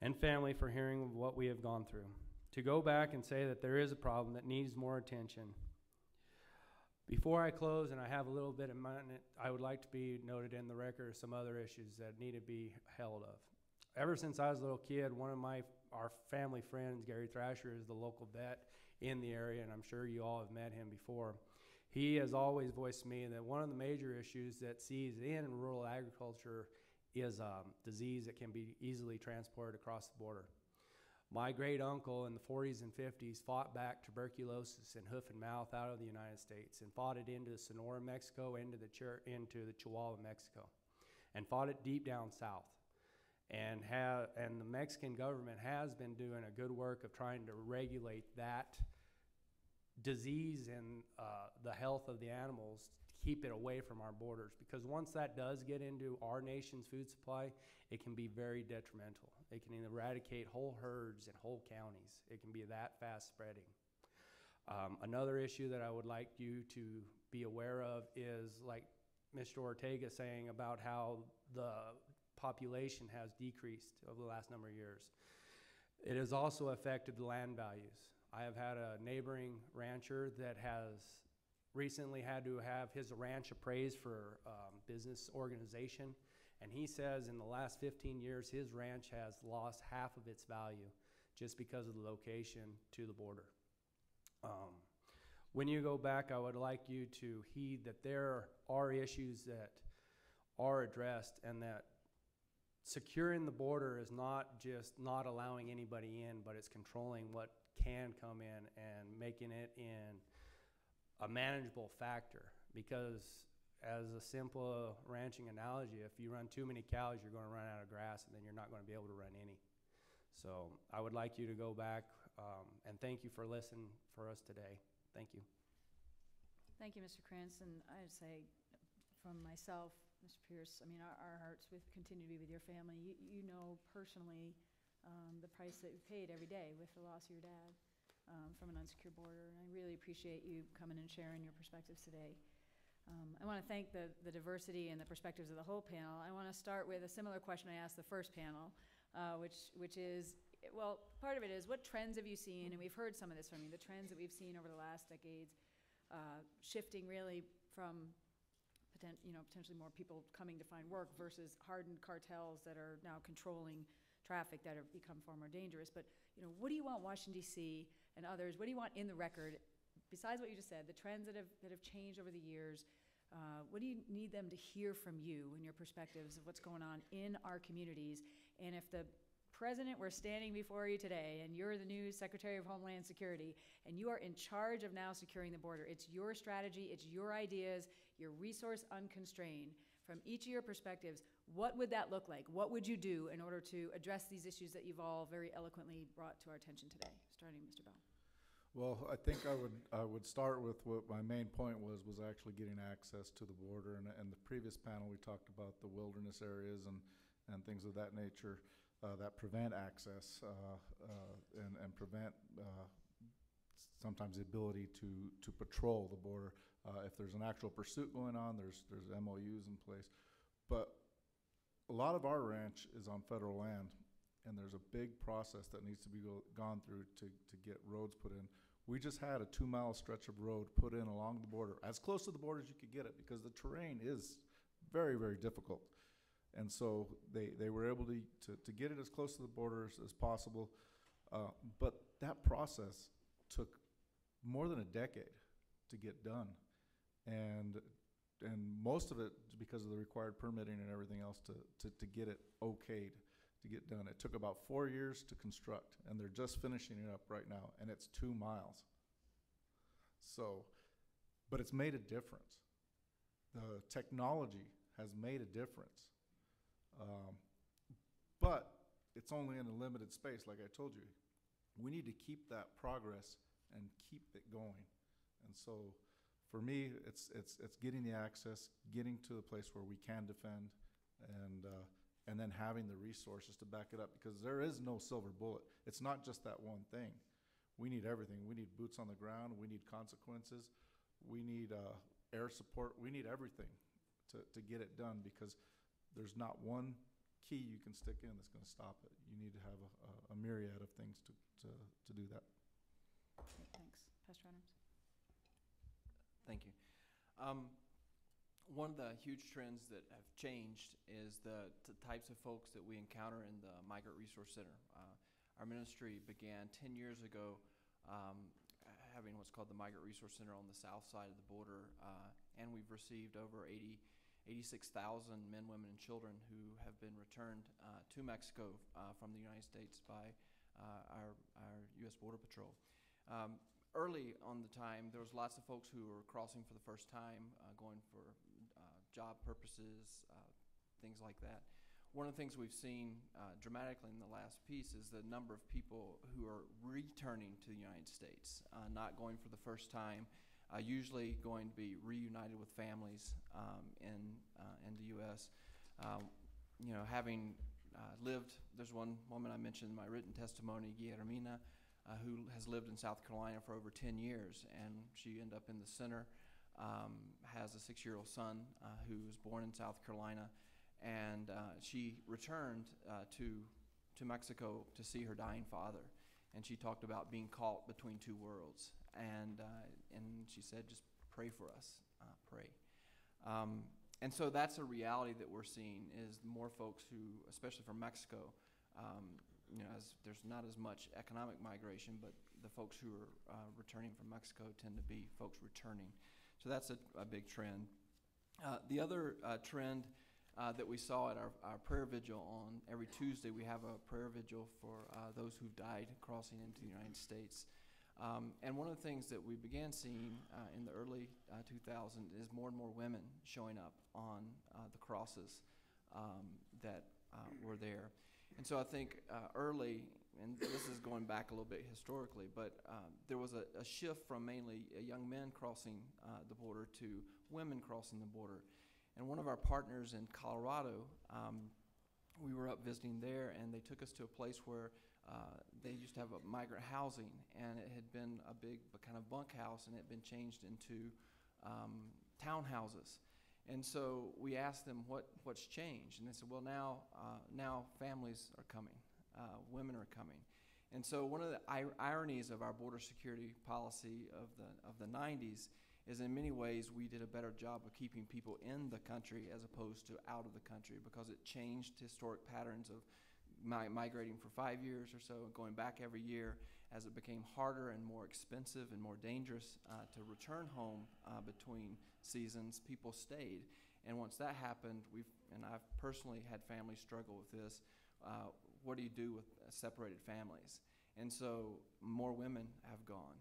and family for hearing what we have gone through. To go back and say that there is a problem that needs more attention. Before I close, and I have a little bit of I would like to be noted in the record some other issues that need to be held of. Ever since I was a little kid, one of my our family friends, Gary Thrasher, is the local vet in the area, and I'm sure you all have met him before. He has always voiced me that one of the major issues that sees in rural agriculture is um, disease that can be easily transported across the border. My great uncle in the 40s and 50s fought back tuberculosis and hoof and mouth out of the United States and fought it into Sonora, Mexico, into the, Chir- into the Chihuahua, Mexico, and fought it deep down south. And, and the Mexican government has been doing a good work of trying to regulate that disease and uh, the health of the animals to keep it away from our borders. Because once that does get into our nation's food supply, it can be very detrimental. It can eradicate whole herds and whole counties. It can be that fast spreading. Um, another issue that I would like you to be aware of is like Mr. Ortega saying about how the population has decreased over the last number of years. It has also affected the land values. I have had a neighboring rancher that has recently had to have his ranch appraised for um, business organization. And he says in the last 15 years, his ranch has lost half of its value just because of the location to the border. Um, when you go back, I would like you to heed that there are issues that are addressed and that securing the border is not just not allowing anybody in, but it's controlling what can come in and making it in a manageable factor. Because as a simple ranching analogy, if you run too many cows, you're going to run out of grass, and then you're not going to be able to run any. So I would like you to go back, um, and thank you for listening for us today. Thank you. Thank you, Mr. And I'd say from myself, Mr. Pearce, I mean, our, our hearts with, continue to be with your family. You, you know personally, um, the price that you paid every day with the loss of your dad, um, from an unsecured border, and I really appreciate you coming and sharing your perspectives today. Um, I want to thank the, the diversity and the perspectives of the whole panel. I want to start with a similar question I asked the first panel, uh, which, which is, well, part of it is, what trends have you seen? And we've heard some of this from you, the trends that we've seen over the last decades, uh, shifting really from poten- you know, potentially more people coming to find work versus hardened cartels that are now controlling traffic that have become far more dangerous. But, you know, what do you want Washington DC and others, what do you want in the record, besides what you just said, the trends that have, that have changed over the years? Uh, what do you need them to hear from you and your perspectives of what's going on in our communities? And if the president were standing before you today and you're the new Secretary of Homeland Security and you are in charge of now securing the border, it's your strategy, it's your ideas, your resource unconstrained. From each of your perspectives, what would that look like? What would you do in order to address these issues that you've all very eloquently brought to our attention today? Starting, Mr. Bell. Well, I think I would, I would start with what my main point was, was actually getting access to the border. And, and the previous panel, we talked about the wilderness areas and, and things of that nature, uh, that prevent access, uh, uh, and, and prevent, uh, sometimes the ability to, to patrol the border. Uh, if there's an actual pursuit going on, there's, there's MOUs in place. But a lot of our ranch is on federal land, and there's a big process that needs to be go, gone through to, to get roads put in. We just had a two mile stretch of road put in along the border, as close to the border as you could get it, because the terrain is very, very difficult. And so they, they were able to, to, to get it as close to the border as, as possible. Uh, but that process took more than a decade to get done. And, and most of it because of the required permitting and everything else to, to, to get it okayed to get done. It took about four years to construct, and they're just finishing it up right now, and it's two miles. So, but it's made a difference. The technology has made a difference. Um, but it's only in a limited space, like I told you. We need to keep that progress and keep it going. And so, for me, it's, it's, it's getting the access, getting to the place where we can defend, and, uh, and then having the resources to back it up because there is no silver bullet. It's not just that one thing. We need everything. We need boots on the ground. We need consequences. We need uh, air support. We need everything to, to get it done because there's not one key you can stick in that's going to stop it. You need to have a, a, a myriad of things to, to, to do that. Thanks. Pastor Adams. Thank you. Um, one of the huge trends that have changed is the types of folks that we encounter in the Migrant Resource Center. Uh, our ministry began 10 years ago um, having what's called the Migrant Resource Center on the south side of the border, uh, and we've received over 80, 86,000 men, women, and children who have been returned uh, to Mexico uh, from the United States by uh, our, our U.S. Border Patrol. Um, early on the time, there was lots of folks who were crossing for the first time, uh, going for job purposes, uh, things like that. One of the things we've seen uh, dramatically in the last piece is the number of people who are returning to the United States, uh, not going for the first time, uh, usually going to be reunited with families um, in, in the U.S. Um, you know, having lived, there's one woman I mentioned in my written testimony, Guillermina, uh, who has lived in South Carolina for over 10 years, and she ended up in the center. Um, has a six-year-old son uh, who was born in South Carolina, and uh, she returned uh, to to Mexico to see her dying father, and she talked about being caught between two worlds, and uh, and she said, just pray for us, uh, pray. Um, and so that's a reality that we're seeing is more folks who, especially from Mexico, um, you know, as there's not as much economic migration, but the folks who are uh, returning from Mexico tend to be folks returning. So that's a, a big trend. Uh, the other uh, trend uh, that we saw at our, our, prayer vigil on every Tuesday, we have a prayer vigil for uh, those who've died crossing into the United States. Um, and one of the things that we began seeing uh, in the early uh, 2000s is more and more women showing up on the crosses um, that were there. And so I think early, and this is going back a little bit historically, but um, there was a, a shift from mainly young men crossing uh, the border to women crossing the border. And one of our partners in Colorado, um, we were up visiting there, and they took us to a place where uh, they used to have a migrant housing, and it had been a big kind of bunkhouse, and it had been changed into um, townhouses. And so we asked them what, what's changed, and they said, well, now, uh, now families are coming, uh, women are coming. And so one of the ir- ironies of our border security policy of the, of the 90s is in many ways we did a better job of keeping people in the country as opposed to out of the country because it changed historic patterns of mi- migrating for five years or so and going back every year as it became harder and more expensive and more dangerous uh, to return home uh, between seasons, people stayed. And once that happened, we've, and I've personally had families struggle with this. Uh, what do you do with uh, separated families? And so more women have gone.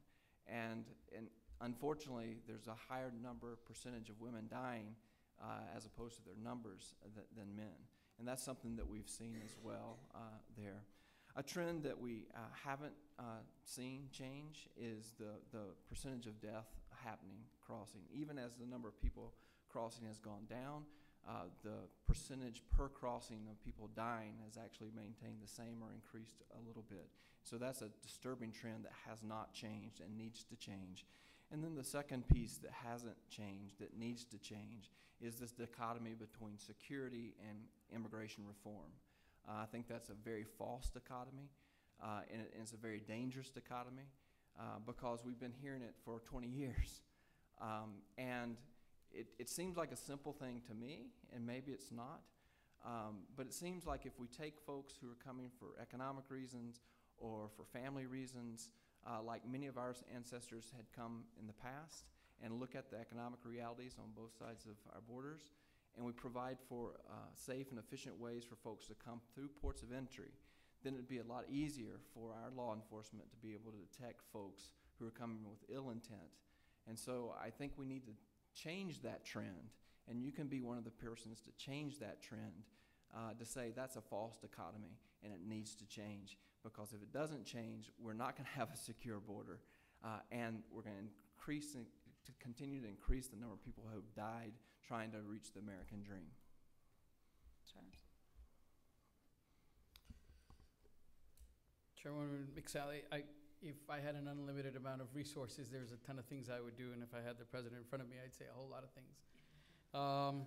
And, and unfortunately, there's a higher number, percentage of women dying uh, as opposed to their numbers th- than men. And that's something that we've seen as well uh, there. A trend that we uh, haven't uh, seen change is the, the percentage of death happening crossing. Even as the number of people crossing has gone down, uh, the percentage per crossing of people dying has actually maintained the same or increased a little bit. So that's a disturbing trend that has not changed and needs to change. And then the second piece that hasn't changed, that needs to change, is this dichotomy between security and immigration reform. Uh, I think that's a very false dichotomy, uh, and, it, and it's a very dangerous dichotomy uh, because we've been hearing it for 20 years. Um, and it, it seems like a simple thing to me, and maybe it's not. Um, but it seems like if we take folks who are coming for economic reasons or for family reasons, uh, like many of our ancestors had come in the past, and look at the economic realities on both sides of our borders, and we provide for uh, safe and efficient ways for folks to come through ports of entry, then it'd be a lot easier for our law enforcement to be able to detect folks who are coming with ill intent. And so I think we need to change that trend, and you can be one of the persons to change that trend uh, to say that's a false dichotomy and it needs to change. Because if it doesn't change, we're not going to have a secure border, uh, and we're going to increase in, to continue to increase the number of people who have died trying to reach the American dream. Charles. Chairwoman McSally, I, if I had an unlimited amount of resources, there's a ton of things I would do, and if I had the president in front of me, I'd say a whole lot of things. Um,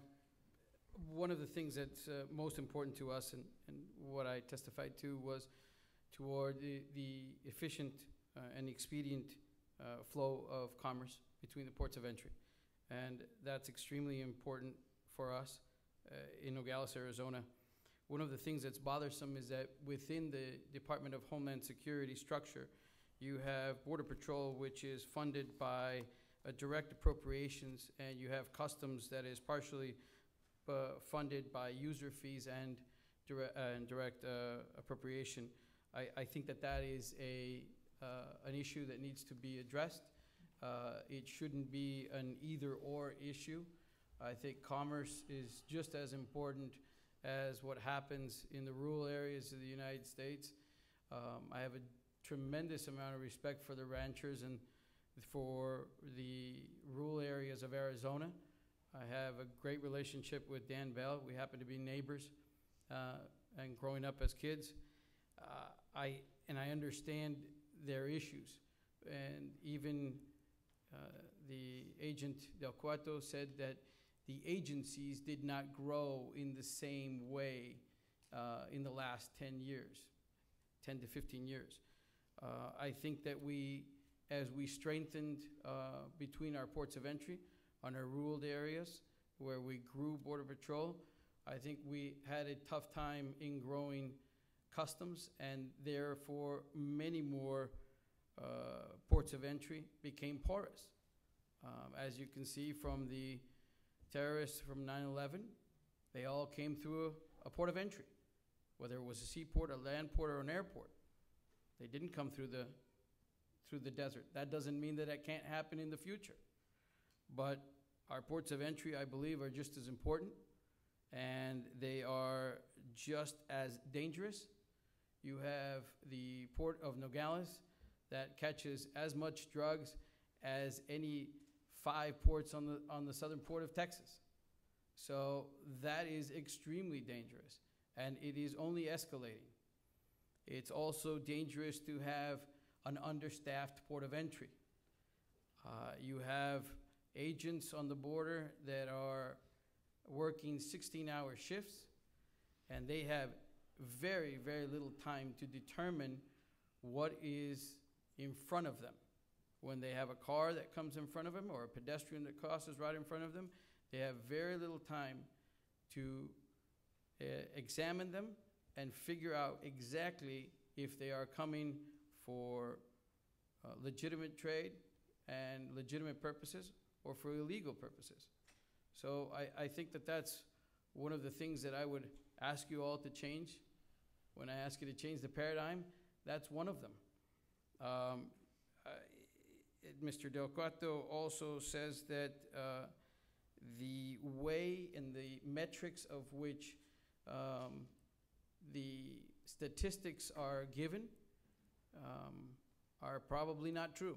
one of the things that's uh, most important to us, and, and what I testified to, was toward the, the efficient uh, and expedient uh, flow of commerce between the ports of entry. And that's extremely important for us uh, in Nogales, Arizona. One of the things that's bothersome is that within the Department of Homeland Security structure, you have Border Patrol, which is funded by uh, direct appropriations, and you have Customs that is partially uh, funded by user fees and, dire- and direct uh, appropriation. I, I think that that is a, uh, an issue that needs to be addressed. It shouldn't be an either-or issue. I think commerce is just as important as what happens in the rural areas of the United States. Um, I have a tremendous amount of respect for the ranchers and for the rural areas of Arizona. I have a great relationship with Dan Bell. We happen to be neighbors uh, and growing up as kids. Uh, I and I understand their issues, and even uh, the agent Del Cueto said that the agencies did not grow in the same way uh, in the last 10 years, 10 to 15 years. Uh, I think that we, as we strengthened uh, between our ports of entry on our rural areas where we grew Border Patrol, I think we had a tough time in growing customs, and therefore many more uh, ports of entry became porous. Um, as you can see from the terrorists from 9 11, they all came through a, a port of entry, whether it was a seaport, a land port, or an airport. They didn't come through the, through the desert. That doesn't mean that it can't happen in the future. But our ports of entry, I believe, are just as important, and they are just as dangerous. You have the port of Nogales that catches as much drugs as any five ports on the, on the southern port of Texas. So that is extremely dangerous, and it is only escalating. It's also dangerous to have an understaffed port of entry. Uh, you have agents on the border that are working 16 hour shifts, and they have very, very little time to determine what is in front of them. When they have a car that comes in front of them or a pedestrian that crosses right in front of them, they have very little time to uh, examine them and figure out exactly if they are coming for uh, legitimate trade and legitimate purposes or for illegal purposes. So I, I think that that's one of the things that I would ask you all to change. When I ask you to change the paradigm, that's one of them. Um, it- Mr. Del Cueto also says that uh, the way and the metrics of which um, the statistics are given um, are probably not true.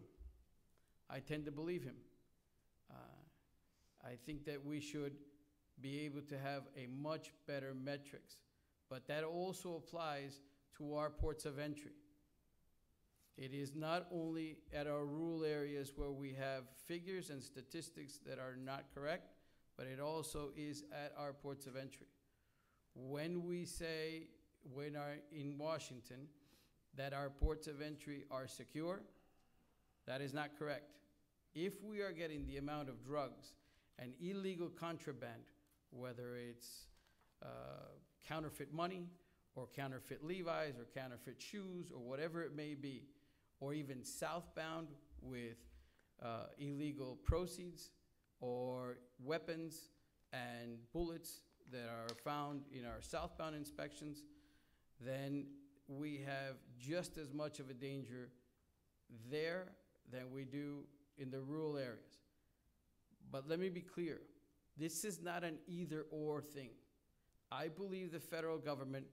I tend to believe him. Uh, I think that we should be able to have a much better metrics, but that also applies to our ports of entry. It is not only at our rural areas where we have figures and statistics that are not correct, but it also is at our ports of entry. When we say, when are in Washington, that our ports of entry are secure, that is not correct. If we are getting the amount of drugs and illegal contraband, whether it's uh, counterfeit money or counterfeit Levi's or counterfeit shoes or whatever it may be, or even southbound with uh, illegal proceeds or weapons and bullets that are found in our southbound inspections, then we have just as much of a danger there than we do in the rural areas. But let me be clear this is not an either or thing. I believe the federal government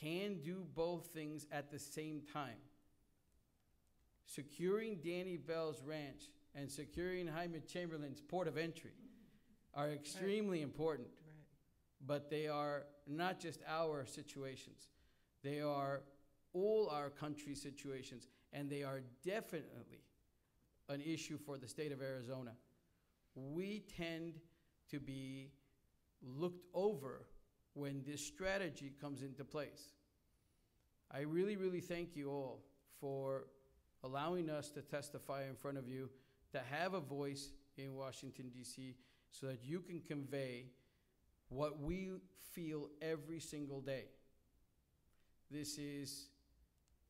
can do both things at the same time. Securing Danny Bell's ranch and securing Jaime Chamberlain's port of entry are extremely important, but they are not just our situations. They are all our country situations, and they are definitely an issue for the state of Arizona. We tend to be looked over when this strategy comes into place. I really, really thank you all for allowing us to testify in front of you, to have a voice in Washington, D.C., so that you can convey what we feel every single day. This is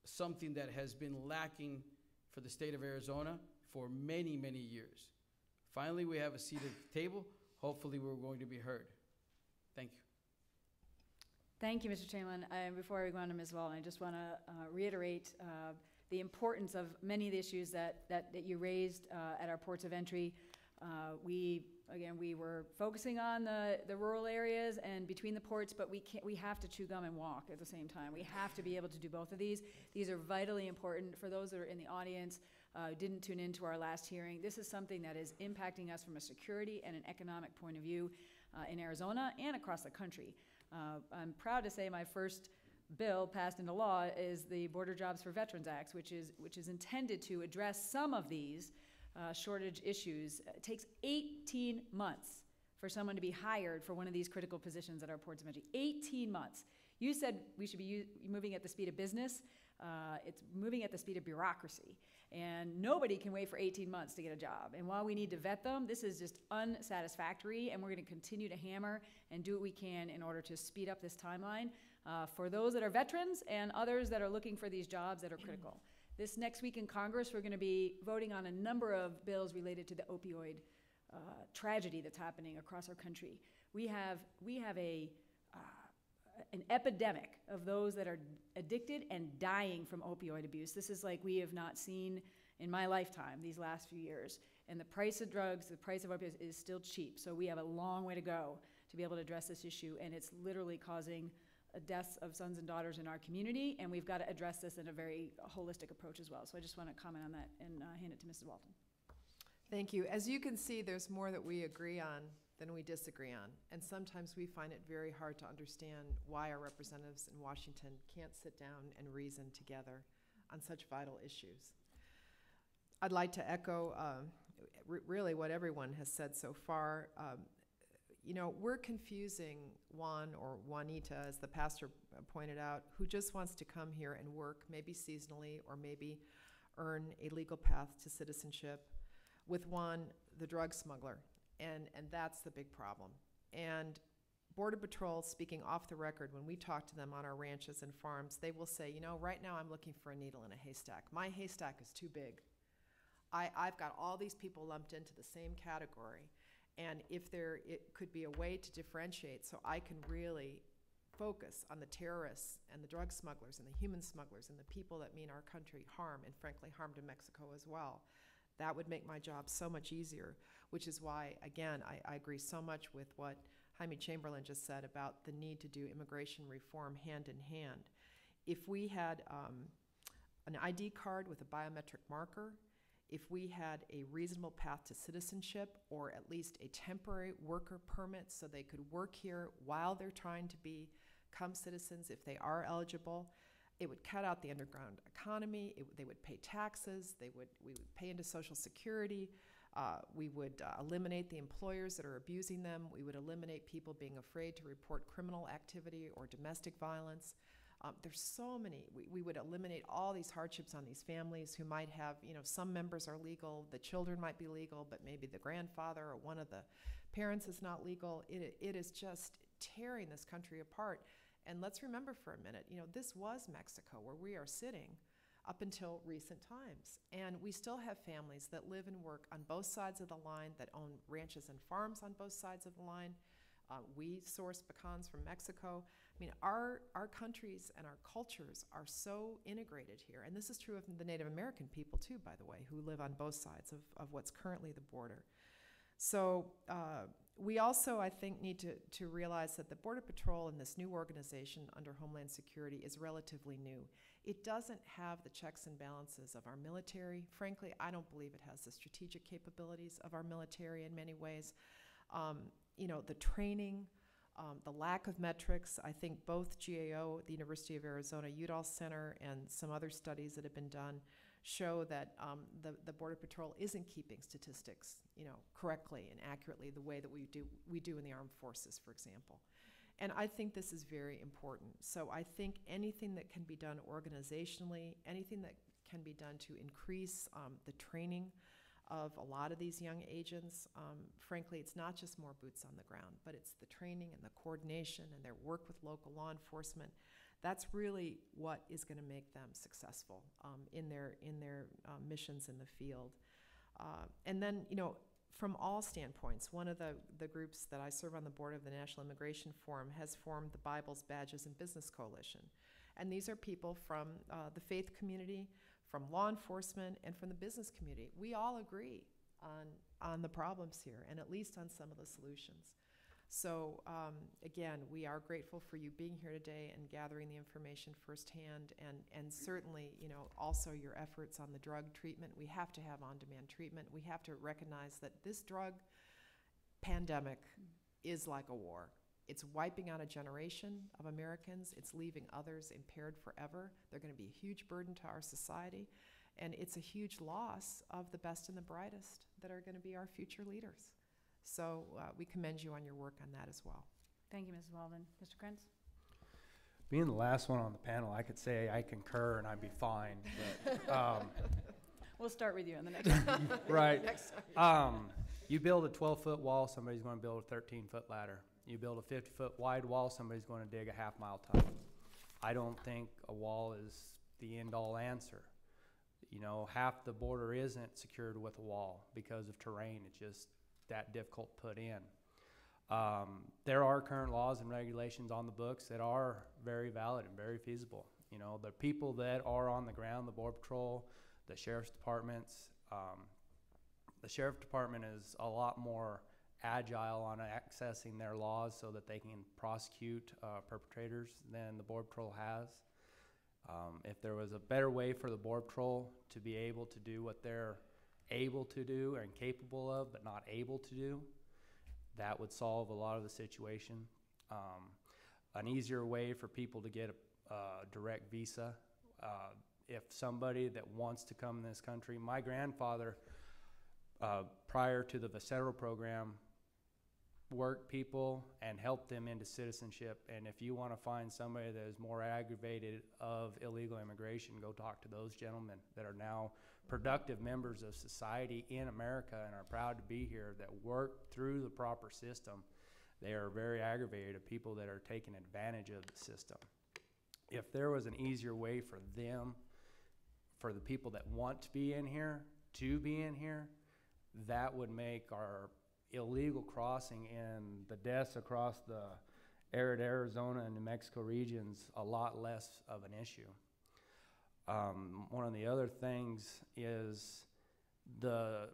something that has been lacking for the state of Arizona for many, many years. Finally, we have a seat at the table. Hopefully, we're going to be heard. Thank you. Thank you, Mr. Chamberlain. And before we go on to Ms. Walden, I just want to reiterate uh, the importance of many of the issues that, that, that you raised uh, at our ports of entry. Uh, we, again, we were focusing on the, the rural areas and between the ports, but we can't, we have to chew gum and walk at the same time. We have to be able to do both of these. These are vitally important for those that are in the audience, uh, didn't tune into our last hearing. This is something that is impacting us from a security and an economic point of view uh, in Arizona and across the country. Uh, I'm proud to say my first bill passed into law is the Border Jobs for Veterans Act, which is, which is intended to address some of these uh, shortage issues. It takes 18 months for someone to be hired for one of these critical positions at our ports of entry. 18 months. You said we should be moving at the speed of business. Uh, it's moving at the speed of bureaucracy. And nobody can wait for 18 months to get a job. And while we need to vet them, this is just unsatisfactory, and we're going to continue to hammer and do what we can in order to speed up this timeline uh, for those that are veterans and others that are looking for these jobs that are critical. This next week in Congress, we're going to be voting on a number of bills related to the opioid uh, tragedy that's happening across our country. We have, we have a, uh, an epidemic of those that are addicted and dying from opioid abuse. This is like we have not seen in my lifetime, these last few years. And the price of drugs, the price of opiates is still cheap. So we have a long way to go to be able to address this issue. And it's literally causing deaths of sons and daughters in our community. And we've got to address this in a very holistic approach as well. So I just want to comment on that and uh, hand it to Mrs. Walden. Thank you. As you can see, there's more that we agree on than we disagree on. And sometimes we find it very hard to understand why our representatives in Washington can't sit down and reason together on such vital issues. I'd like to echo um, really what everyone has said so far. Um, you know, we're confusing Juan or Juanita, as the pastor pointed out, who just wants to come here and work, maybe seasonally or maybe earn a legal path to citizenship, with Juan, the drug smuggler. And, and that's the big problem. And Border Patrol, speaking off the record, when we talk to them on our ranches and farms, they will say, you know, right now I'm looking for a needle in a haystack. My haystack is too big. I, I've got all these people lumped into the same category. And if there, it could be a way to differentiate so I can really focus on the terrorists and the drug smugglers and the human smugglers and the people that mean our country harm and frankly harm to Mexico as well. That would make my job so much easier, which is why, again, I, I agree so much with what Jaime Chamberlain just said about the need to do immigration reform hand in hand. If we had um, an ID card with a biometric marker, if we had a reasonable path to citizenship or at least a temporary worker permit so they could work here while they're trying to become citizens if they are eligible, it would cut out the underground economy. It, they would pay taxes. They would we would pay into Social Security. Uh, we would uh, eliminate the employers that are abusing them. We would eliminate people being afraid to report criminal activity or domestic violence. Um, there's so many. We, we would eliminate all these hardships on these families who might have, you know, some members are legal, the children might be legal, but maybe the grandfather or one of the parents is not legal. It, it is just tearing this country apart. And let's remember for a minute, you know, this was Mexico where we are sitting up until recent times. And we still have families that live and work on both sides of the line, that own ranches and farms on both sides of the line. Uh, we source pecans from Mexico. I mean, our, our countries and our cultures are so integrated here. And this is true of the Native American people, too, by the way, who live on both sides of, of what's currently the border. So uh, we also, I think, need to, to realize that the Border Patrol and this new organization under Homeland Security is relatively new. It doesn't have the checks and balances of our military. Frankly, I don't believe it has the strategic capabilities of our military in many ways. Um, you know, the training, um, the lack of metrics. I think both GAO, the University of Arizona Udall Center, and some other studies that have been done show that um, the, the Border Patrol isn't keeping statistics, you know, correctly and accurately the way that we do, we do in the armed forces, for example. And I think this is very important. So I think anything that can be done organizationally, anything that can be done to increase um, the training of a lot of these young agents, um, frankly, it's not just more boots on the ground, but it's the training and the coordination and their work with local law enforcement that's really what is going to make them successful um, in their in their uh, missions in the field. Uh, and then, you know, from all standpoints, one of the, the groups that I serve on the board of the National Immigration Forum has formed the Bibles, Badges, and Business Coalition. And these are people from uh, the faith community, from law enforcement, and from the business community. We all agree on, on the problems here, and at least on some of the solutions. So um, again, we are grateful for you being here today and gathering the information firsthand, and and certainly, you know, also your efforts on the drug treatment. We have to have on-demand treatment. We have to recognize that this drug pandemic is like a war. It's wiping out a generation of Americans. It's leaving others impaired forever. They're going to be a huge burden to our society. And it's a huge loss of the best and the brightest that are going to be our future leaders. So uh, we commend you on your work on that as well. Thank you, Mrs. Walden. Mr. Krentz? Being the last one on the panel, I could say I concur and I'd be fine, but, um, We'll start with you on the next one. right. Next. Um, you build a twelve-foot wall, somebody's gonna build a thirteen-foot ladder. You build a fifty-foot wide wall, somebody's gonna dig a half-mile tunnel. I don't think a wall is the end-all answer. You know, half the border isn't secured with a wall because of terrain. It's just that difficult to put in. Um, there are current laws and regulations on the books that are very valid and very feasible. You know, the people that are on the ground, the Border Patrol, the sheriff's departments. Um, the sheriff department is a lot more agile on accessing their laws so that they can prosecute uh, perpetrators than the Border Patrol has. Um, if there was a better way for the Border Patrol to be able to do what they're able to do and capable of, but not able to do, that would solve a lot of the situation. Um, an easier way for people to get a, a direct visa. Uh, if somebody that wants to come in this country, my grandfather, uh, prior to the Bracero program, worked people and help them into citizenship. And if you want to find somebody that is more aggravated of illegal immigration, go talk to those gentlemen that are now productive members of society in America and are proud to be here that work through the proper system. They are very aggravated of people that are taking advantage of the system. If there was an easier way for them, for the people that want to be in here, to be in here, that would make our illegal crossing and the deaths across the arid Arizona and New Mexico regions a lot less of an issue. Um, one of the other things is the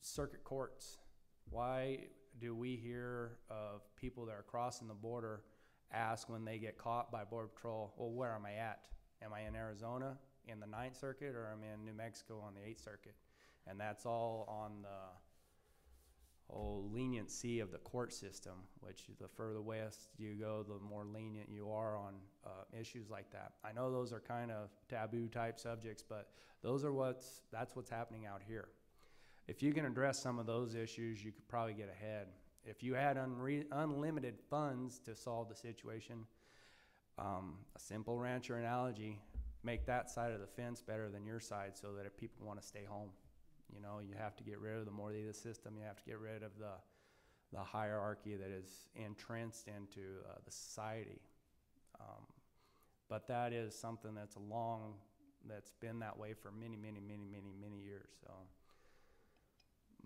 circuit courts. Why do we hear of people that are crossing the border ask when they get caught by Border Patrol, well, where am I at? Am I in Arizona in the Ninth Circuit or am I in New Mexico on the Eighth Circuit? And that's all on the leniency of the court system, which the further west you go, the more lenient you are on uh, issues like that. I know those are kind of taboo type subjects, but those are what's that's what's happening out here. If you can address some of those issues, you could probably get ahead. If you had unlimited funds to solve the situation, um, a simple rancher analogy, make that side of the fence better than your side so that if people want to stay home. You know, you have to get rid of the more the system. You have to get rid of the the hierarchy that is entrenched into uh, the society. Um, but that is something that's a long, that's been that way for many, many, many, many, many years. So,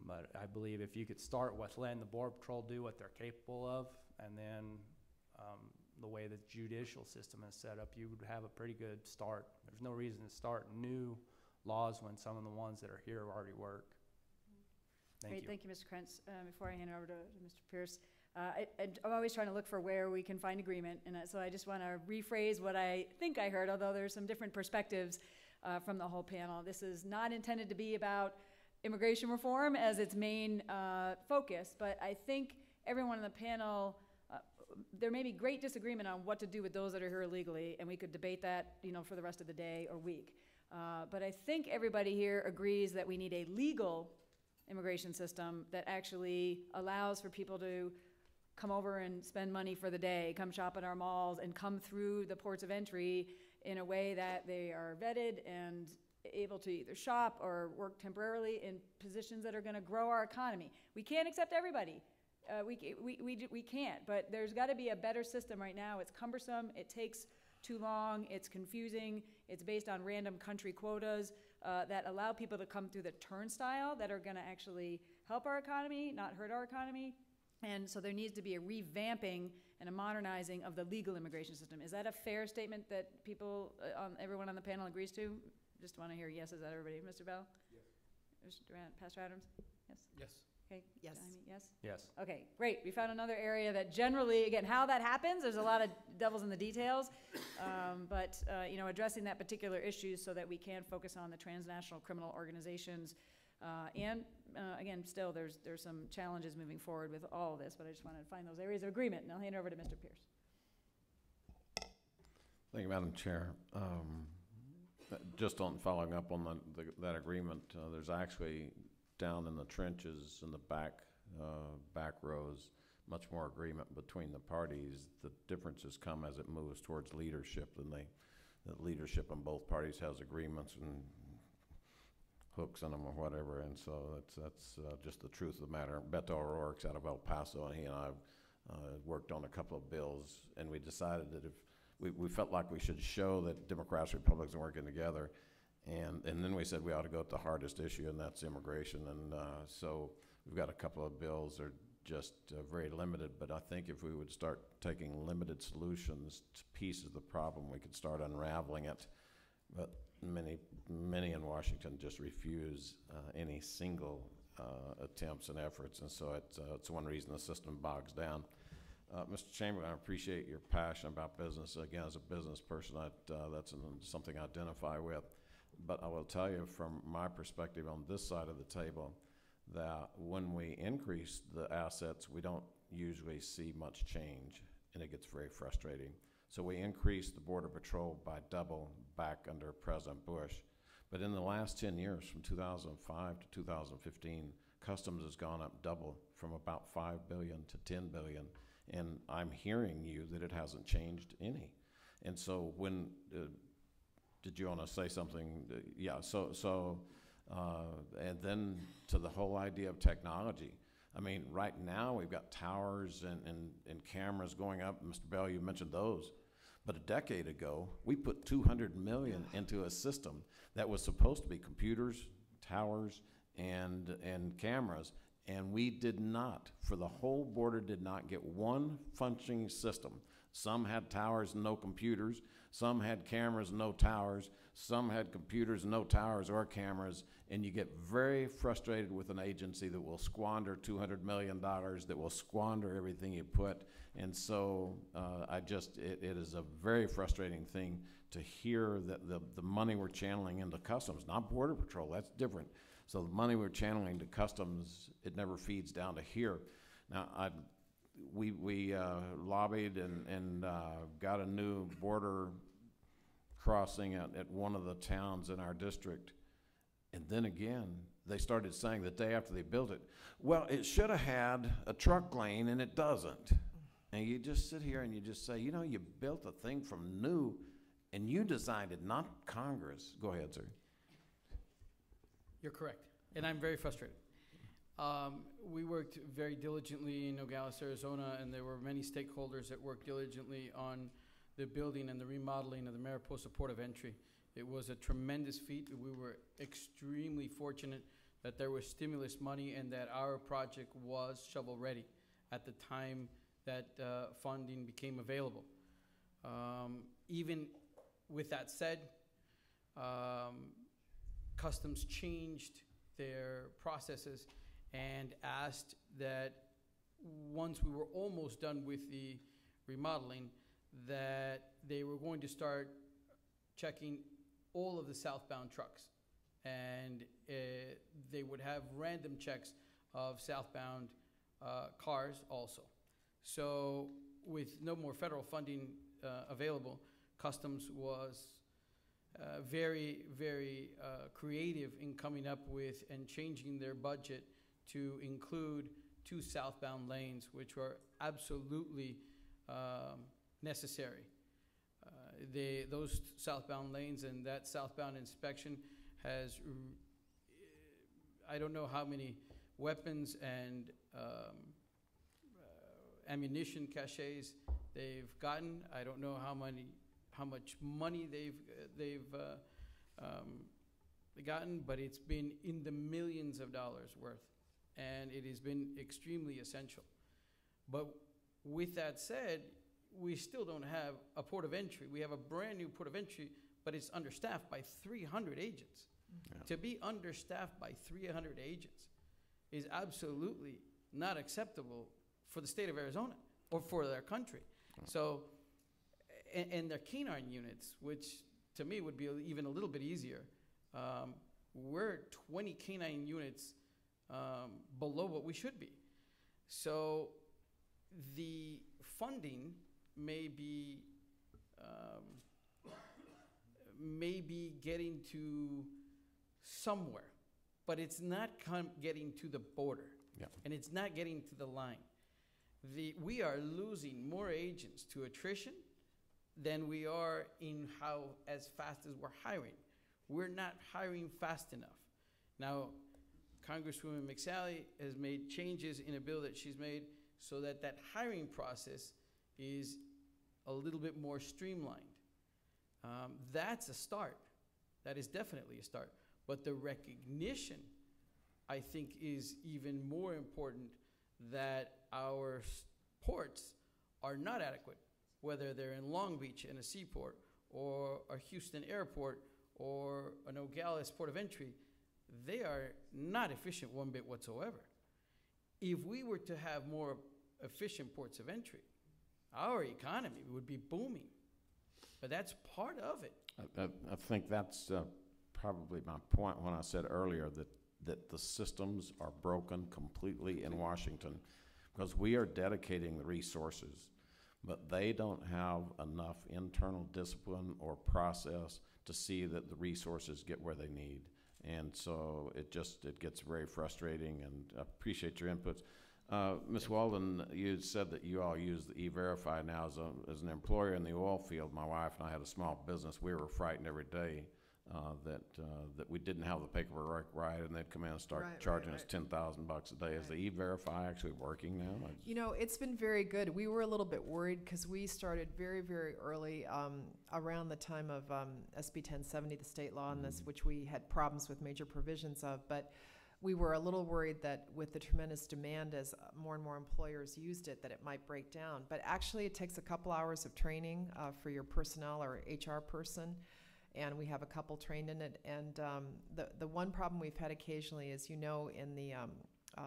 but I believe if you could start with letting the border patrol do what they're capable of, and then um, the way the judicial system is set up, you would have a pretty good start. There's no reason to start new laws when some of the ones that are here already work. Thank Great, you. thank you, Mr. Krentz. Um, Before I hand it over to to Mr. Pearce, uh, I- I'm always trying to look for where we can find agreement, and so I just want to rephrase what I think I heard, although there's some different perspectives uh, from the whole panel. This is not intended to be about immigration reform as its main uh, focus, but I think everyone on the panel, uh, there may be great disagreement on what to do with those that are here illegally, and we could debate that, you know, for the rest of the day or week. Uh, But I think everybody here agrees that we need a legal immigration system that actually allows for people to come over and spend money for the day, come shop at our malls, and come through the ports of entry in a way that they are vetted and able to either shop or work temporarily in positions that are going to grow our economy. We can't accept everybody. Uh, we, we, we, we can't, but there's got to be a better system right now. It's cumbersome, it takes too long, it's confusing, it's based on random country quotas uh, that allow people to come through the turnstile that are going to actually help our economy, not hurt our economy. And so there needs to be a revamping and a modernizing of the legal immigration system. Is that a fair statement that people, uh, on, everyone on the panel agrees to? Just want to hear yeses out of everybody. Mr. Bell? Yes. Mr. Durant, Pastor Adams? Yes? Yes. Okay. Yes. Jaime, Yes? Yes. Okay, great. We found another area that generally, again, how that happens, there's a lot of devils in the details. Um, but, uh, you know, addressing that particular issue so that we can focus on the transnational criminal organizations. Uh, and, uh, again, still, there's, there's some challenges moving forward with all of this, but I just wanted to find those areas of agreement. And I'll hand it over to Mr. Pearce. Thank you, Madam Chair. Um, Just on following up on the- the- that agreement, uh, there's actually down in the trenches in the back, uh, back rows, much more agreement between the parties. The differences come as it moves towards leadership, and they, the leadership on both parties has agreements and hooks in them or whatever, and so that's, that's uh, just the truth of the matter. Beto O'Rourke's out of El Paso, and he and I uh, worked on a couple of bills, and we decided that if we, we felt like we should show that Democrats, and Republicans are working together. And, and then we said we ought to go at the hardest issue, and that's immigration. And uh, so we've got a couple of bills that are just uh, very limited, but I think if we would start taking limited solutions to pieces of the problem, we could start unraveling it But many, many in Washington just refuse uh, any single uh, attempts and efforts, and so it's, uh, it's one reason the system bogs down. Uh, Mr. Chamberlain, I appreciate your passion about business. Again, as a business person, I, uh, that's an- something I identify with. But I will tell you from my perspective on this side of the table, that when we increase the assets, we don't usually see much change, and it gets very frustrating. So we increased the Border Patrol by double back under President Bush. But in the last 10 years, from 2005 to 2015, Customs has gone up double, from about 5 billion to 10 billion. And I'm hearing you that it hasn't changed any. And so when, uh, did you want to say something? Uh, Yeah, so, so, uh, and then to the whole idea of technology. I mean, right now, we've got towers and, and, and cameras going up. Mr. Bell, you mentioned those. But a decade ago, we put two hundred million into a system that was supposed to be computers, towers, and, and cameras. And we did not, for the whole border, did not get one functioning system. Some had towers and no computers. Some had cameras no towers. Some had computers, no towers or cameras. And you get very frustrated with an agency that will squander two hundred million dollars, that will squander everything you put. And so, uh, I just, it, it is a very frustrating thing to hear that the, the money we're channeling into customs, not border patrol, that's different. So the money we're channeling to customs, it never feeds down to here. Now, I, we, we, uh, lobbied and, and, uh, got a new border crossing at, at one of the towns in our district. And then again, they started saying the day after they built it, well, it should have had a truck lane and it doesn't. And you just sit here and you just say, you know, you built a thing from new and you designed it, not Congress. Go ahead, sir. You're correct, and I'm very frustrated. Um, we worked very diligently in Nogales, Arizona, and there were many stakeholders that worked diligently on the building and the remodeling of the Mariposa Port of Entry. It was a tremendous feat. We were extremely fortunate that there was stimulus money and that our project was shovel-ready at the time that uh, funding became available. Um, even with that said, um, Customs changed their processes and asked that once we were almost done with the remodeling, that they were going to start checking all of the southbound trucks. And uh, they would have random checks of southbound uh, cars also. So with no more federal funding uh, available, Customs was uh, very, very uh, creative in coming up with and changing their budget to include two southbound lanes, which were absolutely um, necessary. Uh, they, those southbound lanes and that southbound inspection has, I don't know how many weapons and um, uh, ammunition caches they've gotten. I don't know how many, how much money they've, uh, they've um, gotten, but it's been in the millions of dollars worth, and it has been extremely essential. But with that said, we still don't have a port of entry. We have a brand-new port of entry, but it's understaffed by 300 agents. Yeah. To be understaffed by 300 agents is absolutely not acceptable for the state of Arizona or for their country. So, and, and their canine units, which to me would be even a little bit easier. Um, we're 20 canine units um, below what we should be. So, the funding may be um, may be getting to somewhere, but it's not com- getting to the border. Yeah. And it's not getting to the line. The, we are losing more agents to attrition than we are in how as fast as we're hiring. We're not hiring fast enough. Now, Congresswoman McSally has made changes in a bill that she's made so that that hiring process is a little bit more streamlined. Um, that's a start. That is definitely a start. But the recognition, I think, is even more important that our ports are not adequate, whether they're in Long Beach in a seaport or a Houston airport or an Nogales port of entry, they are not efficient one bit whatsoever. If we were to have more efficient ports of entry, our economy would be booming. But that's part of it. I, I, I think that's uh, probably my point when I said earlier that, that the systems are broken completely in Washington because we are dedicating the resources, but they don't have enough internal discipline or process to see that the resources get where they need. And so it just, it gets very frustrating and I appreciate your inputs. Uh, Ms. Walden, you said that you all use the E-Verify now as a, as an employer in the oil field. My wife and I had a small business. We were frightened every day uh, that, uh, that we didn't have the paperwork right and they'd come in and start Right, right, charging us right. ten thousand bucks a day. Is the Right. E-Verify actually working now? I- You know, it's been very good. We were a little bit worried because we started very, very early, um, around the time of um, SB 1070, the state law on this, which we had problems with major provisions of. But we were a little worried that with the tremendous demand as uh, more and more employers used it, that it might break down. But actually, it takes a couple hours of training uh, for your personnel or HR person. And we have a couple trained in it. And um, the, the one problem we've had occasionally is, you know, in the um, um,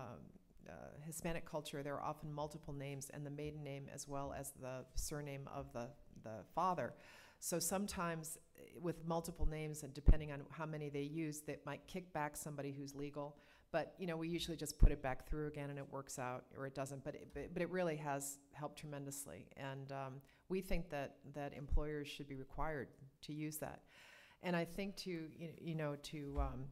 uh, Hispanic culture, there are often multiple names and the maiden name as well as the surname of the, the father. So sometimes eh, with multiple names and depending on how many they use, that might kick back somebody who's legal. But, you know, we usually just put it back through again and it works out, or it doesn't. But it, but- but it really has helped tremendously. And um, we think that, that employers should be required to use that. And I think to, you know, to um,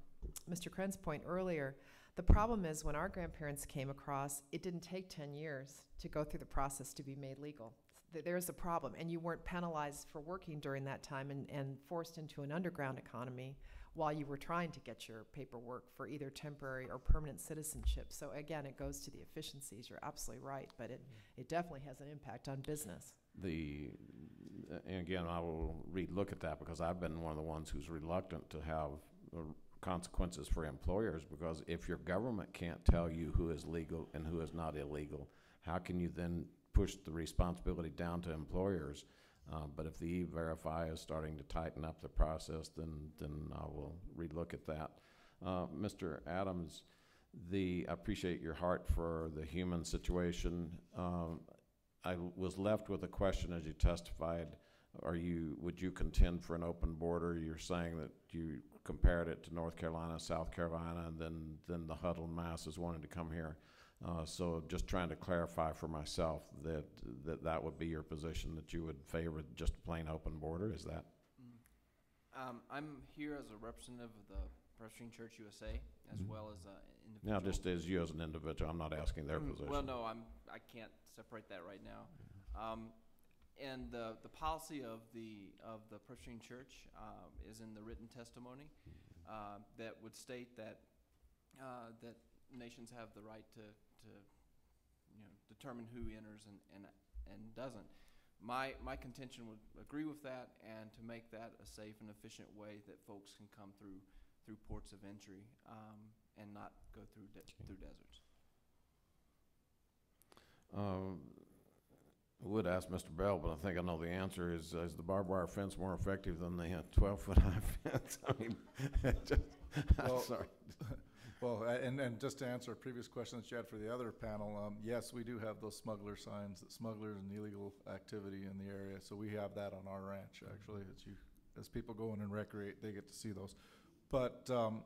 Mr. Krentz's point earlier, the problem is when our grandparents came across, it didn't take 10 years to go through the process to be made legal. Th- There's a problem, and you weren't penalized for working during that time and, and forced into an underground economy while you were trying to get your paperwork for either temporary or permanent citizenship. So again, it goes to the efficiencies. You're absolutely right, but it, it definitely has an impact on business. the, and again, I will relook at that because I've been one of the ones who's reluctant to have consequences for employers because if your government can't tell you who is legal and who is not illegal, how can you then push the responsibility down to employers? Uh, but if the E-Verify is starting to tighten up the process, then, then I will relook at that. Uh, Mr. Adams, the, I appreciate your heart for the human situation. Um, I was left with a question as you testified. Are you, would you contend for an open border? You're saying that you compared it to North Carolina, South Carolina, and then, then the huddled masses wanted to come here. Uh, so just trying to clarify for myself that, that that would be your position, that you would favor just a plain open border, is that? Um, I'm here as a representative of the Presbyterian Church USA, as Mhm. well as an individual. Now, just as you as an individual, I'm not asking their Mm, position. Well, no, I'm, I can't separate that right now. Um, and the, the policy of the, of the Presbyterian Church, um, is in the written testimony, uh, that would state that, uh, that nations have the right to, to, you know, determine who enters and, and, and doesn't. My, my contention would agree with that and to make that a safe and efficient way that folks can come through, through ports of entry, um, and not go through, de- through deserts. Um, I would ask Mr. Bell, but I think I know the answer. Is, is the barbed wire fence more effective than the twelve-foot high fence? I mean, just, I'm Well, sorry. Well, a- and, and just to answer a previous question that you had for the other panel, um, yes, we do have those smuggler signs, that smugglers and illegal activity in the area. So we have that on our ranch, actually, as you, as people go in and recreate, they get to see those. But, um,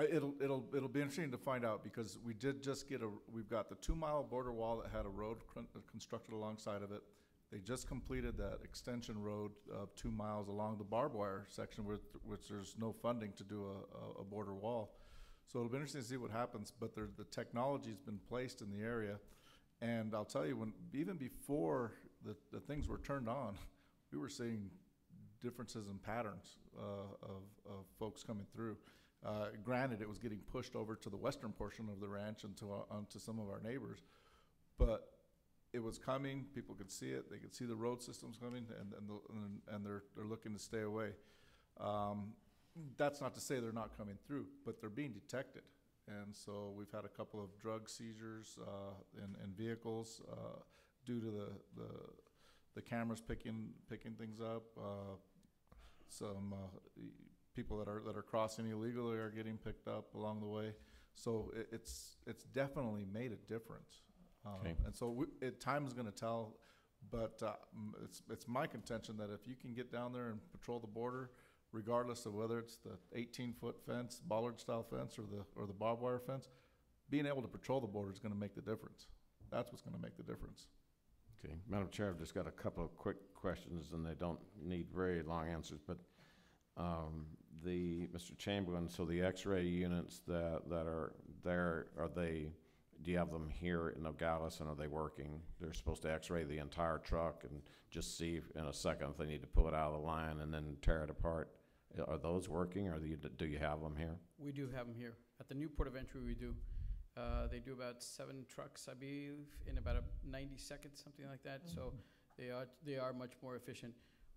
I- it'll, it'll, it'll be interesting to find out because we did just get a, we've got the two-mile border wall that had a road uh, constructed alongside of it. They just completed that extension road of two miles along the barbed wire section where, which there's no funding to do a, a, a border wall. So it'll be interesting to see what happens, but there, the technology's been placed in the area. And I'll tell you, when, even before the, the things were turned on, we were seeing differences in patterns, uh, of, of folks coming through. Uh, granted, it was getting pushed over to the western portion of the ranch and to, uh, onto some of our neighbors. But it was coming, people could see it, they could see the road systems coming, and, and, the- and, and they're, they're looking to stay away. Um, that's not to say they're not coming through, but they're being detected. And so we've had a couple of drug seizures, uh, in, in vehicles, uh, due to the, the, the cameras picking, picking things up. Uh, some, uh, people that are, that are crossing illegally are getting picked up along the way. So it, it's, it's definitely made a difference. Um, Okay. And so we, it, time is gonna tell, but, uh, it's, it's my contention that if you can get down there and patrol the border, regardless of whether it's the eighteen-foot fence, bollard-style fence, or the, or the barbed wire fence, being able to patrol the border is gonna make the difference. That's what's gonna make the difference. Okay, Madam Chair, I've just got a couple of quick questions, and they don't need very long answers, but, um, the, Mr. Chamberlain, so the X-ray units that, that are there, are they, do you have them here in Nogales, and are they working? They're supposed to X-ray the entire truck and just see if- in a second if they need to pull it out of the line and then tear it apart. Are those working, or do you, do you have them here? We do have them here. At the new port of entry, we do. Uh, They do about seven trucks, I believe, in about a 90 seconds, something like that. So they are, they are much more efficient.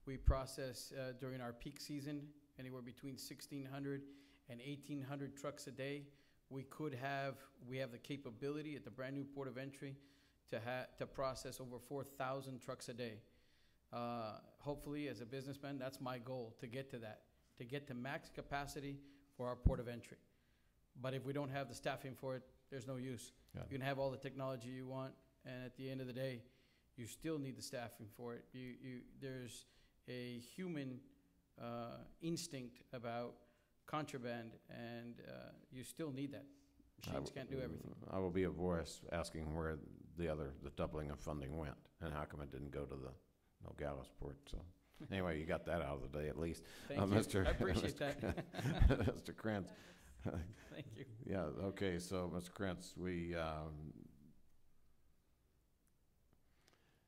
We process uh, during our peak season anywhere between 1,600 and 1,800 trucks a day. We could have, we have the capability at the brand-new port of entry to ha, to process over 4,000 trucks a day. Uh, Hopefully, as a businessman, that's my goal, to get to that, to get to max capacity for our port of entry. But if we don't have the staffing for it, there's no use. It. You can have all the technology you want, and at the end of the day, you still need the staffing for it. You, you, there's a human uh, instinct about contraband, and uh, you still need that. Machines can't do everything. I will be a voice asking where the other, the doubling of funding went, and how come it didn't go to the Nogales port, so. Anyway, you got that out of the day at least. Thank Uh, you. Mr. I appreciate Mr. that. Mr. Krentz, Thank you. yeah, okay, so, Mr. Krentz, we, um,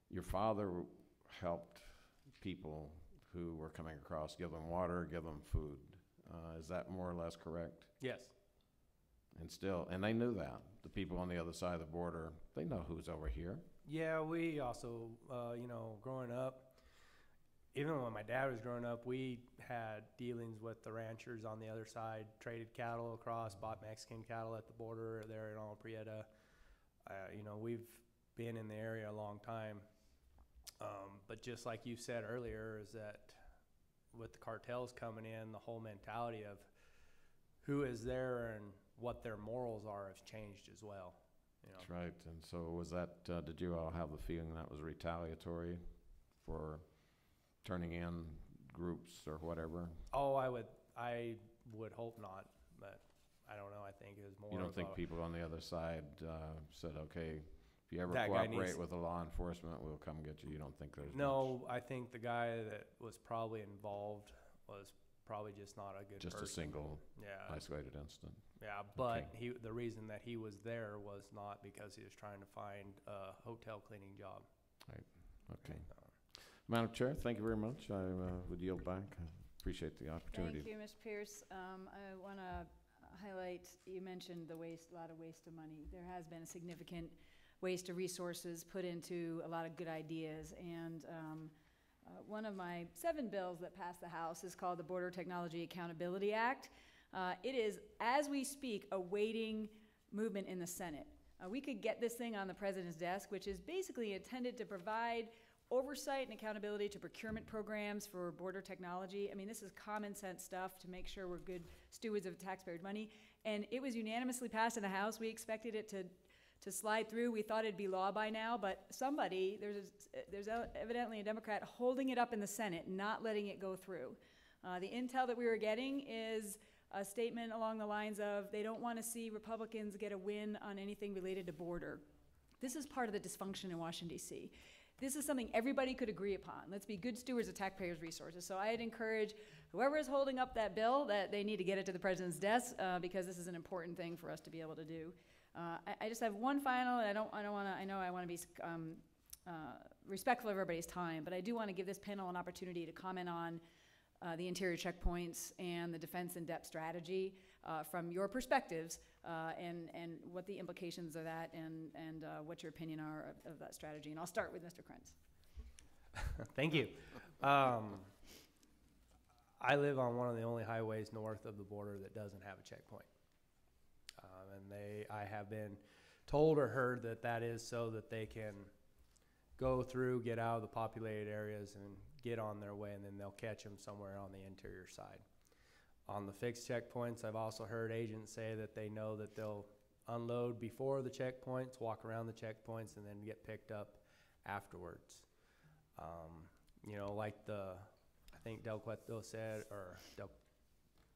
your father helped people who were coming across, give them water, give them food. Uh, is that more or less correct? Yes. And still, and they knew that. The people on the other side of the border, they know who's over here. Yeah, we also, uh, you know, growing up, even when my dad was growing up, we had dealings with the ranchers on the other side, traded cattle across, bought Mexican cattle at the border there in Agua Prieta. Uh, you know, we've been in the area a long time. Um, but just like you said earlier, is that with the cartels coming in, the whole mentality of who is there and what their morals are has changed as well. You know? That's right. And so was that, uh, did you all have the feeling that was retaliatory for turning in groups or whatever? Oh, I would, I would hope not, but I don't know. I think it was more. You don't think people on the other side, uh, said, okay, you ever That guy cooperate needs- with the law enforcement, we'll come get you? You don't think there's much? No, I think the guy that was probably involved was probably just not a good Just a person. single Yeah, isolated incident? yeah, but he, the reason that he was there was not because he was trying to find a hotel cleaning job. Okay. Madam Chair, thank you very much. I uh, would yield back. I Appreciate the opportunity. Thank you, Mr. Pearce. Um, I want to highlight, you mentioned the waste, a lot of waste of money. There has been a significant waste of resources put into a lot of good ideas. And um, uh, one of my seven bills that passed the House is called the Border Technology Accountability Act. Uh, It is, as we speak, awaiting movement in the Senate. Uh, We could get this thing on the president's desk, which is basically intended to provide oversight and accountability to procurement programs for border technology. I mean, this is common sense stuff to make sure we're good stewards of taxpayers' money. And it was unanimously passed in the House. We expected it to, to slide through. We thought it'd be law by now, but somebody, there's, a- there's evidently a Democrat holding it up in the Senate, not letting it go through. Uh, the intel that we were getting is a statement along the lines of, they don't want to see Republicans get a win on anything related to border. This is part of the dysfunction in Washington DC. This is something everybody could agree upon. Let's be good stewards of taxpayers' resources. So I'd encourage whoever is holding up that bill, that they need to get it to the president's desk, uh, because this is an important thing for us to be able to do. Uh, I, I just have one final, and I don't, I don't wanna, I know I wanna be, um, uh, respectful of everybody's time, but I do wanna give this panel an opportunity to comment on, uh, the interior checkpoints and the defense in depth strategy, uh, from your perspectives, uh, and, and what the implications of that and, and, uh, what your opinion are of, of that strategy. And I'll start with Mr. Krentz. Thank you. Um, I live on one of the only highways north of the border that doesn't have a checkpoint. And they, I have been told or heard that that is so that they can go through, get out of the populated areas and get on their way and then they'll catch them somewhere on the interior side. on the fixed checkpoints, I've also heard agents say that they know that they'll unload before the checkpoints, walk around the checkpoints, and then get picked up afterwards. Um, you know, like the, I think Del Cueto said, or Del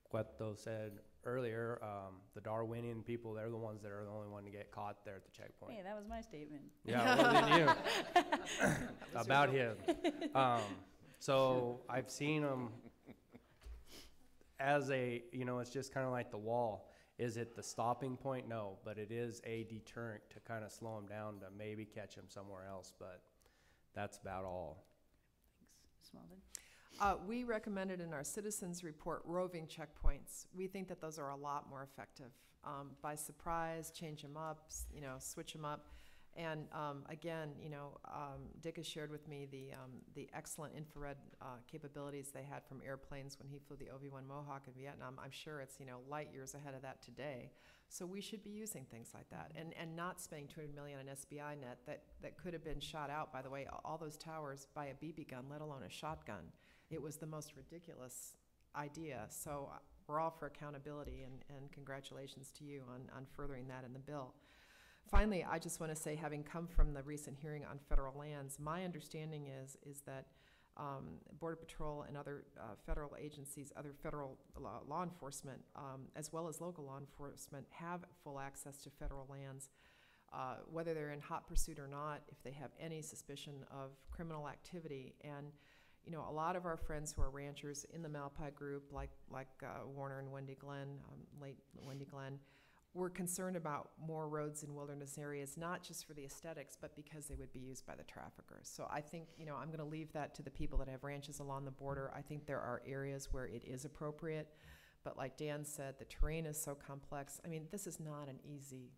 Cueto said earlier, um, the Darwinian people, they're the ones that are the only one to get caught there at the checkpoint. Hey, that was my statement. Yeah, well, then you. About him. Um, so I've seen him as a, you know, it's just kind of like the wall. Is it the stopping point? No, but it is a deterrent to kind of slow him down to maybe catch him somewhere else, but that's about all. Thanks. Ms. Uh, we recommended in our citizens report roving checkpoints. We think that those are a lot more effective. Um, by surprise, change them up, you know, switch them up. And, um, again, you know, um, Dick has shared with me the, um, the excellent infrared, uh, capabilities they had from airplanes when he flew the OV-1 Mohawk in Vietnam. I'm sure it's, you know, light years ahead of that today. So we should be using things like that and, and not spending 200 million on SBInet that, that could have been shot out, by the way, all those towers by a BB gun, let alone a shotgun. It was the most ridiculous idea. So uh, we're all for accountability, and, and congratulations to you on, on furthering that in the bill. Finally, I just want to say, having come from the recent hearing on federal lands, my understanding is, is that um, Border Patrol and other uh, federal agencies, other federal law, law enforcement, um, as well as local law enforcement, have full access to federal lands. Uh, whether they're in hot pursuit or not, if they have any suspicion of criminal activity. And you know, a lot of our friends who are ranchers in the Malpai group, like like uh, Warner and Wendy Glenn, um, late Wendy Glenn, were concerned about more roads in wilderness areas, not just for the aesthetics, but because they would be used by the traffickers. So I think, you know, I'm going to leave that to the people that have ranches along the border. I think there are areas where it is appropriate, but like Dan said, the terrain is so complex. I mean, this is not an easy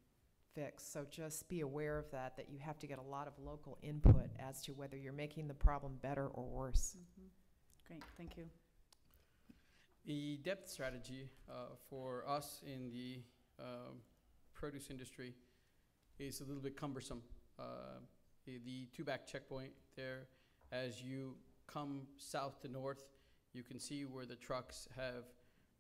fix. So just be aware of that, that you have to get a lot of local input as to whether you're making the problem better or worse. Mhm. Great, thank you. The depth strategy uh, for us in the um, produce industry is a little bit cumbersome. Uh, The the Tubac checkpoint there, as you come south to north, you can see where the trucks have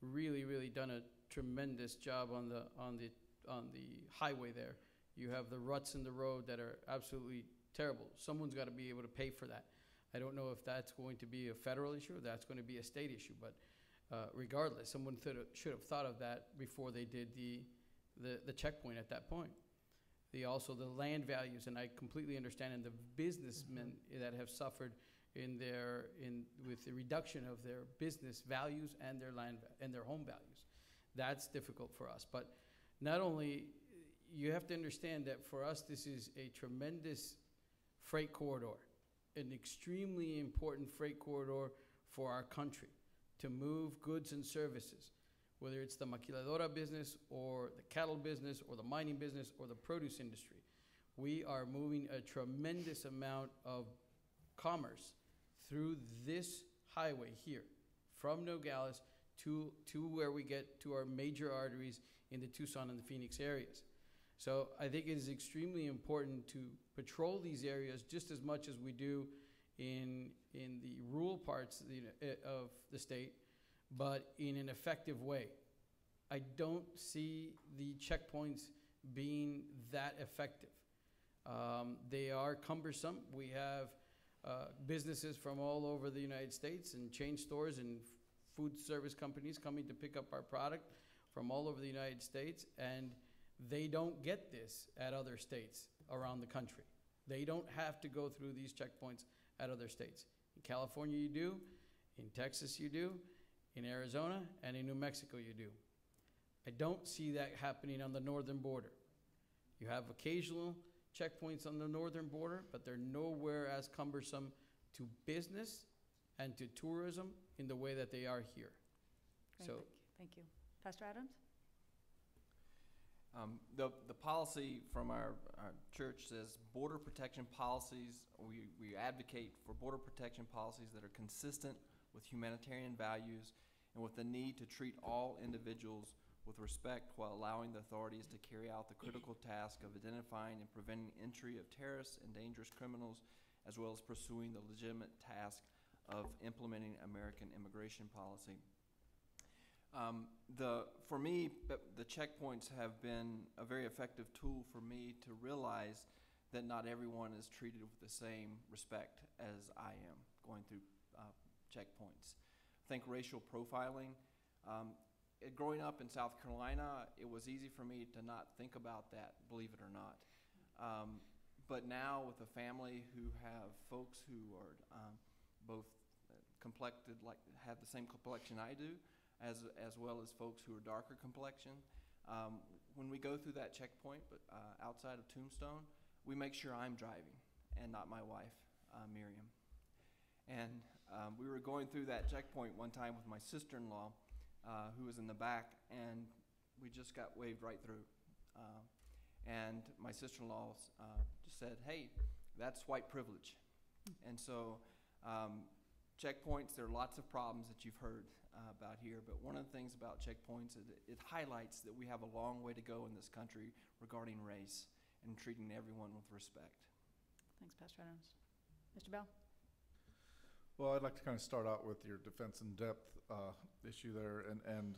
really, really done a tremendous job on the, on the, on the highway there. You have the ruts in the road that are absolutely terrible. Someone's got to be able to pay for that. I don't know if that's going to be a federal issue or that's going to be a state issue, but uh, regardless, someone should have, should have thought of that before they did the, the, the checkpoint at that point. The, also the land values, and I completely understand, and the businessmen that have suffered in their, in, with the reduction of their business values and their land, va- and their home values. That's difficult for us, but not only, you have to understand that for us, this is a tremendous freight corridor, an extremely important freight corridor for our country to move goods and services, whether it's the maquiladora business or the cattle business or the mining business or the produce industry. We are moving a tremendous amount of commerce through this highway here, from Nogales to, to where we get to our major arteries in the Tucson and the Phoenix areas. So I think it is extremely important to patrol these areas just as much as we do in, in the rural parts of the, uh, of the state, but in an effective way. I don't see the checkpoints being that effective. Um, they are cumbersome. We have uh, businesses from all over the United States and chain stores and food service companies coming to pick up our product from all over the United States, and they don't get this at other states around the country. They don't have to go through these checkpoints at other states. In California, you do. In Texas, you do. In Arizona and in New Mexico, you do. I don't see that happening on the northern border. You have occasional checkpoints on the northern border, but they're nowhere as cumbersome to business and to tourism in the way that they are here. Great, So- thank you. Thank you. Pastor Adams? Um, the, the policy from our, our church says border protection policies, we, we advocate for border protection policies that are consistent with humanitarian values and with the need to treat all individuals with respect while allowing the authorities to carry out the critical task of identifying and preventing entry of terrorists and dangerous criminals, as well as pursuing the legitimate task of implementing American immigration policy. Um, the, for me, the checkpoints have been a very effective tool for me to realize that not everyone is treated with the same respect as I am going through uh, checkpoints. Think racial profiling. Um, growing up in South Carolina, it was easy for me to not think about that, believe it or not. Um, but now with a family who have folks who are um, both complected, like have the same complexion I do, as as well as folks who are darker complexion. Um, when we go through that checkpoint, but uh, outside of Tombstone, we make sure I'm driving and not my wife, uh, Miriam. And um, we were going through that checkpoint one time with my sister-in-law, uh, who was in the back, and we just got waved right through. Uh, and my sister-in-law uh, just said, "Hey, that's white privilege." And so, um, checkpoints. There are lots of problems that you've heard uh, about here, but one of the things about checkpoints is it, it highlights that we have a long way to go in this country regarding race and treating everyone with respect. Thanks, Pastor Adams. Mr. Bell? Well, I'd like to kind of start out with your defense in depth uh, issue there, and and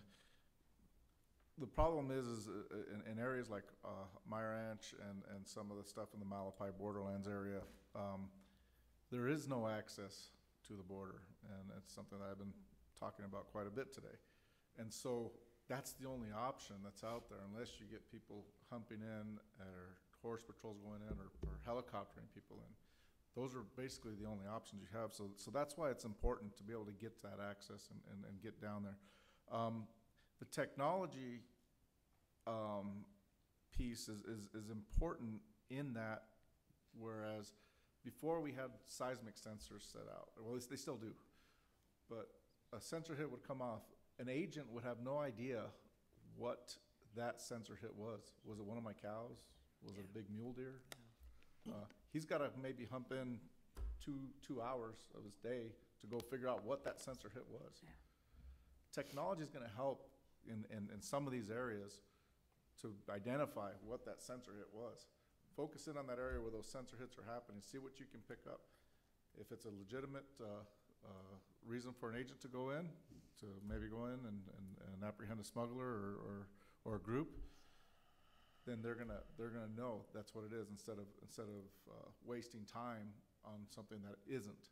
the problem is, is uh, in, in areas like uh, my ranch and and some of the stuff in the Malapai borderlands area, um, there is no access to the border, and it's something that I've been talking about quite a bit today, and so that's the only option that's out there, unless you get people humping in or horse patrols going in or, or helicoptering people in those are basically the only options you have. So, so that's why it's important to be able to get that access and, and, and get down there. Um, the technology um, piece is, is, is important in that, whereas before we had seismic sensors set out, well, they still do, but a sensor hit would come off. An agent would have no idea what that sensor hit was. Was it one of my cows? Was it a big mule deer? Uh, he's got to maybe hump in two two hours of his day to go figure out what that sensor hit was. Yeah. Technology is going to help in, in, in some of these areas to identify what that sensor hit was. Focus in on that area where those sensor hits are happening. See what you can pick up. If it's a legitimate uh, uh, reason for an agent to go in, to maybe go in and, and, and apprehend a smuggler or, or, or a group, then they're gonna they're gonna know that's what it is instead of instead of uh, wasting time on something that isn't.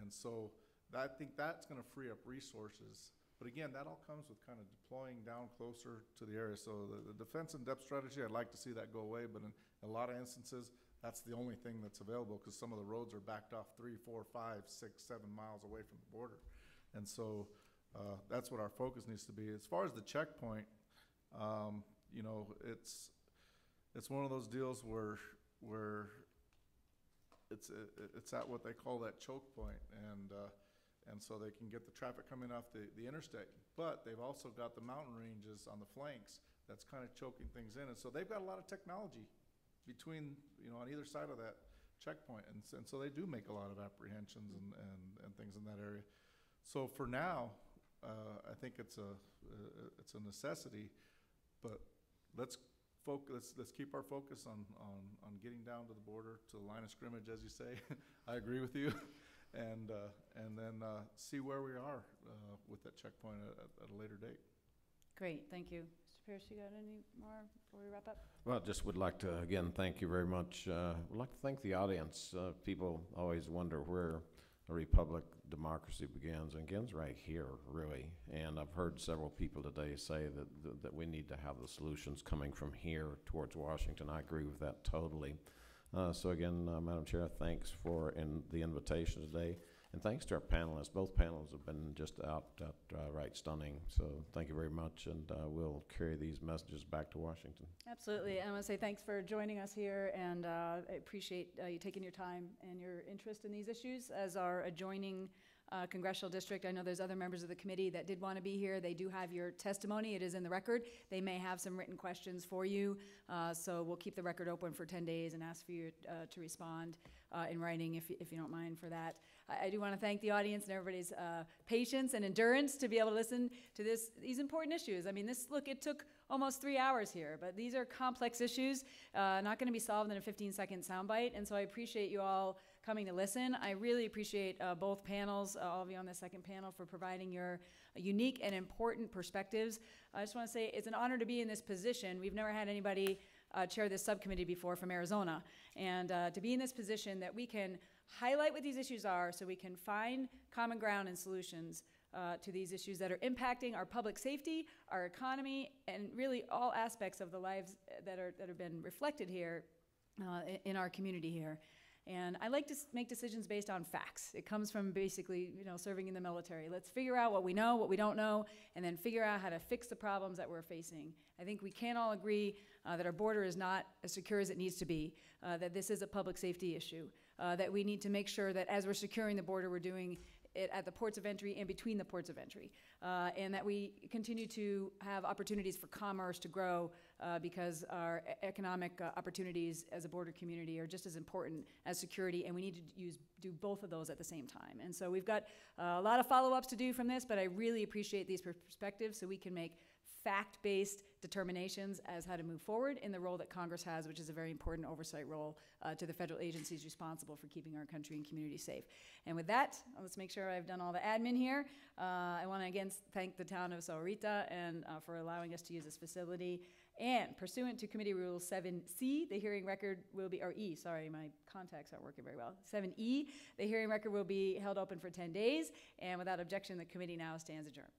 And so I think that's gonna free up resources. But again, that all comes with kind of deploying down closer to the area. So the, the defense and depth strategy, I'd like to see that go away, but in a lot of instances, that's the only thing that's available because some of the roads are backed off three, four, five, six, seven miles away from the border. And so uh, that's what our focus needs to be. As far as the checkpoint, um, you know, it's it's one of those deals where where it's uh, it's at what they call that choke point, and uh, and so they can get the traffic coming off the, the interstate. But they've also got the mountain ranges on the flanks that's kind of choking things in, and so they've got a lot of technology between you know on either side of that checkpoint, and, and so they do make a lot of apprehensions and, and, and things in that area. So for now, uh, I think it's a uh, it's a necessity, but let's focus. Let's, let's keep our focus on, on, on getting down to the border, to the line of scrimmage, as you say. I agree with you, and uh, and then uh, see where we are uh, with that checkpoint at, at a later date. Great, thank you. Pearce, you got any more before we wrap up? Well, just would like to, again, thank you very much. Uh, would like to thank the audience. Uh, people always wonder where a republic democracy begins, and begins right here, really. And I've heard several people today say that, that, that we need to have the solutions coming from here towards Washington. I agree with that totally. Uh, so again, uh, Madam Chair, thanks for in the invitation today. And thanks to our panelists. Both panels have been just out, out uh, right stunning. So thank you very much, and uh, we'll carry these messages back to Washington. Absolutely. I want to say thanks for joining us here, and uh, I appreciate uh, you taking your time and your interest in these issues as our adjoining uh, congressional district. I know there's other members of the committee that did want to be here. They do have your testimony. It is in the record. They may have some written questions for you, uh, so we'll keep the record open for 10 days and ask for you to respond in writing if, if you don't mind for that. I, I do want to thank the audience and everybody's uh, patience and endurance to be able to listen to this, these important issues. I mean, this, look, it took almost three hours here, but these are complex issues, uh, not going to be solved in a 15-second soundbite, and so I appreciate you all coming to listen. I really appreciate uh, both panels, uh, all of you on the second panel, for providing your unique and important perspectives. I just want to say it's an honor to be in this position. We've never had anybody uh, chair this subcommittee before from Arizona. And uh, to be in this position that we can highlight what these issues are so we can find common ground and solutions uh, to these issues that are impacting our public safety, our economy, and really all aspects of the lives that, are, that have been reflected here uh, in our community here. And I like to make decisions based on facts. It comes from basically, you know, serving in the military. Let's figure out what we know, what we don't know, and then figure out how to fix the problems that we're facing. I think we can all agree uh, that our border is not as secure as it needs to be, uh, that this is a public safety issue, uh, that we need to make sure that as we're securing the border, we're doing it at the ports of entry and between the ports of entry, uh, and that we continue to have opportunities for commerce to grow uh, because our economic uh, opportunities as a border community are just as important as security, and we need to use do both of those at the same time. And so we've got uh, a lot of follow-ups to do from this, but I really appreciate these perspectives so we can make fact-based determinations as how to move forward in the role that Congress has, which is a very important oversight role uh, to the federal agencies responsible for keeping our country and community safe. And with that, let's make sure I've done all the admin here. Uh, I want to again thank the town of Sahuarita and uh, for allowing us to use this facility. And pursuant to Committee Rule 7C, the hearing record will be, or E, sorry, my contacts aren't working very well. 7E, the hearing record will be held open for 10 days, and without objection, the committee now stands adjourned.